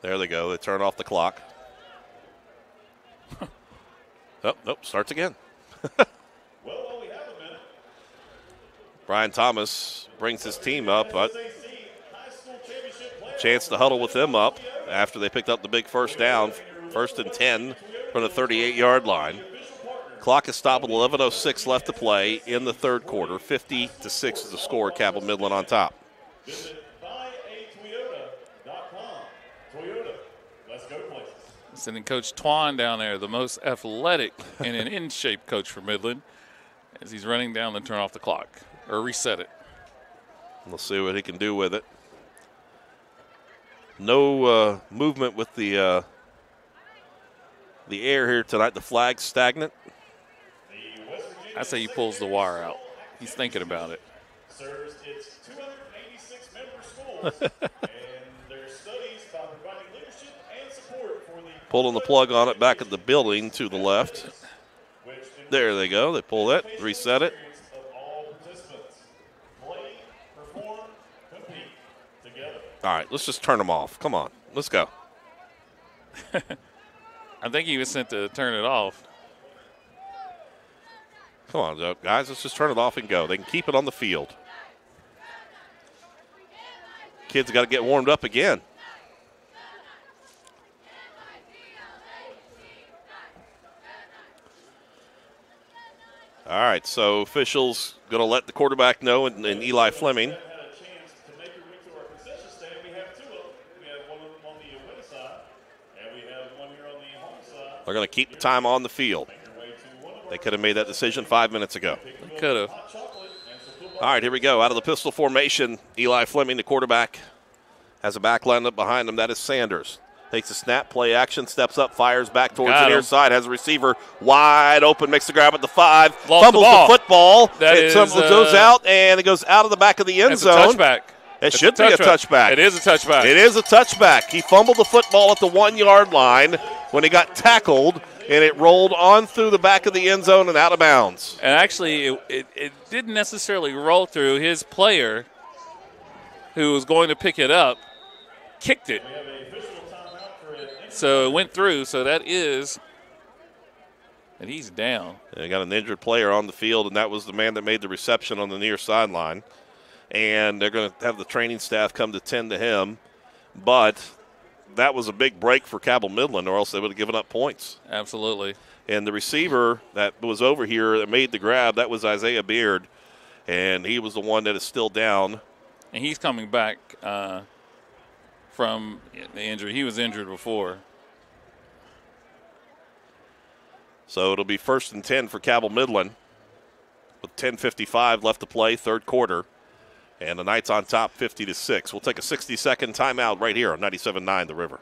There they go. They turn off the clock. oh, nope, starts again. Brian Thomas brings his team up, but chance to huddle with them up after they picked up the big first down, first and 10 from the 38 yard line. Clock is stopped with 11.06 left to play in the third quarter. 50 to 6 is the score. Cabell Midland on top. Toyota. Let's go places. Sending Coach Twan down there, the most athletic and an in shape coach for Midland, as he's running down the turn off the clock or reset it. We'll see what he can do with it. No uh, movement with the uh, the air here tonight. The flag's stagnant. I say he pulls the wire out. He's thinking about it. Serves its 286 member schools and their studies by providing leadership and support for the Pulling the plug on it back at the building to the left. There they go. They pull it, reset it. All right, let's just turn them off. Come on, let's go. I think he was sent to turn it off. Come on, guys, let's just turn it off and go. They can keep it on the field. Kids got to get warmed up again. All right, so officials going to let the quarterback know and, and Eli Fleming. They're going to keep the time on the field. They could have made that decision five minutes ago. Could have. All right, here we go. Out of the pistol formation, Eli Fleming, the quarterback, has a back lined up behind him. That is Sanders. Takes a snap, play action, steps up, fires back towards Got the near side, has a receiver wide open, makes the grab at the five, Lost fumbles the ball. football. That it is, uh, goes out, and it goes out of the back of the end zone. touchback. It It's should a be a touchback. touchback. It is a touchback. It is a touchback. He fumbled the football at the one yard line when he got tackled, and it rolled on through the back of the end zone and out of bounds. And actually, it, it, it didn't necessarily roll through. His player, who was going to pick it up, kicked it. So it went through. So that is, and he's down. They got an injured player on the field, and that was the man that made the reception on the near sideline. And they're going to have the training staff come to tend to him. But that was a big break for Cabell Midland, or else they would have given up points. Absolutely. And the receiver that was over here that made the grab, that was Isaiah Beard. And he was the one that is still down. And he's coming back uh, from the injury. He was injured before. So it'll be first and 10 for Cabell Midland with 10.55 left to play, third quarter. And the Knights on top 50 to 6. We'll take a 60 second timeout right here on 97.9 The River.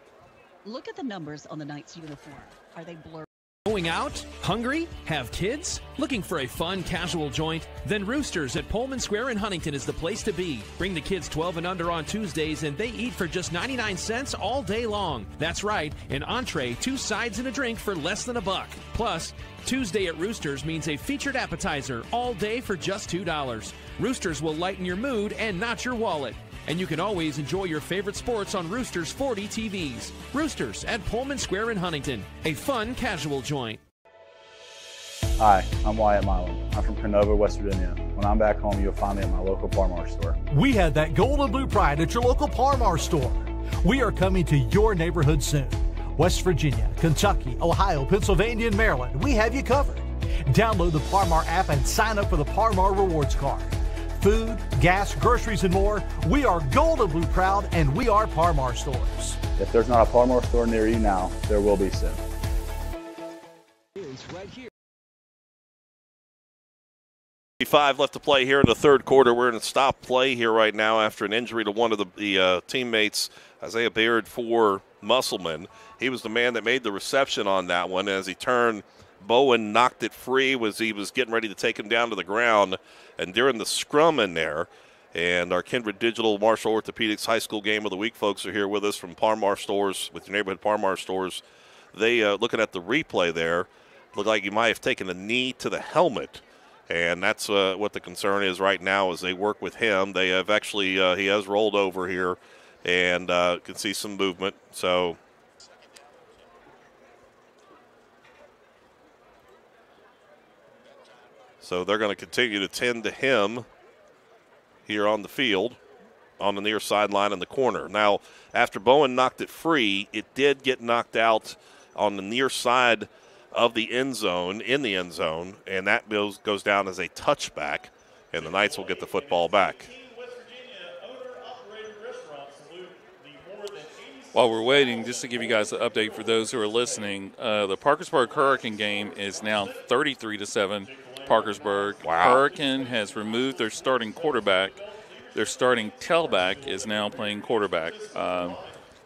Look at the numbers on the Knights uniform. Are they blurred? Going out? Hungry? Have kids? Looking for a fun, casual joint? Then Roosters at Pullman Square in Huntington is the place to be. Bring the kids 12 and under on Tuesdays, and they eat for just 99 cents all day long. That's right, an entree, two sides, and a drink for less than a buck. Plus, Tuesday at Roosters means a featured appetizer all day for just $2. Roosters will lighten your mood and not your wallet. And you can always enjoy your favorite sports on Roosters 40 TVs. Roosters at Pullman Square in Huntington, a fun, casual joint. Hi, I'm Wyatt Milam. I'm from Kenova, West Virginia. When I'm back home, you'll find me at my local Parmar store. We have that gold and blue pride at your local Parmar store. We are coming to your neighborhood soon. West Virginia, Kentucky, Ohio, Pennsylvania, and Maryland, we have you covered. Download the Parmar app and sign up for the Parmar Rewards Card. Food, gas, groceries, and more, we are gold and blue proud, and we are Parmar stores. If there's not a Parmar store near you now, there will be soon. Is right here. Five left to play here in the third quarter. We're in a stop play here right now after an injury to one of the, the uh, teammates, Isaiah Baird for Musselman. He was the man that made the reception on that one. As he turned, Bowen knocked it free. Was he was getting ready to take him down to the ground, and during the scrum in there, and our Kindred Digital Marshall Orthopedics High School Game of the Week folks are here with us from Parmar stores with your neighborhood Parmar stores. They uh, looking at the replay there, looked like he might have taken a knee to the helmet and that's uh, what the concern is right now as they work with him. They have actually uh, he has rolled over here, and uh, can see some movement. So. So they're going to continue to tend to him here on the field, on the near sideline in the corner. Now, after Bowen knocked it free, it did get knocked out on the near side of the end zone, in the end zone, and that goes, goes down as a touchback, and the Knights will get the football back. While we're waiting, just to give you guys an update for those who are listening, uh, the Parkersburg Hurricane game is now 33 to seven. Parkersburg. Wow. Hurricane has removed their starting quarterback. Their starting tailback is now playing quarterback. Um,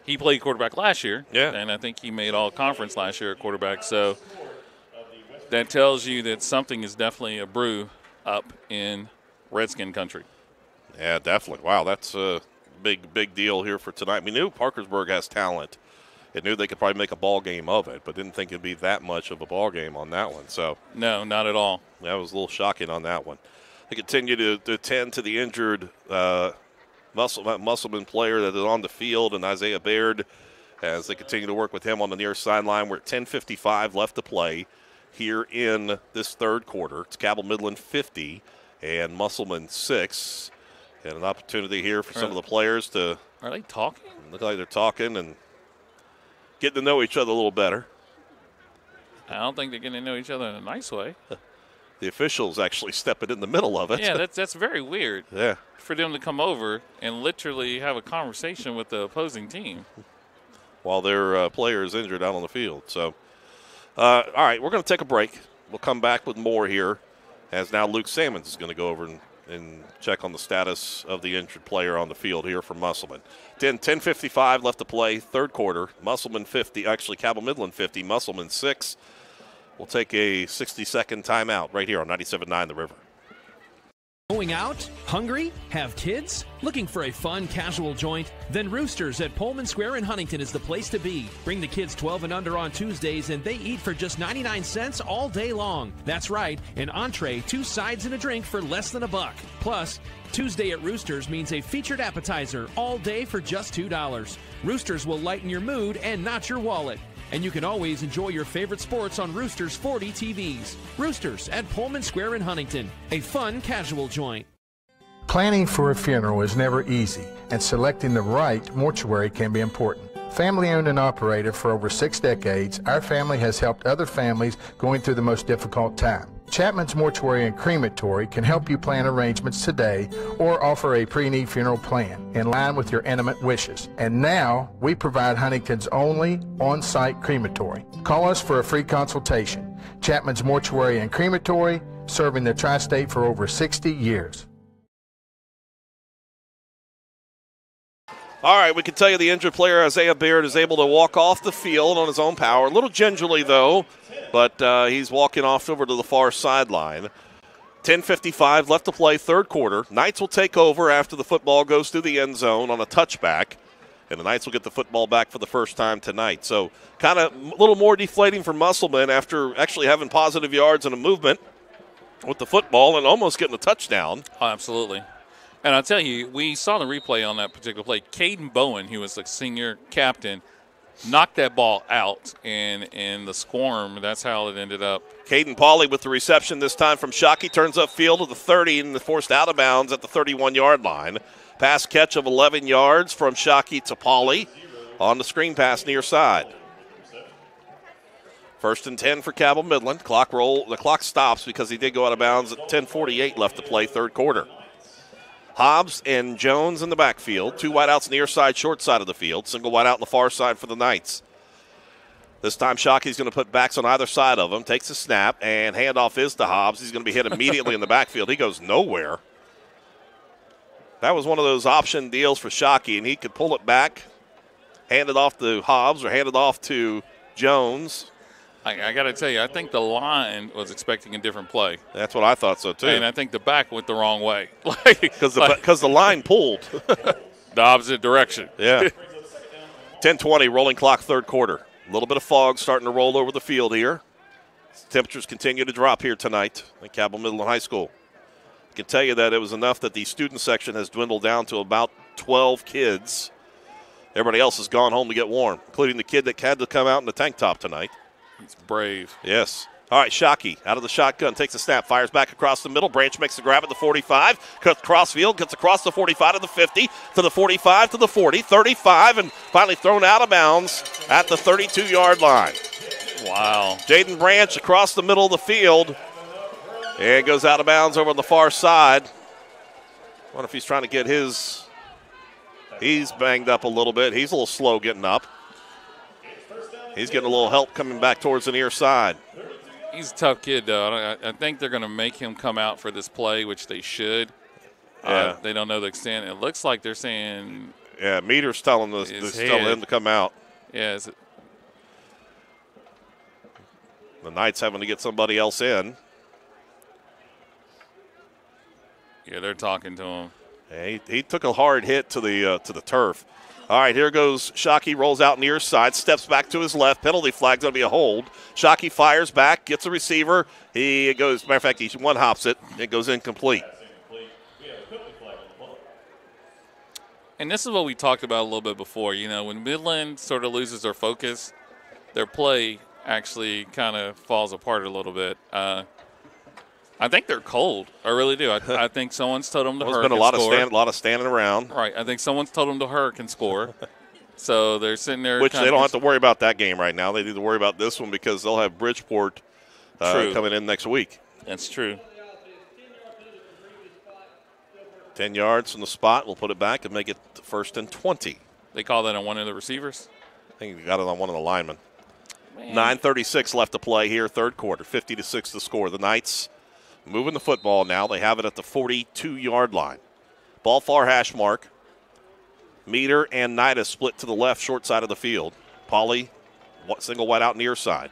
he played quarterback last year. Yeah. And I think he made all conference last year at quarterback. So that tells you that something is definitely a brew up in Redskin country. Yeah, definitely. Wow, that's a big, big deal here for tonight. We knew Parkersburg has talent. It knew they could probably make a ball game of it, but didn't think it'd be that much of a ball game on that one. So no, not at all. That was a little shocking on that one. They continue to, to tend to the injured uh, muscle Musselman player that is on the field, and Isaiah Baird as they continue to work with him on the near sideline. We're at 10:55 left to play here in this third quarter. It's Cabell Midland 50 and Musselman 6. And an opportunity here for some of the players to. Are they talking? Look like they're talking and getting to know each other a little better. I don't think they're getting to know each other in a nice way. The officials actually stepping in the middle of it. Yeah, that's that's very weird. yeah. For them to come over and literally have a conversation with the opposing team while their uh, player is injured out on the field. So, uh, all right, we're going to take a break. We'll come back with more here as now Luke Salmons is going to go over and, and check on the status of the injured player on the field here for Musselman. 10, 10.55 left to play, third quarter. Musselman 50, actually Cabell Midland 50, Musselman 6. We'll take a 60 second timeout right here on 97.9 The River. Going out? Hungry? Have kids? Looking for a fun, casual joint? Then Roosters at Pullman Square in Huntington is the place to be. Bring the kids 12 and under on Tuesdays, and they eat for just 99 cents all day long. That's right, an entree, two sides, and a drink for less than a buck. Plus, Tuesday at Roosters means a featured appetizer all day for just $2. Roosters will lighten your mood and not your wallet. And you can always enjoy your favorite sports on Roosters 40 TVs. Roosters at Pullman Square in Huntington, a fun casual joint. Planning for a funeral is never easy, and selecting the right mortuary can be important. Family owned and operated for over six decades, our family has helped other families going through the most difficult time. Chapman's Mortuary and Crematory can help you plan arrangements today or offer a pre-need funeral plan in line with your intimate wishes. And now we provide Huntington's only on-site crematory. Call us for a free consultation. Chapman's Mortuary and Crematory, serving the tri-state for over 60 years. All right, we can tell you the injured player Isaiah Baird is able to walk off the field on his own power. A little gingerly, though, but uh, he's walking off over to the far sideline. 10.55 left to play, third quarter. Knights will take over after the football goes through the end zone on a touchback, and the Knights will get the football back for the first time tonight. So, kind of a little more deflating for Musselman after actually having positive yards and a movement with the football and almost getting a touchdown. Oh, absolutely. And I'll tell you, we saw the replay on that particular play. Caden Bowen, who was the senior captain, knocked that ball out in in the squirm. That's how it ended up. Caden Pauley with the reception this time from Shockey turns up field to the 30 and the forced out of bounds at the 31 yard line. Pass catch of 11 yards from Shockey to Pauley on the screen pass near side. First and 10 for Cabell Midland. Clock roll. The clock stops because he did go out of bounds at 10:48 left to play, third quarter. Hobbs and Jones in the backfield. Two wideouts near side, short side of the field. Single wideout on the far side for the Knights. This time, Shockey's going to put backs on either side of him. Takes a snap, and handoff is to Hobbs. He's going to be hit immediately in the backfield. He goes nowhere. That was one of those option deals for Shockey, and he could pull it back, hand it off to Hobbs, or hand it off to Jones. I, I got to tell you, I think the line was expecting a different play. That's what I thought so too. And I think the back went the wrong way, like because the because the line pulled the opposite direction. Yeah. 10-20 rolling clock, third quarter. A little bit of fog starting to roll over the field here. Temperatures continue to drop here tonight at Cabell Midland High School. I can tell you that it was enough that the student section has dwindled down to about 12 kids. Everybody else has gone home to get warm, including the kid that had to come out in the tank top tonight. He's brave. Yes. All right, Shockey out of the shotgun, takes a snap, fires back across the middle. Branch makes the grab at the 45, cuts crossfield, gets across the 45 to the 50, to the 45 to the 40, 35, and finally thrown out of bounds at the 32 yard line. Wow. Jaden Branch across the middle of the field and goes out of bounds over on the far side. I wonder if he's trying to get his. He's banged up a little bit. He's a little slow getting up. He's getting a little help coming back towards the near side. He's a tough kid, though. I, I think they're going to make him come out for this play, which they should. Yeah. Uh, they don't know the extent. It looks like they're saying. Yeah, Meter's telling us telling him to come out. Yeah. It, The Knights having to get somebody else in. Yeah, they're talking to him. He, he took a hard hit to the uh, to the turf. All right, here goes Shockey, rolls out near side, steps back to his left. Penalty flag's going to be a hold. Shockey fires back, gets a receiver. He goes, matter of fact, he one hops it. It goes incomplete. And this is what we talked about a little bit before. You know, when Midland sort of loses their focus, their play actually kind of falls apart a little bit. Uh, I think they're cold. I really do. I, I think someone's told them to There's been a lot of stand, lot of standing around, Right. I think someone's told them to hurry and score. so they're sitting there. which they don't have to worry about that game right now. They need to worry about this one because they'll have Bridgeport uh, coming in next week. That's true. 10 yards from the spot. We'll put it back and make it first and 20. They call that on one of the receivers. I think you got it on one of the linemen. Man. 9:36 left to play here, third quarter. 50 to six to score. The Knights moving the football now. They have it at the 42-yard line. Ball far hash mark. Meter and Nida split to the left, short side of the field. Pauley, single wide out near side.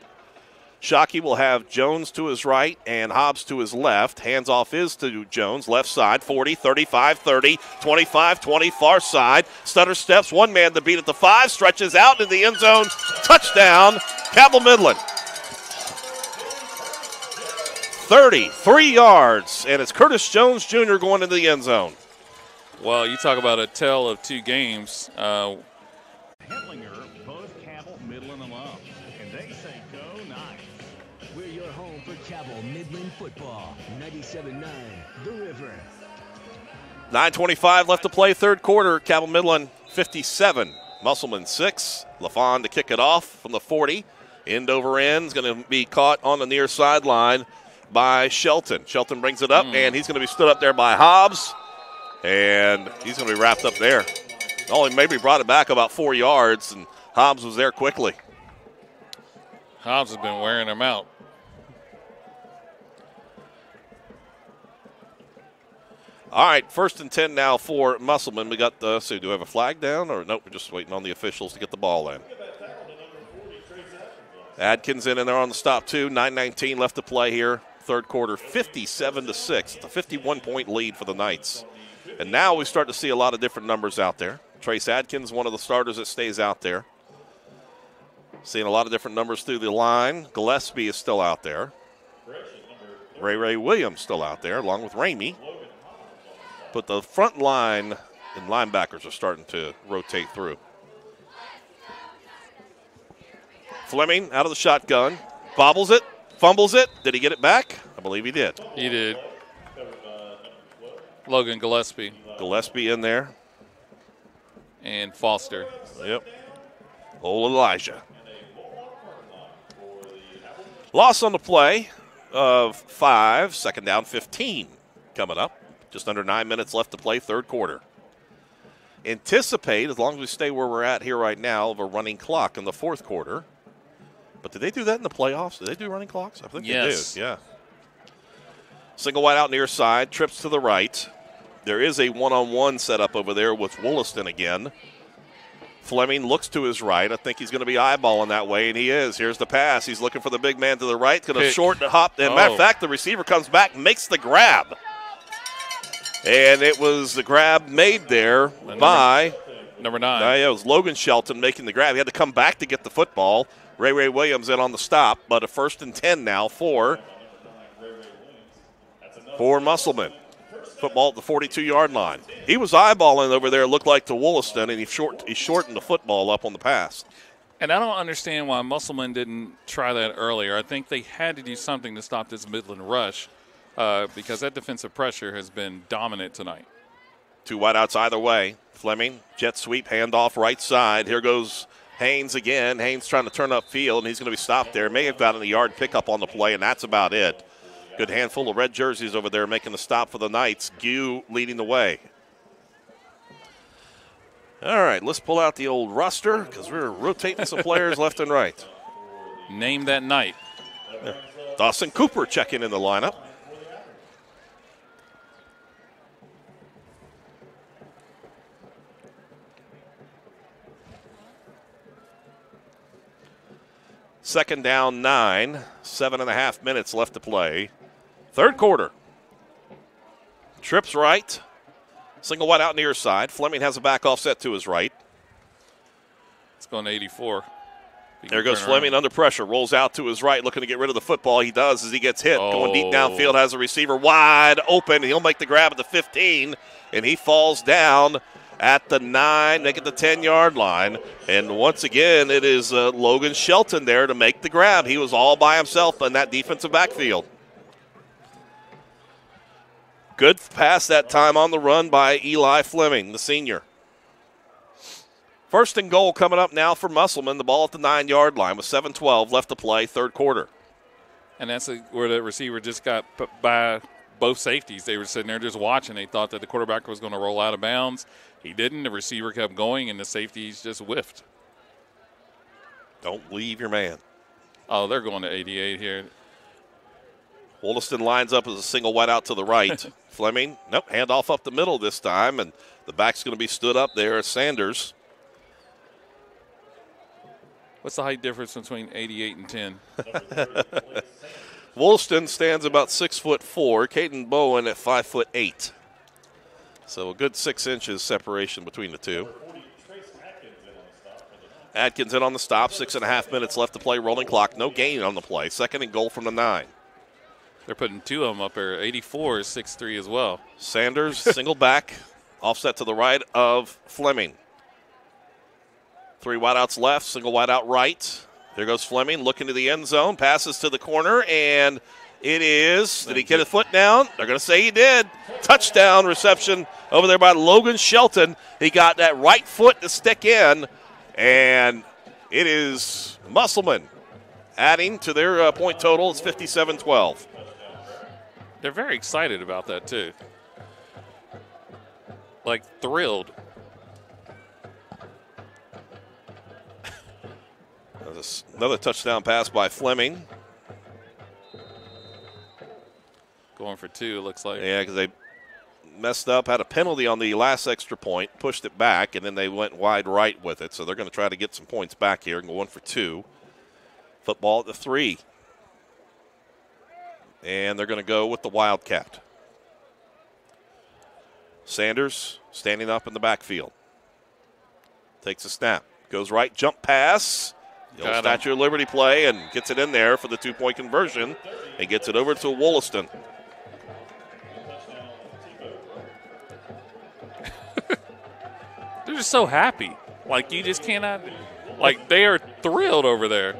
Shockey will have Jones to his right and Hobbs to his left. Hands off is to Jones, left side, 40, 35, 30, 25, 20, far side. Stutter steps, one man to beat at the five, stretches out in the end zone. Touchdown, Cabell Midland. 33 yards, and it's Curtis Jones Jr. going into the end zone. Well, you talk about a tale of two games. Uh, Hetlinger, both Cabell, Midland alum. And they say go Knights. We're your home for Cabell Midland football. 97.9 The River. 9.25 left to play, third quarter. Cabell Midland 57, Musselman 6. LaFon to kick it off from the 40. End over end is going to be caught on the near sideline by Shelton. Shelton brings it up, and he's going to be stood up there by Hobbs, and he's going to be wrapped up there. Only maybe brought it back about four yards, and Hobbs was there quickly. Hobbs has been wearing him out. All right, first and 10 now for Musselman. We got the, so do we have a flag down, or nope, we're just waiting on the officials to get the ball in. Adkins in and they're on the stop too. 9:19 left to play here. Third quarter, 57 to six. It's a 51 point lead for the Knights. And now we start to see a lot of different numbers out there. Trace Adkins, one of the starters that stays out there. Seeing a lot of different numbers through the line. Gillespie is still out there. Ray Ray Williams still out there, along with Ramey. But the front line and linebackers are starting to rotate through. Fleming out of the shotgun, bobbles it, fumbles it. Did he get it back? I believe he did. He did. Logan Gillespie Gillespie in there. and Foster. Yep. Old Elijah. Loss on the play of five, second down 15 coming up. Just under nine minutes left to play, third quarter. Anticipate, as long as we stay where we're at here right now, of a running clock in the fourth quarter. But did they do that in the playoffs? Did they do running clocks? I think Yes. they do. Yeah. Single wide out near side, trips to the right. There is a one on one setup over there with Wollaston again. Fleming looks to his right. I think he's going to be eyeballing that way, and he is. Here's the pass. He's looking for the big man to the right. Going to short hop. And matter Oh. of fact, the receiver comes back, makes the grab. And it was the grab made there number- by. Number nine. Uh, yeah, it was Logan Shelton making the grab. He had to come back to get the football. Ray Ray Williams in on the stop, but a first and 10 now for, for Musselman. Football at the 42 yard line. He was eyeballing over there, looked like to Wollaston, and he, short, he shortened the football up on the pass. And I don't understand why Musselman didn't try that earlier. I think they had to do something to stop this Midland rush uh, because that defensive pressure has been dominant tonight. Two wideouts either way. Fleming, jet sweep, handoff right side. Here goes Haynes again. Haynes trying to turn upfield, and he's going to be stopped there. May have gotten a yard pickup on the play, and that's about it. Good handful of red jerseys over there making the stop for the Knights. Gew leading the way. All right, let's pull out the old roster because we're rotating some players left and right. Name that Knight. Dawson Cooper checking in the lineup. Second down, nine. Seven and a half minutes left to play. Third quarter. Trips right. Single wide out near side. Fleming has a back offset to his right. It's going to 84. He There goes Fleming around. under pressure. Rolls out to his right, looking to get rid of the football. He does as he gets hit. Going deep Oh. downfield, has a receiver wide open. He'll make the grab at the 15, and he falls down at the nine, make it the 10 yard line. And once again, it is uh, Logan Shelton there to make the grab. He was all by himself in that defensive backfield. Good pass that time on the run by Eli Fleming, the senior. First and goal coming up now for Musselman. The ball at the nine yard line with 7 12 left to play, third quarter. And that's where the receiver just got by both safeties. They were sitting there just watching. They thought that the quarterback was going to roll out of bounds. He didn't. The receiver kept going, and the safeties just whiffed. Don't leave your man. Oh, they're going to 88 here. Wollaston lines up as a single wide out to the right. Fleming, nope, handoff up the middle this time, and the back's going to be stood up there. Sanders. What's the height difference between 88 and 10? Wollaston stands about six foot four. Caden Bowen at five foot eight. So a good six inches separation between the two. Adkins in on the stop. Six and a half minutes left to play. Rolling clock. No gain on the play. Second and goal from the nine. They're putting two of them up there. 84 is 6 3 as well. Sanders, single back, offset to the right of Fleming. Three wideouts left, single wideout right. There goes Fleming, looking to the end zone, passes to the corner, and it is. Did he get a foot down? They're going to say he did. Touchdown reception over there by Logan Shelton. He got that right foot to stick in, and it is Musselman adding to their uh, point total. It's 57 12. They're very excited about that, too. Like, thrilled. Another touchdown pass by Fleming. Going for two, it looks like. Yeah, because they messed up, had a penalty on the last extra point, pushed it back, and then they went wide right with it. So they're going to try to get some points back here and go one for two. Football at the three. And they're going to go with the Wildcat. Sanders standing up in the backfield. Takes a snap. Goes right, jump pass. The old Statue of Liberty play and gets it in there for the two point conversion and gets it over to Wollaston. They're just so happy. Like, you just cannot. Like, they are thrilled over there.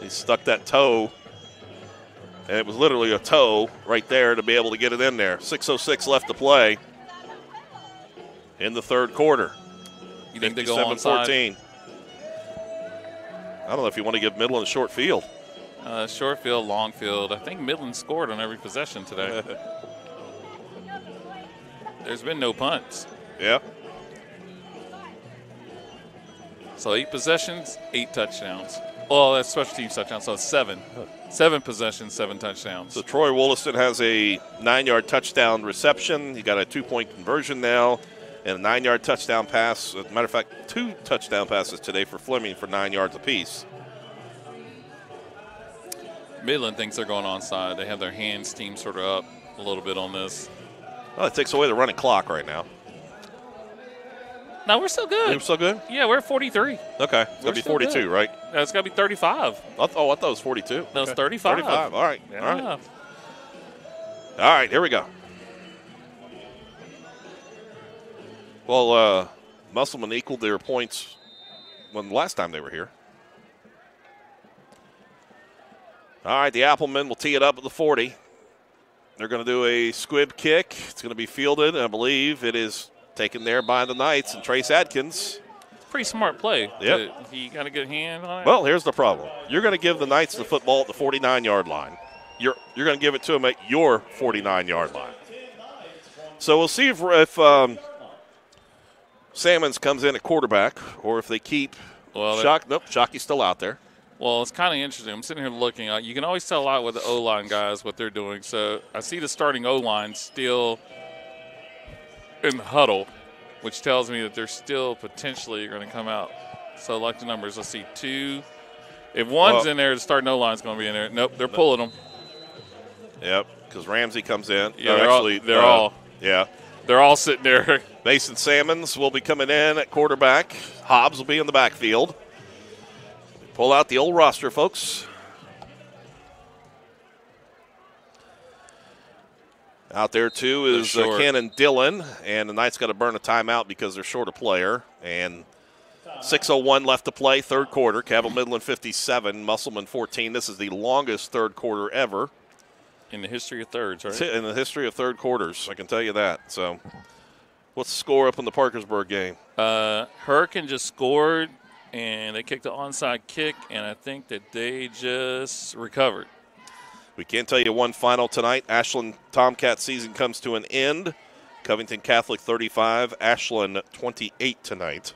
He stuck that toe, and it was literally a toe right there to be able to get it in there. 6.06 left to play in the third quarter. You think they go onside? 14. I don't know if you want to give Midland a short field. Uh, short field, long field. I think Midland scored on every possession today. There's been no punts. Yeah. So eight possessions, eight touchdowns. Well, that's special teams touchdowns, so seven. Seven possessions, seven touchdowns. So Troy Wollaston has a nine yard touchdown reception. He got a two point conversion now and a nine yard touchdown pass. As a matter of fact, two touchdown passes today for Fleming for nine yards apiece. Midland thinks they're going onside. They have their hands team sort of up a little bit on this. Well, it takes away the running clock right now. No, we're still good. We're still good? Yeah, we're at 43. Okay. It's going to be 42, good. right? No, it's got to be 35. I th- oh, I thought it was 42. No, it's 35. 35. All right. All right. Yeah. All right, here we go. Well, uh, Musselman equaled their points when last time they were here. All right, the Applemen will tee it up at the 40. They're going to do a squib kick. It's going to be fielded. I believe it is taken there by the Knights and Trace Adkins. Pretty smart play. Yep. He got a good hand on it. Well, here's the problem. You're going to give the Knights the football at the 49 yard line. You're, you're going to give it to them at your 49 yard line. So we'll see if, if um, Salmons comes in at quarterback or if they keep Well, Shock. Nope, Shockey's still out there. Well, it's kind of interesting. I'm sitting here looking. Uh, you can always tell a lot with the O line guys what they're doing. So I see the starting O line still in the huddle, which tells me that they're still potentially going to come out. So, like the numbers, let's see, two. If one's Well- in there, the start no line's going to be in there. Nope, they're pulling them. Yep, because Ramsey comes in. Yeah, they're all- actually, they're uh, all- Yeah. They're all sitting there. Mason Salmons will be coming in at quarterback. Hobbs will be in the backfield. Pull out the old roster, folks. Out there too is uh. Cannon Dillon, and the Knights got to burn a timeout because they're short a player. And 6:01 left to play, third quarter. Cabell Midland 57, Musselman 14. This is the longest third quarter ever In the history of thirds, right? in the history of third quarters. I can tell you that. So, what's the score up in the Parkersburg game? Uh, Hurricane just scored, and they kicked the onside kick, and I think that they just recovered. We can't tell you one final tonight. Ashland Tomcat season comes to an end. Covington Catholic 35, Ashland 28 tonight.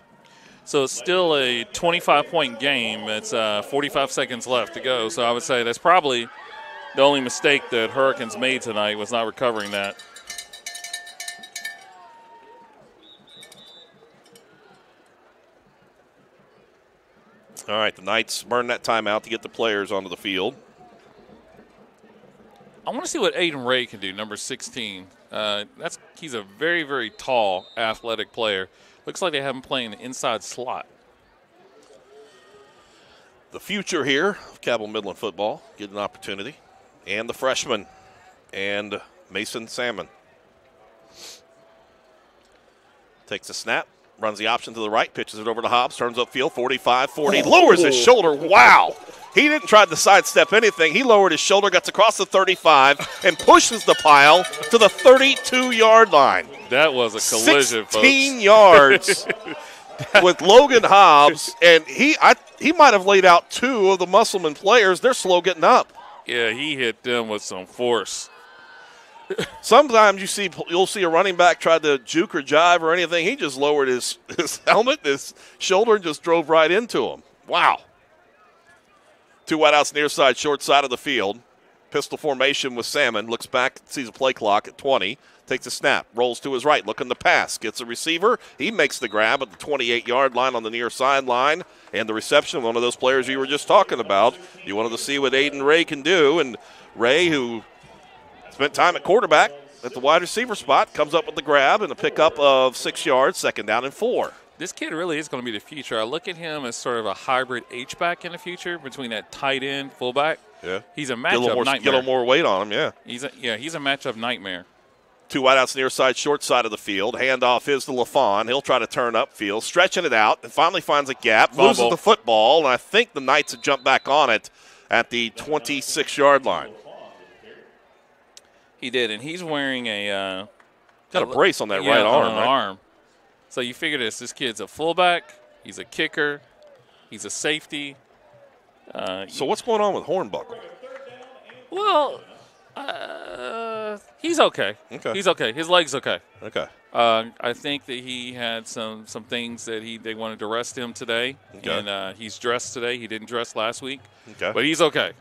So it's still a 25 point game. It's uh, 45 seconds left to go. So I would say that's probably the only mistake that Hurricanes made tonight was not recovering that. All right, the Knights burn that timeout to get the players onto the field. I want to see what Aiden Ray can do, number 16. Uh, that's he's a very very tall, athletic player. Looks like they have him playing the inside slot. The future here of Cabell Midland football, get an opportunity. And the freshman and Mason Salmon. Takes a snap, runs the option to the right, pitches it over to Hobbs, turns upfield, 45 40, lowers his shoulder. Wow. He didn't try to sidestep anything. He lowered his shoulder, gets across the 35, and pushes the pile to the 32 yard line. That was a collision, 16 folks. yards with Logan Hobbs, and he I, he might have laid out two of the Musselman players. They're slow getting up. Yeah, he hit them with some force. Sometimes you see you'll see a running back try to juke or jive or anything. He just lowered his, his helmet, his shoulder, and just drove right into him. Wow. Two wideouts near side, short side of the field. Pistol formation with Salmon. Looks back, sees a play clock at 20. Takes a snap, rolls to his right, looking to pass. Gets a receiver. He makes the grab at the 28 yard line on the near sideline. And the reception, one of those players you were just talking about. You wanted to see what Aiden Ray can do. And Ray, who spent time at quarterback at the wide receiver spot, comes up with the grab and a pickup of six yards, second down and four. This kid really is going to be the future. I look at him as sort of a hybrid H back in the future between that tight end fullback. Yeah. He's a Get a, matchup more, nightmare. get a little more weight on him, yeah. He's a, yeah, he's a matchup nightmare. Two wideouts near side, short side of the field. Handoff is to LaFon. He'll try to turn upfield, stretching it out, and finally finds a gap. Loses the football, and I think the Knights have jumped back on it at the 26 yard line. He did, and he's wearing a uh, Got a brace on that yeah, right arm, right? arm. So you figure this: this kid's a fullback, he's a kicker, he's a safety. Uh, So what's going on with Hornbuckle? well, uh, he's okay. Okay. He's okay. His leg's okay. Okay. Uh, I think that he had some some things that he they wanted to rest him today, Okay. and uh, he's dressed today. He didn't dress last week, Okay. but he's okay.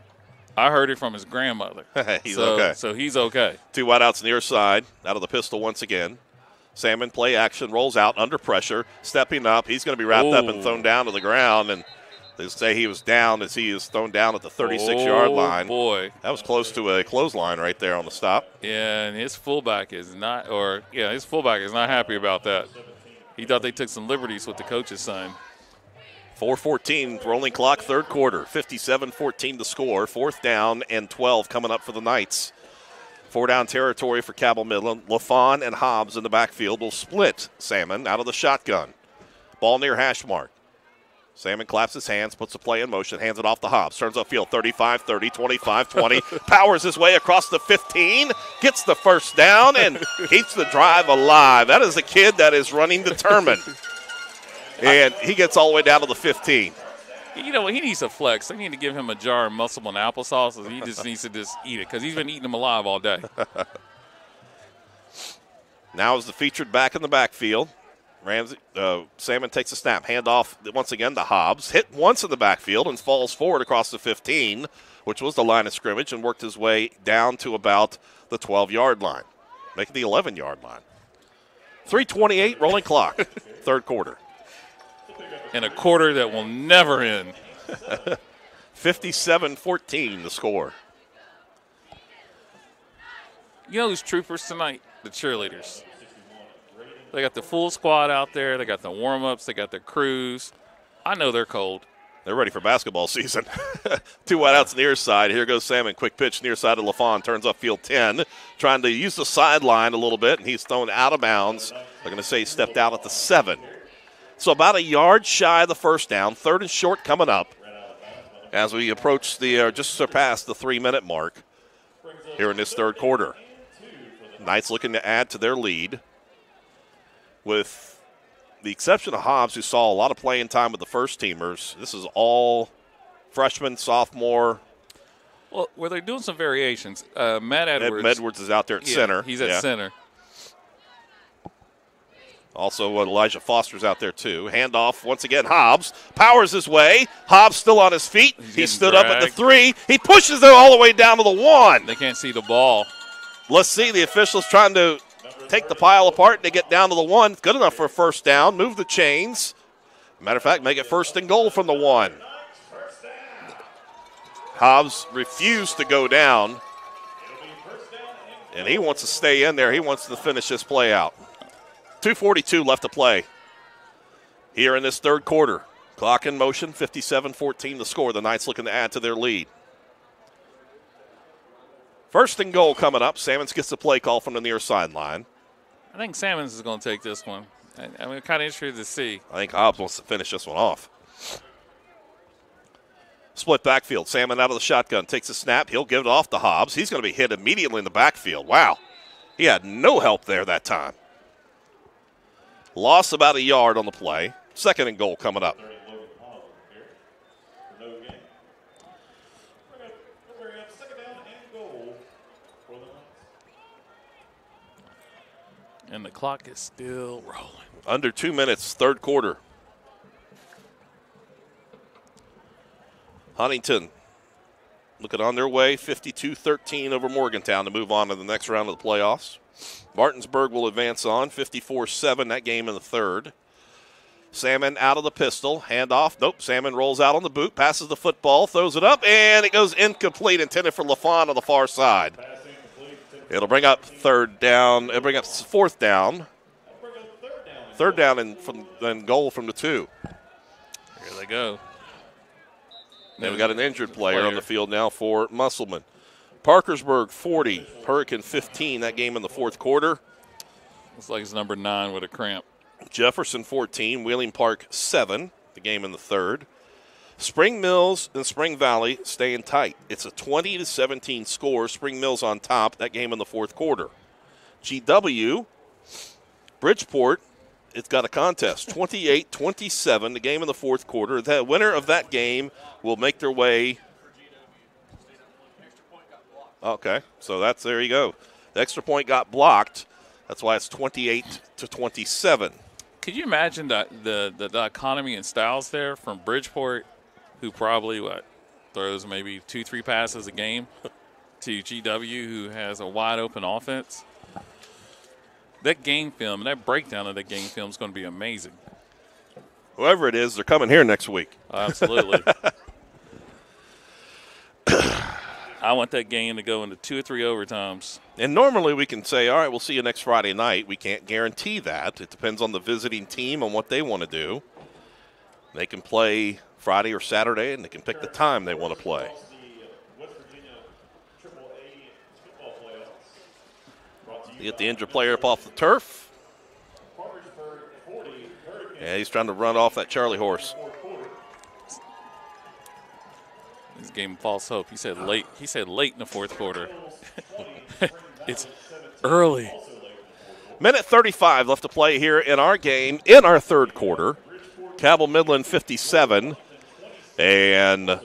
I heard it from his grandmother. He's so, okay. So he's okay. Two wideouts near side, out of the pistol once again. Salmon play action, rolls out under pressure, stepping up. He's going to be wrapped up and thrown down to the ground. And they say he was down as he is thrown down at the 36 yard Oh, line. boy. That was close to a clothesline right there on the stop. Yeah, and his fullback is not, or yeah, his fullback is not happy about that. He thought they took some liberties with the coach's son. 414 rolling clock, third quarter. 57 14 to score. Fourth down and 12 coming up for the Knights. Four down territory for Cabell Midland. LaFon and Hobbs in the backfield will split Salmon out of the shotgun. Ball near hash mark. Salmon claps his hands, puts the play in motion, hands it off to Hobbs. Turns upfield 35 30, 25 20. powers his way across the 15, gets the first down, and keeps the drive alive. That is a kid that is running determined. And he gets all the way down to the 15. You know what? He needs to flex. They need to give him a jar of Musselman applesauce, he just needs to just eat it because he's been eating them alive all day. Now is the featured back in the backfield. Ramsey uh, Salmon takes a snap, handoff once again to Hobbs. Hit once in the backfield and falls forward across the 15, which was the line of scrimmage, and worked his way down to about the 12 yard line, making the 11 yard line. 328 rolling clock, third quarter. In a quarter that will never end. 57 14 the score. You know who's troopers tonight? The cheerleaders. They got the full squad out there. They got the warm ups. They got their crews. I know they're cold. They're ready for basketball season. Two wideouts near side. Here goes Salmon. Quick pitch near side of LaFon. Turns up field 10. Trying to use the sideline a little bit, and he's thrown out of bounds. They're going to say he stepped out at the 7. So about a yard shy of the first down. Third and short coming up as we approach the, uh, just surpass the three minute mark here in this third quarter. Knights looking to add to their lead with the exception of Hobbs, who saw a lot of playing time with the first teamers. This is all freshman, sophomore. Well, where they're doing some variations. Uh, Matt Edwards. Ed Edwards is out there at yeah, center. He's at Yeah. center. Also, Elijah Foster's out there too. Handoff once again. Hobbs powers his way. Hobbs still on his feet. he getting stood up at the three. He pushes it all the way down to the one. They can't see the ball. Let's see the officials trying to take the pile apart and they get down to the one. It's good enough for a first down. Move the chains. Matter of fact, make it first and goal from the one. Hobbs refused to go down, and he wants to stay in there. He wants to finish this play out. 2.42 left to play here in this third quarter. Clock in motion, 57 14 the score. The Knights looking to add to their lead. First and goal coming up. Salmons gets the play call from the near sideline. I think Salmons is going to take this one. I, I'm kind of interested to see. I think Hobbs wants to finish this one off. Split backfield. Salmon out of the shotgun. Takes a snap. He'll give it off to Hobbs. He's going to be hit immediately in the backfield. Wow. He had no help there that time. Lost about a yard on the play. Second and goal coming up. And the clock is still rolling. Under two minutes, third quarter. Huntington looking on their way, 52 13 over Morgantown to move on to the next round of the playoffs. Martinsburg will advance on, 54 7, that game in the third. Salmon out of the pistol, handoff. Nope, Salmon rolls out on the boot, passes the football, throws it up, and it goes incomplete, intended for LaFon on the far side. It'll bring up third down, it'll bring up fourth down. Third down and from then goal from the two. Here they go. Then we got an injured player, Player. on the field now for Musselman. Parkersburg 40, Hurricane 15, that game in the fourth quarter. Looks like it's number nine with a cramp. Jefferson 14, Wheeling Park 7, the game in the third. Spring Mills and Spring Valley staying tight. It's a 20 to 17 score. Spring Mills on top, that game in the fourth quarter. GW, Bridgeport, it's got a contest 28 27, the game in the fourth quarter. The winner of that game will make their way. Okay, so that's there you go. The extra point got blocked. That's why it's 28 to 27. Could you imagine the, the, the, the economy and styles there from Bridgeport, who probably what throws maybe two, three passes a game, to GW, who has a wide open offense? That game film, that breakdown of that game film is going to be amazing. Whoever it is, they're coming here next week. Absolutely. I want that game to go into two or three overtimes. And normally we can say, all right, we'll see you next Friday night. We can't guarantee that. It depends on the visiting team and what they want to do. They can play Friday or Saturday, and they can pick the time they want to play. Get the injured player up off the turf. Yeah, he's trying to run off that Charlie horse. This game false hope. He said late. He said late in the fourth quarter. it's early. Minute 35 left to play here in our game in our third quarter. Cabell Midland 57 and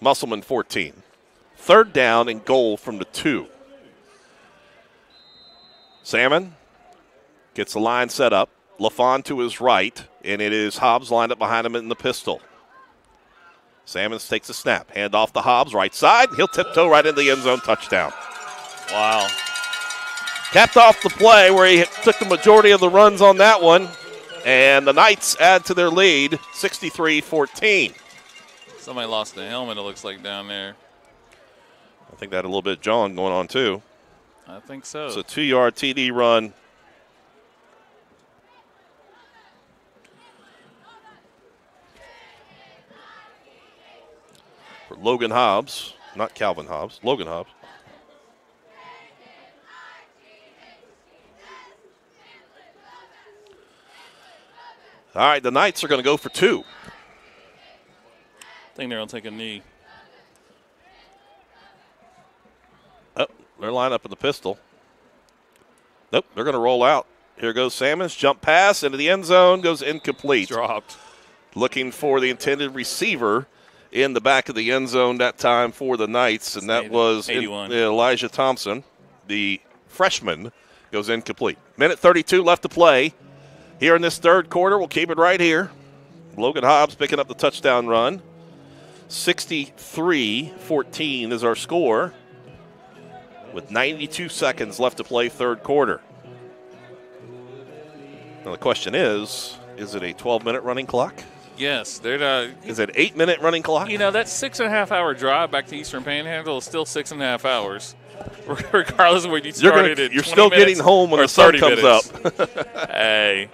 Musselman 14. Third down and goal from the two. Salmon gets the line set up. LaFon to his right, and it is Hobbs lined up behind him in the pistol. Salmons takes a snap. Hand off to Hobbs, right side. He'll tiptoe right into the end zone. Touchdown. Wow. capped off the play where he took the majority of the runs on that one. And the Knights add to their lead 63 14. Somebody lost the helmet, it looks like, down there. I think that had a little bit of John going on, too. I think so. It's a two yard TD run. For Logan Hobbs, not Calvin Hobbs, Logan Hobbs. All right, the Knights are going to go for two. I think they're going to take a knee. Oh, they're lined up in the pistol. Nope, they're going to roll out. Here goes Salmons. Jump pass into the end zone goes incomplete. Dropped. Looking for the intended receiver in the back of the end zone that time for the Knights, and that was in- 81. Elijah Thompson, the freshman, goes incomplete. Minute 32 left to play. Here in this third quarter, we'll keep it right here. Logan Hobbs picking up the touchdown run. 63 14 is our score with 92 seconds left to play third quarter. Now the question is, is it a 12 minute running clock? Yes, they're not. Is it eight minute running clock? You know, that six and a half hour drive back to Eastern Panhandle is still six and a half hours. Regardless of when you You're gonna- started you're still getting home when the sun comes minutes. up. hey.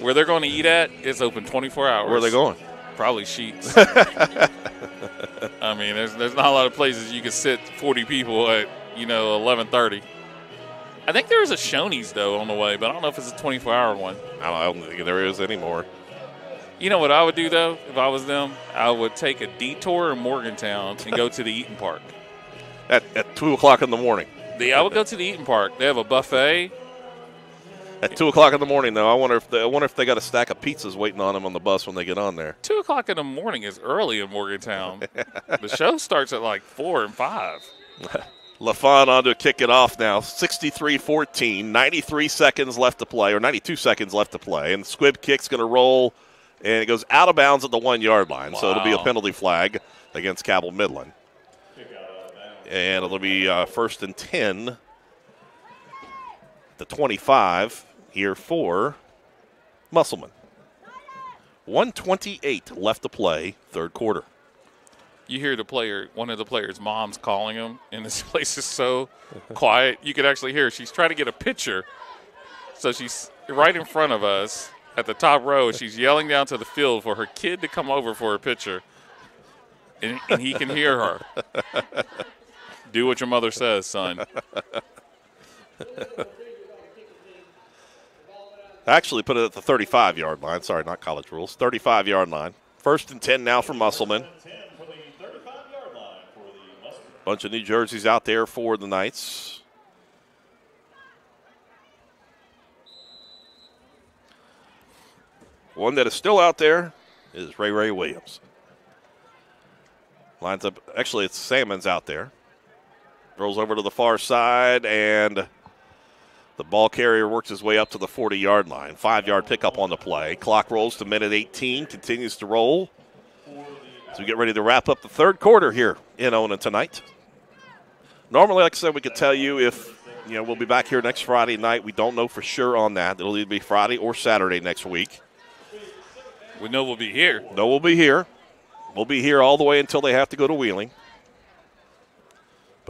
Where they're going to eat at is open 24 hours. Where are they going? Probably Sheetz. I mean, there's there's not a lot of places you can sit 40 people at, you know, 11:30. I think there is a Shoney's though on the way, but I don't know if it's a 24 hour one. I don't think there is anymore. You know what I would do though if I was them? I would take a detour in Morgantown and go to the Eat'n Park. At, at 2 o'clock in the morning. The, I would go to the Eat'n Park. They have a buffet. At 2 o'clock in the morning, though, I wonder if they, I wonder if they got a stack of pizzas waiting on them on the bus when they get on there. Two o'clock in the morning is early in Morgantown. the show starts at like four and five. LaFon on to kick it off now. 63 14, 93 seconds left to play, or 92 seconds left to play. And squib kick's going to roll, and it goes out of bounds at the one yard line. So it'll be a penalty flag against Cabell Midland. And it'll be uh, first and 10, the 25 here for Musselman. 128 left to play, third quarter. You hear the player, one of the players' moms calling him, and this place is so quiet. You could actually hear her. She's trying to get a picture. So she's right in front of us at the top row. She's yelling down to the field for her kid to come over for a picture. And, and he can hear her. Do what your mother says, son. Actually, put it at the 35 yard line. Sorry, not college rules. 35 yard line. First and 10 now for Musselman. Bunch of New Jerseys out there for the Knights. One that is still out there is Ray Ray Williams. Lines up. Actually, it's Salmons out there. Rolls over to the far side, and the ball carrier works his way up to the 40 yard line. Five yard pickup on the play. Clock rolls to minute 18, continues to roll. As we get ready to wrap up the third quarter here in Ona tonight. Normally, like I said, we could tell you if you know we'll be back here next Friday night. We don't know for sure on that. It'll either be Friday or Saturday next week. We know we'll be here. No, we'll be here. We'll be here all the way until they have to go to Wheeling.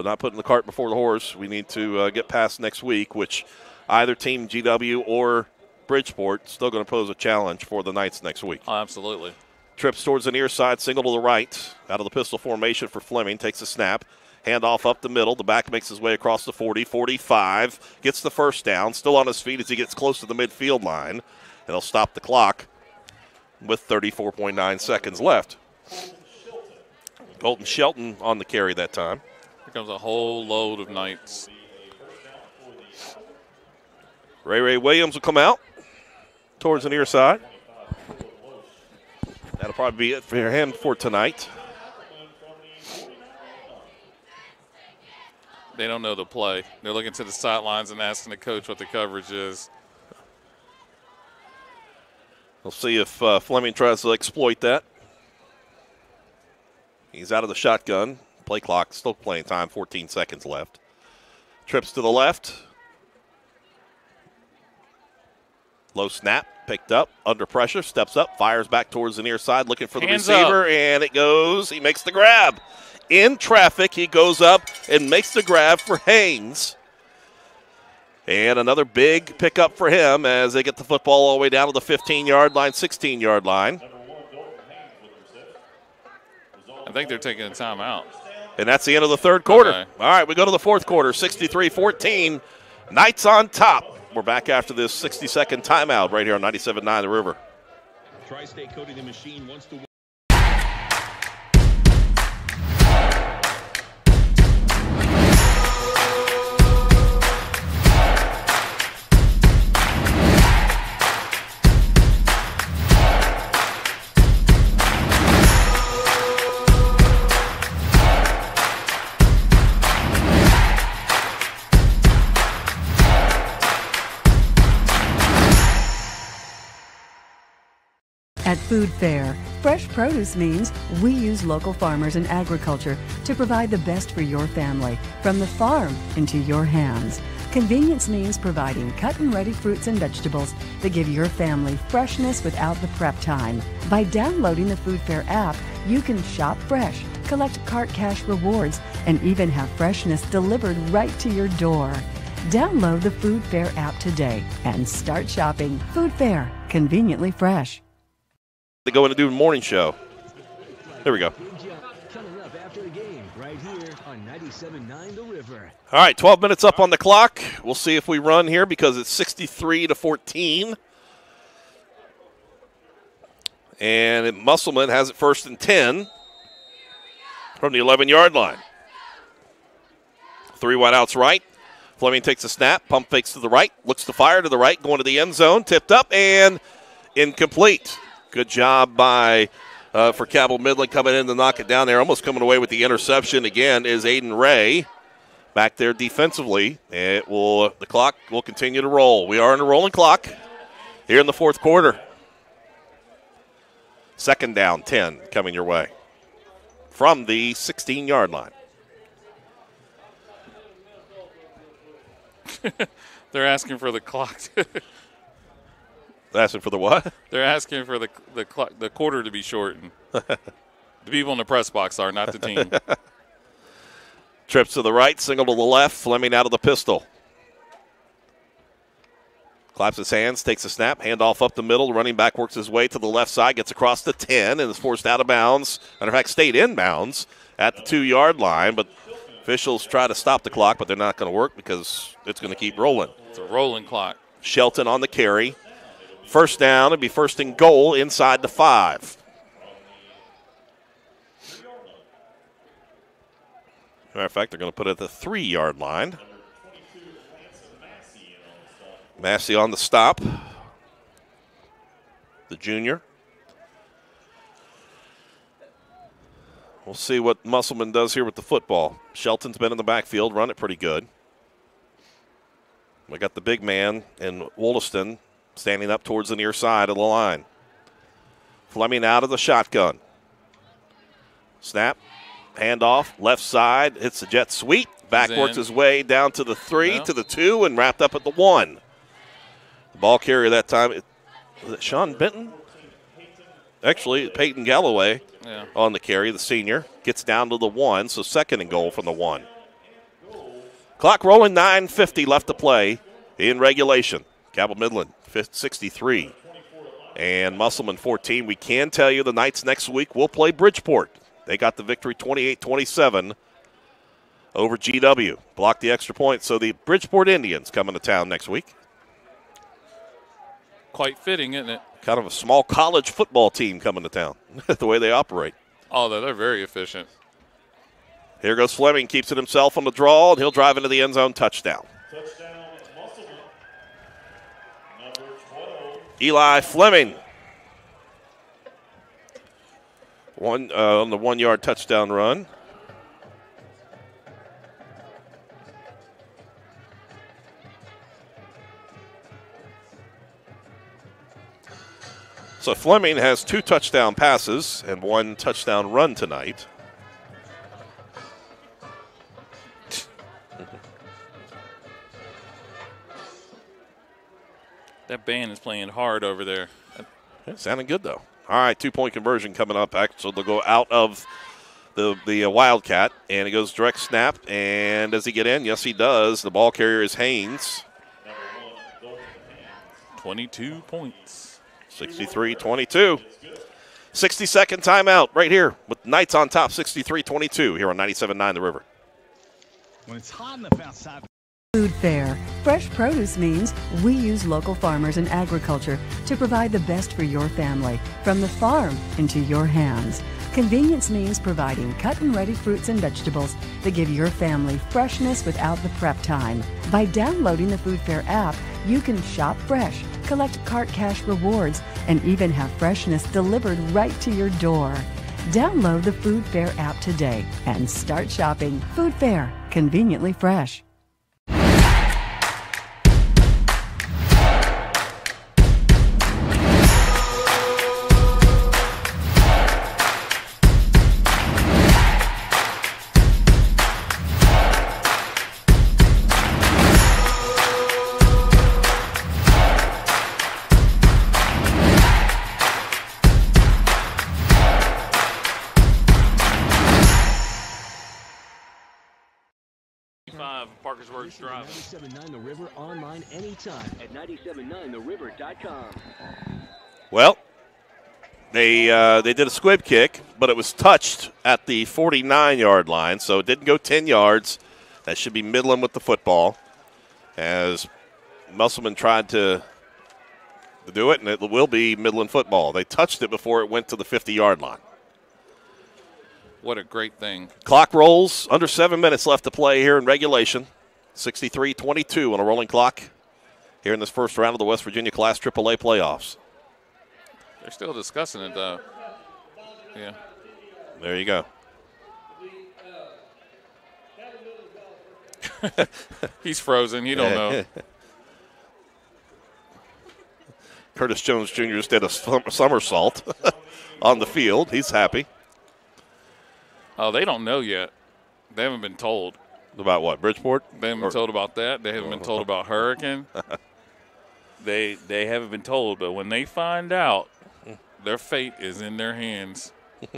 But not putting the cart before the horse. We need to uh, get past next week, which either team, GW or Bridgeport, still going to pose a challenge for the Knights next week. Oh, absolutely. Trips towards the near side, single to the right. Out of the pistol formation for Fleming. Takes a snap. Handoff up the middle. The back makes his way across the 40, 45. Gets the first down. Still on his feet as he gets close to the midfield line. And he'll stop the clock with 34.9 seconds left. Colton Shelton on the carry that time. Here comes a whole load of Knights. Ray Ray Williams will come out towards the near side. That'll probably be it for him for tonight. They don't know the play. They're looking to the sidelines and asking the coach what the coverage is. We'll see if uh, Fleming tries to exploit that. He's out of the shotgun. Play clock, still playing time, 14 seconds left. Trips to the left. Low snap, picked up, under pressure, steps up, fires back towards the near side, looking for the Haynes receiver, and it goes. He makes the grab. In traffic, he goes up and makes the grab for Haynes. And another big pickup for him as they get the football all the way down to the 15 yard line, 16 yard line. I think they're taking a timeout. And that's the end of the third quarter. Okay. All right, we go to the fourth quarter, 63 14. Knights on top. We're back after this 60 second timeout right here on 97.9 The River. Tri State Coating the Machine wants to. Food Fair, fresh produce means we use local farmers and agriculture to provide the best for your family, from the farm into your hands. Convenience means providing cut and ready fruits and vegetables that give your family freshness without the prep time. By downloading the Food Fair app, you can shop fresh, collect cart cash rewards, and even have freshness delivered right to your door. Download the Food Fair app today and start shopping. Food Fair, conveniently fresh. They go in to do a morning show. There we go. Coming up after the game, right here on 97.9 The River. All right, 12 minutes up on the clock. We'll see if we run here because it's 63 to 14. And Musselman has it first and 10 from the 11 yard line. Three wideouts right. Fleming takes a snap, pump fakes to the right, looks to fire to the right, going to the end zone, tipped up and incomplete. Good job by uh, for Cabell Midland coming in to knock it down there. Almost coming away with the interception again is Aiden Ray back there defensively. It will the clock will continue to roll. We are in a rolling clock here in the fourth quarter. Second down, 10 coming your way from the 16 yard line. They're asking for the clock. Asking for the what? They're asking for the the clock, the quarter to be shortened. the people in the press box are, not the team. Trips to the right, single to the left, Fleming out of the pistol. Claps his hands, takes a snap, handoff up the middle. Running back works his way to the left side, gets across the 10, and is forced out of bounds. Matter of fact, stayed in bounds at the two yard line, but officials try to stop the clock, but they're not going to work because it's going to keep rolling. It's a rolling clock. Shelton on the carry. First down, it'd be first and goal inside the five. Matter of fact, they're going to put it at the three yard line. Massey on the stop. The junior. We'll see what Musselman does here with the football. Shelton's been in the backfield, run it pretty good. We got the big man in Wollaston standing up towards the near side of the line. Fleming out of the shotgun. Snap, handoff, left side, hits the jet sweep. Back works his way down to the three, to the two, and wrapped up at the one. The ball carrier that time, was it Sean Benton? Actually, Peyton Galloway Yeah. on the carry, the senior. Gets down to the one, so second and goal from the one. Clock rolling, 9.50 left to play in regulation. Cabell Midland, 63. And Musselman, 14. We can tell you the Knights next week will play Bridgeport. They got the victory 28 27 over GW. Blocked the extra point, so the Bridgeport Indians coming to town next week. Quite fitting, isn't it? Kind of a small college football team coming to town, the way they operate. Although they're very efficient. Here goes Fleming, keeps it himself on the draw, and he'll drive into the end zone touchdown. Eli Fleming. One uh, on the one yard touchdown run. So Fleming has two touchdown passes and one touchdown run tonight. That band is playing hard over there. Yeah, sounding good though. All right, two point conversion coming up. So they'll go out of the the uh, Wildcat, and it goes direct snap. And does he get in? Yes, he does. The ball carrier is Haynes. 22 points. 63 22. 60 second timeout right here with Knights on top 63 22 here on 97.9 The River. When it's hot enough outside. Food Fair. Fresh produce means we use local farmers and agriculture to provide the best for your family, from the farm into your hands. Convenience means providing cut and ready fruits and vegetables that give your family freshness without the prep time. By downloading the Food Fair app, you can shop fresh, collect cart cash rewards, and even have freshness delivered right to your door. Download the Food Fair app today and start shopping. Food Fair, conveniently fresh. Parkersburg Drive. 97.9 The River online anytime at 97.9theriver.com. Well, they uh, they did a squib kick, but it was touched at the 49 yard line, so it didn't go 10 yards. That should be Midland with the football. As Musselman tried to, to do it, and it will be Midland football. They touched it before it went to the 50 yard line. What a great thing. Clock rolls, under seven minutes left to play here in regulation. 63 22 on a rolling clock here in this first round of the West Virginia Class AAA playoffs. They're still discussing it, though. Yeah. There you go. He's frozen. You don't know. Curtis Jones Jr. just did a somersault on the field. He's happy. Oh, they don't know yet. They haven't been told. About what? Bridgeport? They haven't been told about that. They haven't been told about Hurricane. they they haven't been told, but when they find out, their fate is in their hands.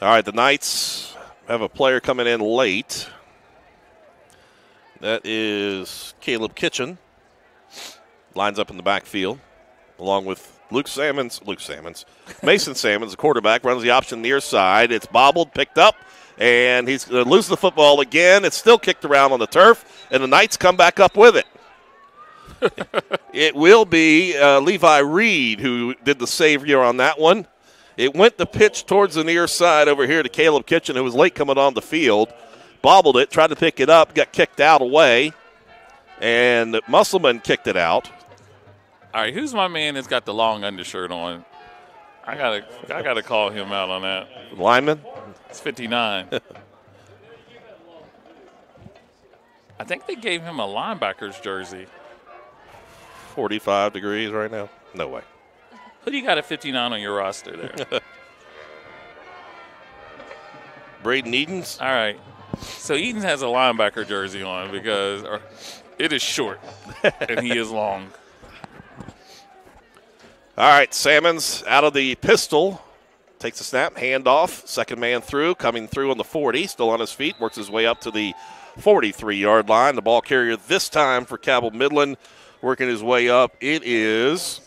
All right, the Knights have a player coming in late. That is Caleb Kitchen. Lines up in the backfield, along with Luke Salmons. Luke Salmons. Mason Salmons, the quarterback, runs the option near side. It's bobbled, picked up, and he's going to lose the football again. It's still kicked around on the turf, and the Knights come back up with it. it will be uh, Levi Reed who did the save here on that one. It went the pitch towards the near side over here to Caleb Kitchen, who was late coming on the field. Bobbled it, tried to pick it up, got kicked out away, and Musselman kicked it out. All right, who's my man that's got the long undershirt on? I gotta, I gotta call him out on that. Lineman. It's 59. I think they gave him a linebacker's jersey. 45 degrees right now. No way. Who do you got at 59 on your roster there? Braden Edens. All right. So Edens has a linebacker jersey on because it is short and he is long. All right, Salmons out of the pistol. Takes a snap, handoff, second man through, coming through on the 40, still on his feet, works his way up to the 43 yard line. The ball carrier this time for Cabell Midland, working his way up. It is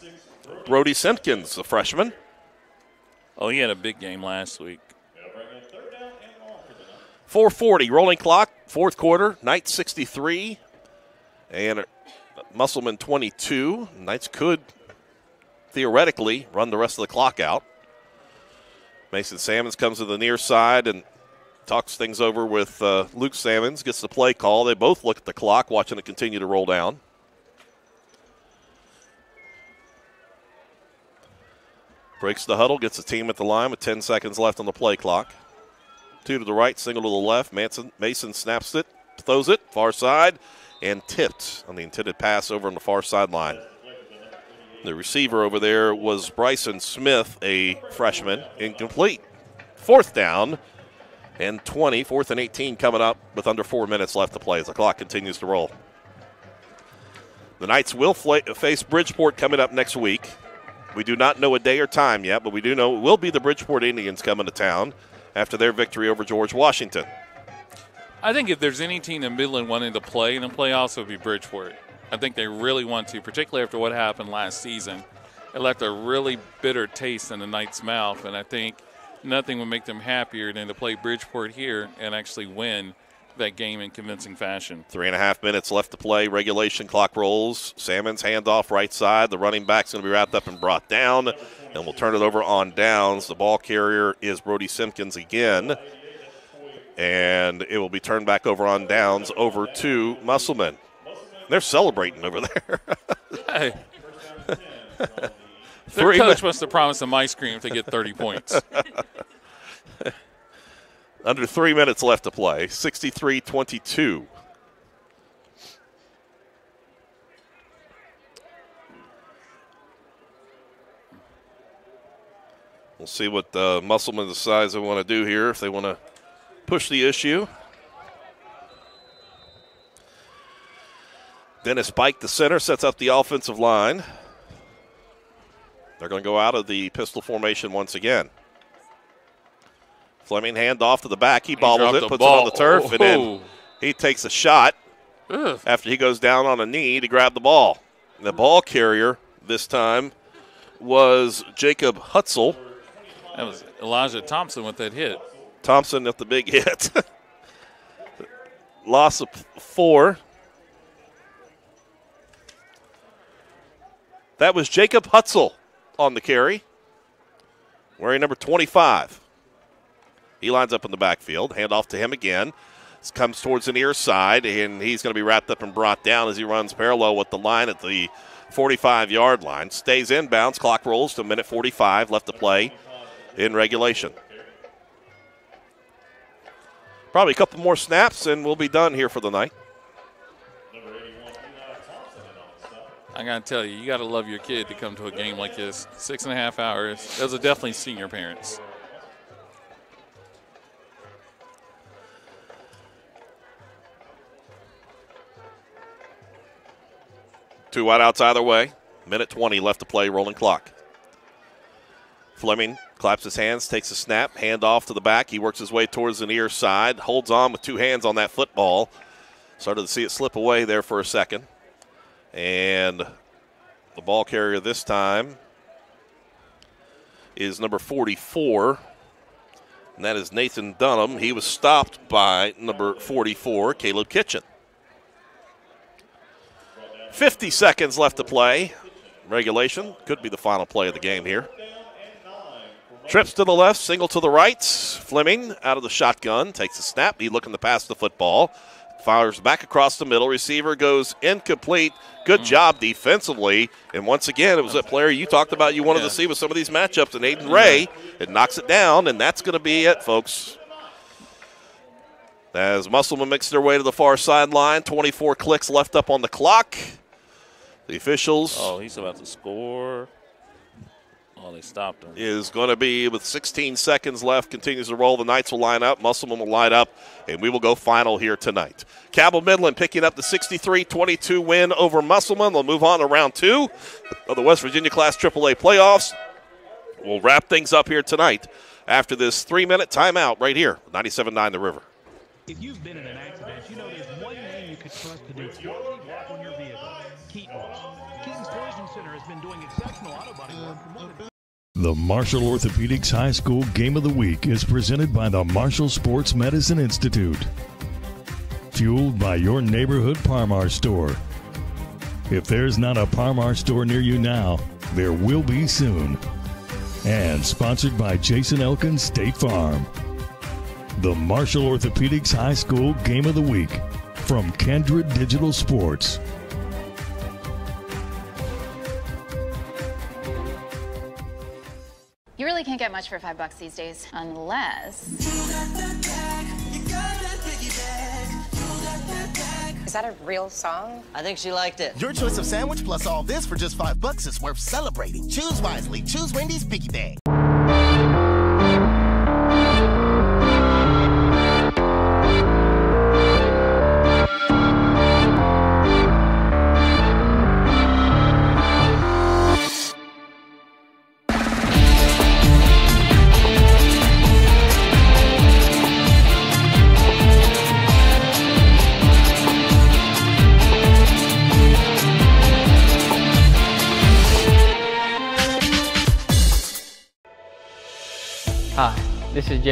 Brody Simpkins, the freshman. Oh, he had a big game last week. 440 rolling clock, fourth quarter, Knights 63 and Musselman 22. Knights could theoretically run the rest of the clock out. Mason Salmons comes to the near side and talks things over with uh, Luke Salmons, gets the play call. They both look at the clock, watching it continue to roll down. Breaks the huddle, gets the team at the line with 10 seconds left on the play clock. Two to the right, single to the left. Manson, Mason snaps it, throws it, far side, and tipped on the intended pass over on the far sideline. The receiver over there was Bryson Smith, a freshman, incomplete. Fourth down and 20, fourth and 18 coming up with under four minutes left to play as the clock continues to roll. The Knights will face Bridgeport coming up next week. We do not know a day or time yet, but we do know it will be the Bridgeport Indians coming to town after their victory over George Washington. I think if there's any team in Midland wanting to play in the playoffs, it would be Bridgeport. I think they really want to, particularly after what happened last season. It left a really bitter taste in the Knights' mouth, and I think nothing would make them happier than to play Bridgeport here and actually win that game in convincing fashion. Three and a half minutes left to play. Regulation clock rolls. Salmons handoff right side. The running back's going to be wrapped up and brought down, and we'll turn it over on downs. The ball carrier is Brody Simpkins again, and it will be turned back over on downs over to Musselman. They're celebrating over there. hey. Their coach must have promised them ice cream if they get 30 points. Under three minutes left to play. 63 22. We'll see what uh, Musselman decides they want to do here, if they want to push the issue. Dennis Pike, the center, sets up the offensive line. They're going to go out of the pistol formation once again. Fleming hand off to the back. He bobbles it, puts ball. it on the turf, oh. and then oh. he takes a shot Ugh. after he goes down on a knee to grab the ball. The ball carrier this time was Jacob Hutzel. That was Elijah Thompson with that hit. Thompson with the big hit. Loss of four. That was Jacob Hutzel on the carry, wearing number 25. He lines up in the backfield. Hand off to him again. This comes towards the near side, and he's going to be wrapped up and brought down as he runs parallel with the line at the 45 yard line. Stays inbounds. Clock rolls to minute 45 left to play in regulation. Probably a couple more snaps, and we'll be done here for the night. I got to tell you, you got to love your kid to come to a game like this. Six and a half hours. Those are definitely senior parents. Two wideouts either way. Minute 20 left to play, rolling clock. Fleming claps his hands, takes a snap, hand off to the back. He works his way towards the near side, holds on with two hands on that football. Started to see it slip away there for a second. And the ball carrier this time is number 44, and that is Nathan Dunham. He was stopped by number 44, Caleb Kitchen. 50 seconds left to play. Regulation could be the final play of the game here. Trips to the left, single to the right. Fleming out of the shotgun, takes a snap. He looking to pass the football. Fires back across the middle. Receiver goes incomplete. Good hmm. job defensively. And once again, it was a player you talked about you wanted Yeah. to see with some of these matchups. And Aiden Ray, it knocks it down, and that's going to be it, folks. As Musselman makes their way to the far sideline, 24 clicks left up on the clock. The officials Oh, he's about to score. Oh, they stopped him. is going to be with 16 seconds left. Continues to roll. The Knights will line up. Musselman will line up, and we will go final here tonight. Cabell Midland picking up the 63-22 win over Musselman. They'll move on to round two of the West Virginia Class AAA playoffs. We'll wrap things up here tonight after this three-minute timeout right here, 97.9 The River. If you've been in an accident, you know there's one name you can trust to do The Marshall Orthopedics High School Game of the Week is presented by the Marshall Sports Medicine Institute. Fueled by your neighborhood Parmar store. If there's not a Parmar store near you now, there will be soon. And sponsored by Jason Adkins State Farm. The Marshall Orthopedics High School Game of the Week from Kindred Digital Sports. Get much for five bucks these days, unless. Is that a real song? I think she liked it. Your choice of sandwich plus all this for just five bucks is worth celebrating. Choose wisely. Choose Wendy's Biggie Bag.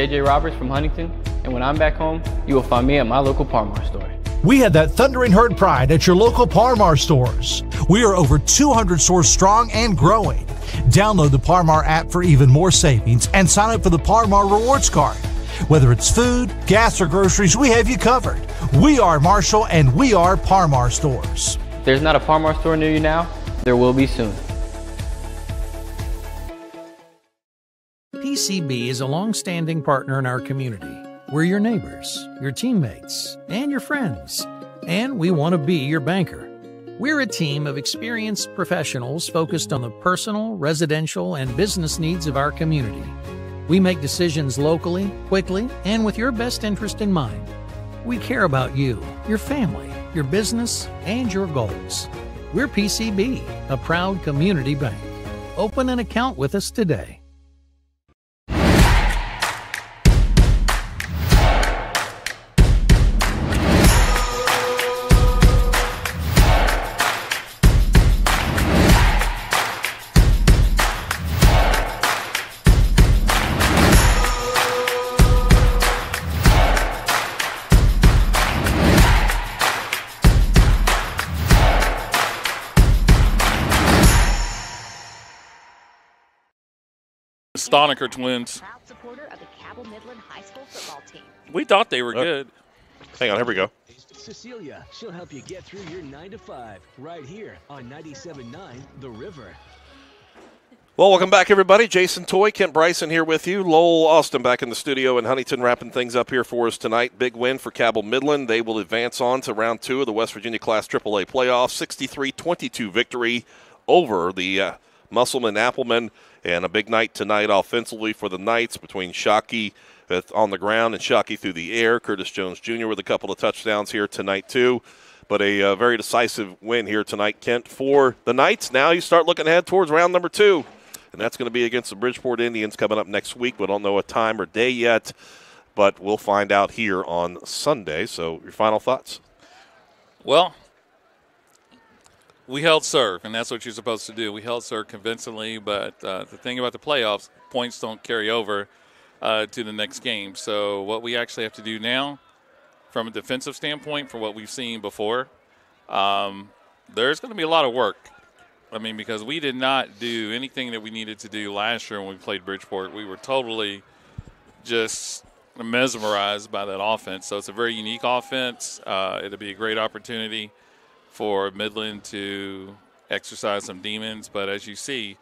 JJ Roberts from Huntington, and when I'm back home, you will find me at my local Parmar store. We have that thundering herd pride at your local Parmar stores. We are over 200 stores strong and growing. Download the Parmar app for even more savings and sign up for the Parmar Rewards Card. Whether it's food, gas, or groceries, we have you covered. We are Marshall and we are Parmar stores. There's not a Parmar store near you now, there will be soon. PCB is a long-standing partner in our community. We're your neighbors, your teammates, and your friends, and we want to be your banker. We're a team of experienced professionals focused on the personal, residential, and business needs of our community. We make decisions locally, quickly, and with your best interest in mind. We care about you, your family, your business, and your goals. We're PCB, a proud community bank. Open an account with us today. Stoniker twins. We thought they were Uh, good. Hang on, here we go. Cecilia, she'll help you get through your 9 to 5 right here on 97.9 The River. Well, welcome back, everybody. Jason Toy, Kent Bryson here with you. Lowell Austin back in the studio in Huntington wrapping things up here for us tonight. Big win for Cabell Midland. They will advance on to round two of the West Virginia Class AAA playoffs. 63 22 victory over the uh, Musselman Applemen. And a big night tonight offensively for the Knights between Shockey on the ground and Shockey through the air. Curtis Jones Jr. with a couple of touchdowns here tonight, too. But a uh, very decisive win here tonight, Kent, for the Knights. Now you start looking ahead towards round number two and that's going to be against the Bridgeport Indians coming up next week. We don't know a time or day yet, but we'll find out here on Sunday. So, your final thoughts? Well, we held serve, and that's what you're supposed to do. We held serve convincingly, but uh, the thing about the playoffs, points don't carry over uh, to the next game. So, what we actually have to do now, from a defensive standpoint, for what we've seen before, um, there's going to be a lot of work. I mean, because we did not do anything that we needed to do last year when we played Bridgeport. We were totally just mesmerized by that offense. So it's a very unique offense. Uh, it'll be a great opportunity for Midland to exercise some demons. But as you see,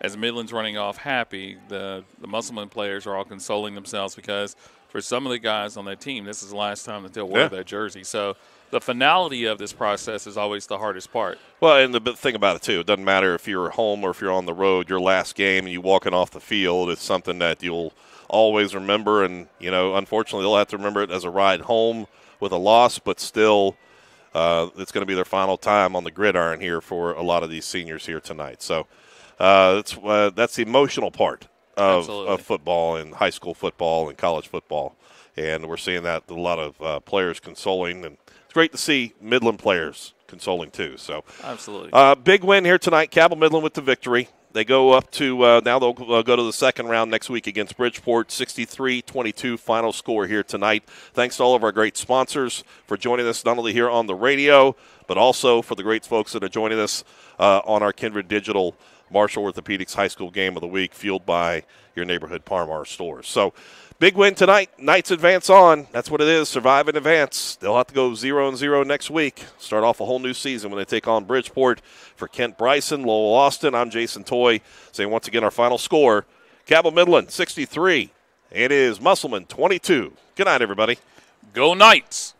as Midland's running off happy, the the Musselman players are all consoling themselves because for some of the guys on that team, this is the last time that they'll wear Yeah. that jersey. So the finality of this process is always the hardest part. Well, and the thing about it, too, it doesn't matter if you're home or if you're on the road, your last game and you walking off the field, it's something that you'll always remember. And, you know, unfortunately, they'll have to remember it as a ride home with a loss, but still, uh, it's going to be their final time on the gridiron here for a lot of these seniors here tonight. So uh, that's, uh, that's the emotional part of, of football and high school football and college football. And we're seeing that a lot of uh, players consoling, and it's great to see Midland players consoling too. So, Absolutely. uh, big win here tonight. Cabell Midland with the victory. They go up to uh, now they'll uh, go to the second round next week against Bridgeport. 63-22 final score here tonight. Thanks to all of our great sponsors for joining us not only here on the radio but also for the great folks that are joining us uh, on our Kindred Digital Marshall Orthopedics High School Game of the Week, fueled by your neighborhood Parmar stores. So. Big win tonight. Knights advance on. That's what it is. Survive and advance. They'll have to go zero and zero next week. Start off a whole new season when they take on Bridgeport. For Kent Bryson, Lowell Austin, I'm Jason Toy. Saying once again our final score: Cabell Midland 63. It is Musselman 22. Good night, everybody. Go Knights.